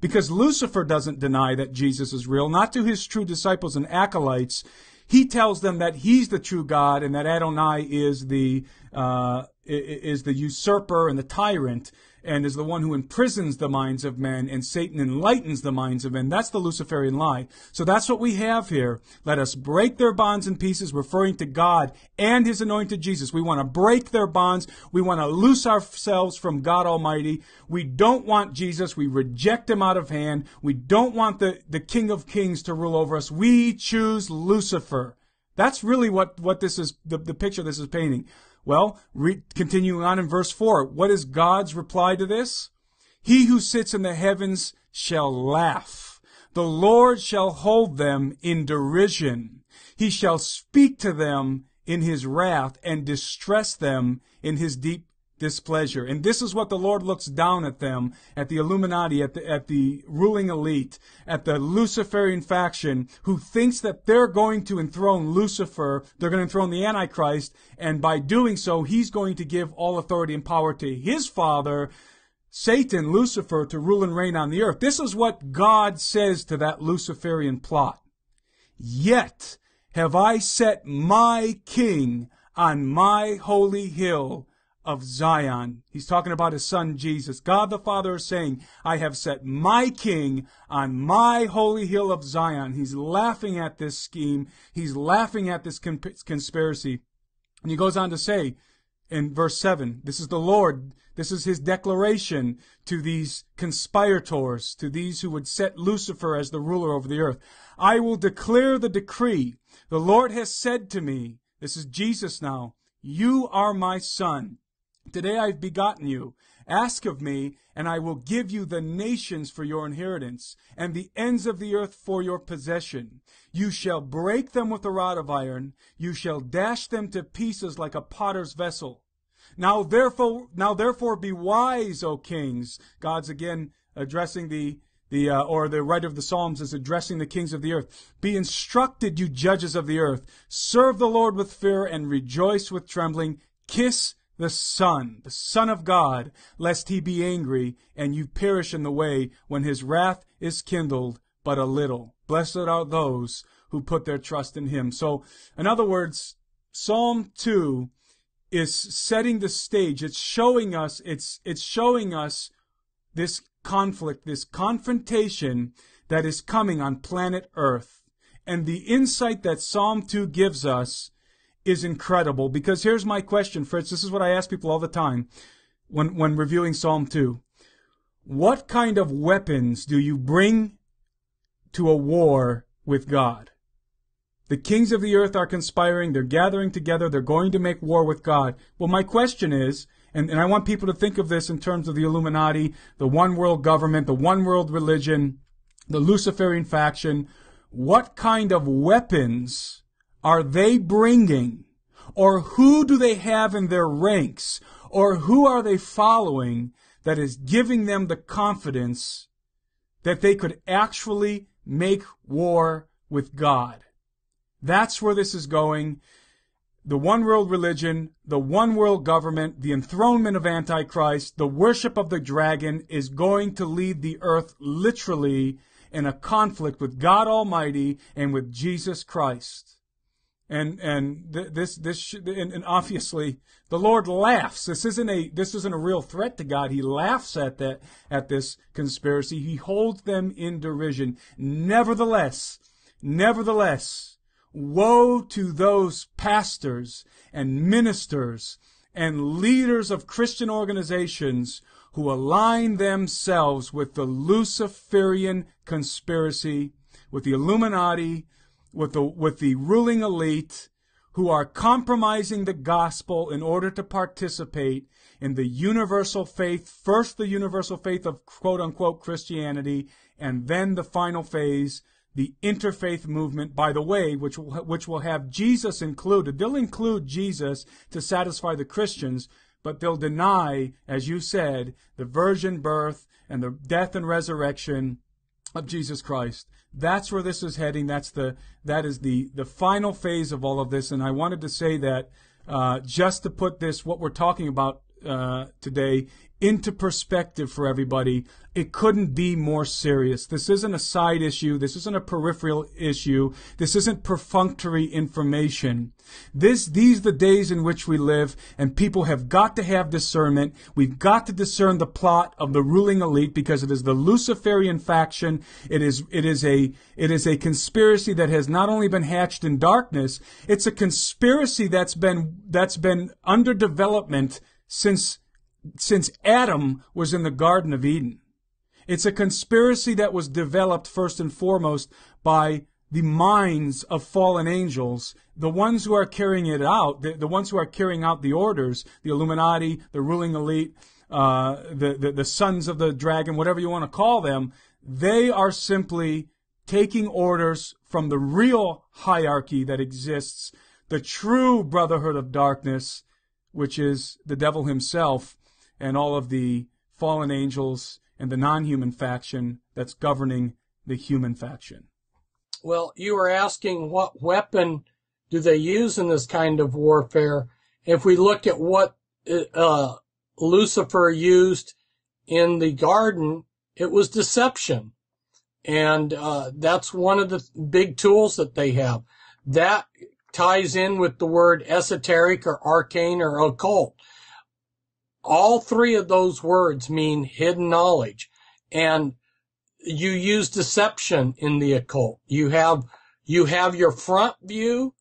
S1: Because Lucifer doesn't deny that Jesus is real, not to his true disciples and acolytes. He tells them that he's the true God and that Adonai is the uh, is the usurper and the tyrant and is the one who imprisons the minds of men, and Satan enlightens the minds of men. That's the Luciferian lie. So that's what we have here. Let us break their bonds in pieces, referring to God and His anointed Jesus. We want to break their bonds. We want to loose ourselves from God Almighty. We don't want Jesus. We reject Him out of hand. We don't want the, the King of Kings to rule over us. We choose Lucifer. That's really what, what this is, the, the picture this is painting. Well, re- continuing on in verse 4, what is God's reply to this? He who sits in the heavens shall laugh. The Lord shall hold them in derision. He shall speak to them in his wrath and distress them in his deep displeasure. And this is what the Lord looks down at them, at the Illuminati, at the, at the ruling elite, at the Luciferian faction who thinks that they're going to enthrone Lucifer, they're going to enthrone the Antichrist, and by doing so, he's going to give all authority and power to his father, Satan, Lucifer, to rule and reign on the earth. This is what God says to that Luciferian plot. Yet have I set my king on my holy hill of Zion. He's talking about his son Jesus. God the Father is saying, I have set my king on my holy hill of Zion. He's laughing at this scheme. He's laughing at this conspiracy. And he goes on to say in verse 7, this is the Lord, this is his declaration to these conspirators, to these who would set Lucifer as the ruler over the earth. I will declare the decree. The Lord has said to me, this is Jesus now, you are my son. Today I've begotten you. Ask of me, and I will give you the nations for your inheritance, and the ends of the earth for your possession. You shall break them with a rod of iron, you shall dash them to pieces like a potter's vessel. Now therefore, now therefore be wise, O kings. God's again addressing the the uh, or the writer of the Psalms is addressing the kings of the earth. Be instructed, you judges of the earth. Serve the Lord with fear and rejoice with trembling. Kiss the Son, the Son of God, lest he be angry and you perish in the way when his wrath is kindled but a little. Blessed are those who put their trust in him. So, in other words, Psalm 2 is setting the stage. It's showing us, it's, it's showing us this conflict, this confrontation that is coming on planet Earth. And the insight that Psalm 2 gives us is incredible because here's my question, Fritz. This is what I ask people all the time when, when reviewing Psalm 2. What kind of weapons do you bring to a war with God? The kings of the earth are conspiring. They're gathering together. They're going to make war with God. Well, my question is, and, and I want people to think of this in terms of the Illuminati, the one world government, the one world religion, the Luciferian faction. What kind of weapons are they bringing? Or who do they have in their ranks? Or who are they following that is giving them the confidence that they could actually make war with God? That's where this is going. The one world religion, the one world government, the enthronement of Antichrist, the worship of the dragon is going to lead the earth literally in a conflict with God Almighty and with Jesus Christ and and this this and, and, obviously the Lord laughs. This isn't a this isn't a real threat to God. He laughs at that at this conspiracy. He holds them in derision. Nevertheless, nevertheless, woe to those pastors and ministers and leaders of Christian organizations who align themselves with the Luciferian conspiracy, with the Illuminati, with the, with the ruling elite who are compromising the gospel in order to participate in the universal faith, first the universal faith of quote unquote Christianity, and then the final phase, the interfaith movement, by the way, which will, which will have Jesus included. They'll include Jesus to satisfy the Christians, but they'll deny, as you said, the virgin birth and the death and resurrection of Jesus Christ. That's where this is heading. That's the that is the the final phase of all of this. And I wanted to say that uh, just to put this what we're talking about uh, today into perspective for everybody. It couldn't be more serious. This isn't a side issue. This isn't a peripheral issue. This isn't perfunctory information. This, these are the days in which we live, and people have got to have discernment. We've got to discern the plot of the ruling elite because it is the Luciferian faction. It is, it is a, it is a conspiracy that has not only been hatched in darkness, it's a conspiracy that's been, that's been under development since since Adam was in the Garden of Eden. It's a conspiracy that was developed first and foremost by the minds of fallen angels, the ones who are carrying it out, the, the ones who are carrying out the orders, the Illuminati, the ruling elite, uh, the, the, the sons of the dragon, whatever you want to call them, they are simply taking orders from the real hierarchy that exists, the true brotherhood of darkness, which is the devil himself, and all of the fallen angels and the non-human faction that's governing the human faction.
S2: Well, you were asking what weapon do they use in this kind of warfare? If we look at what uh, Lucifer used in the garden, it was deception. And uh, that's one of the big tools that they have. That ties in with the word esoteric or arcane or occult. all three of those words mean hidden knowledge. And you use deception in the occult. You have, you have your front view.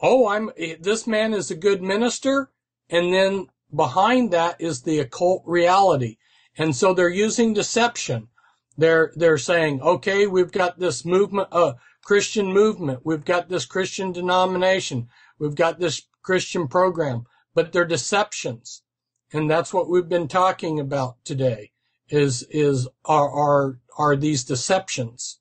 S2: Oh, I'm, this man is a good minister. And then behind that is the occult reality. And so they're using deception. They're, they're saying, okay, we've got this movement, uh, Christian movement. We've got this Christian denomination. We've got this Christian program, but they're deceptions. And that's what we've been talking about today is, is, are, are, are these deceptions.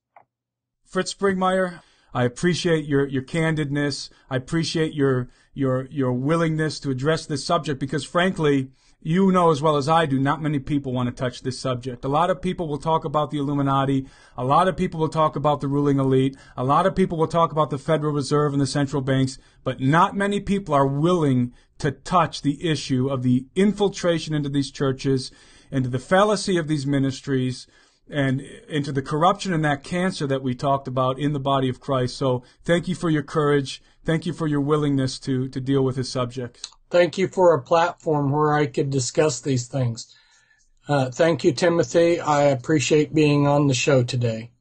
S1: Fritz Springmeier, I appreciate your, your candidness. I appreciate your, your, your willingness to address this subject because frankly, you know as well as I do, not many people want to touch this subject. A lot of people will talk about the Illuminati. A lot of people will talk about the ruling elite. A lot of people will talk about the Federal Reserve and the central banks, but not many people are willing to touch the issue of the infiltration into these churches, into the fallacy of these ministries, and into the corruption and that cancer that we talked about in the body of Christ. So thank you for your courage. Thank you for your willingness to, to deal with this subject.
S2: Thank you for a platform where I could discuss these things. Uh, thank you, Timothy. I appreciate being on the show today.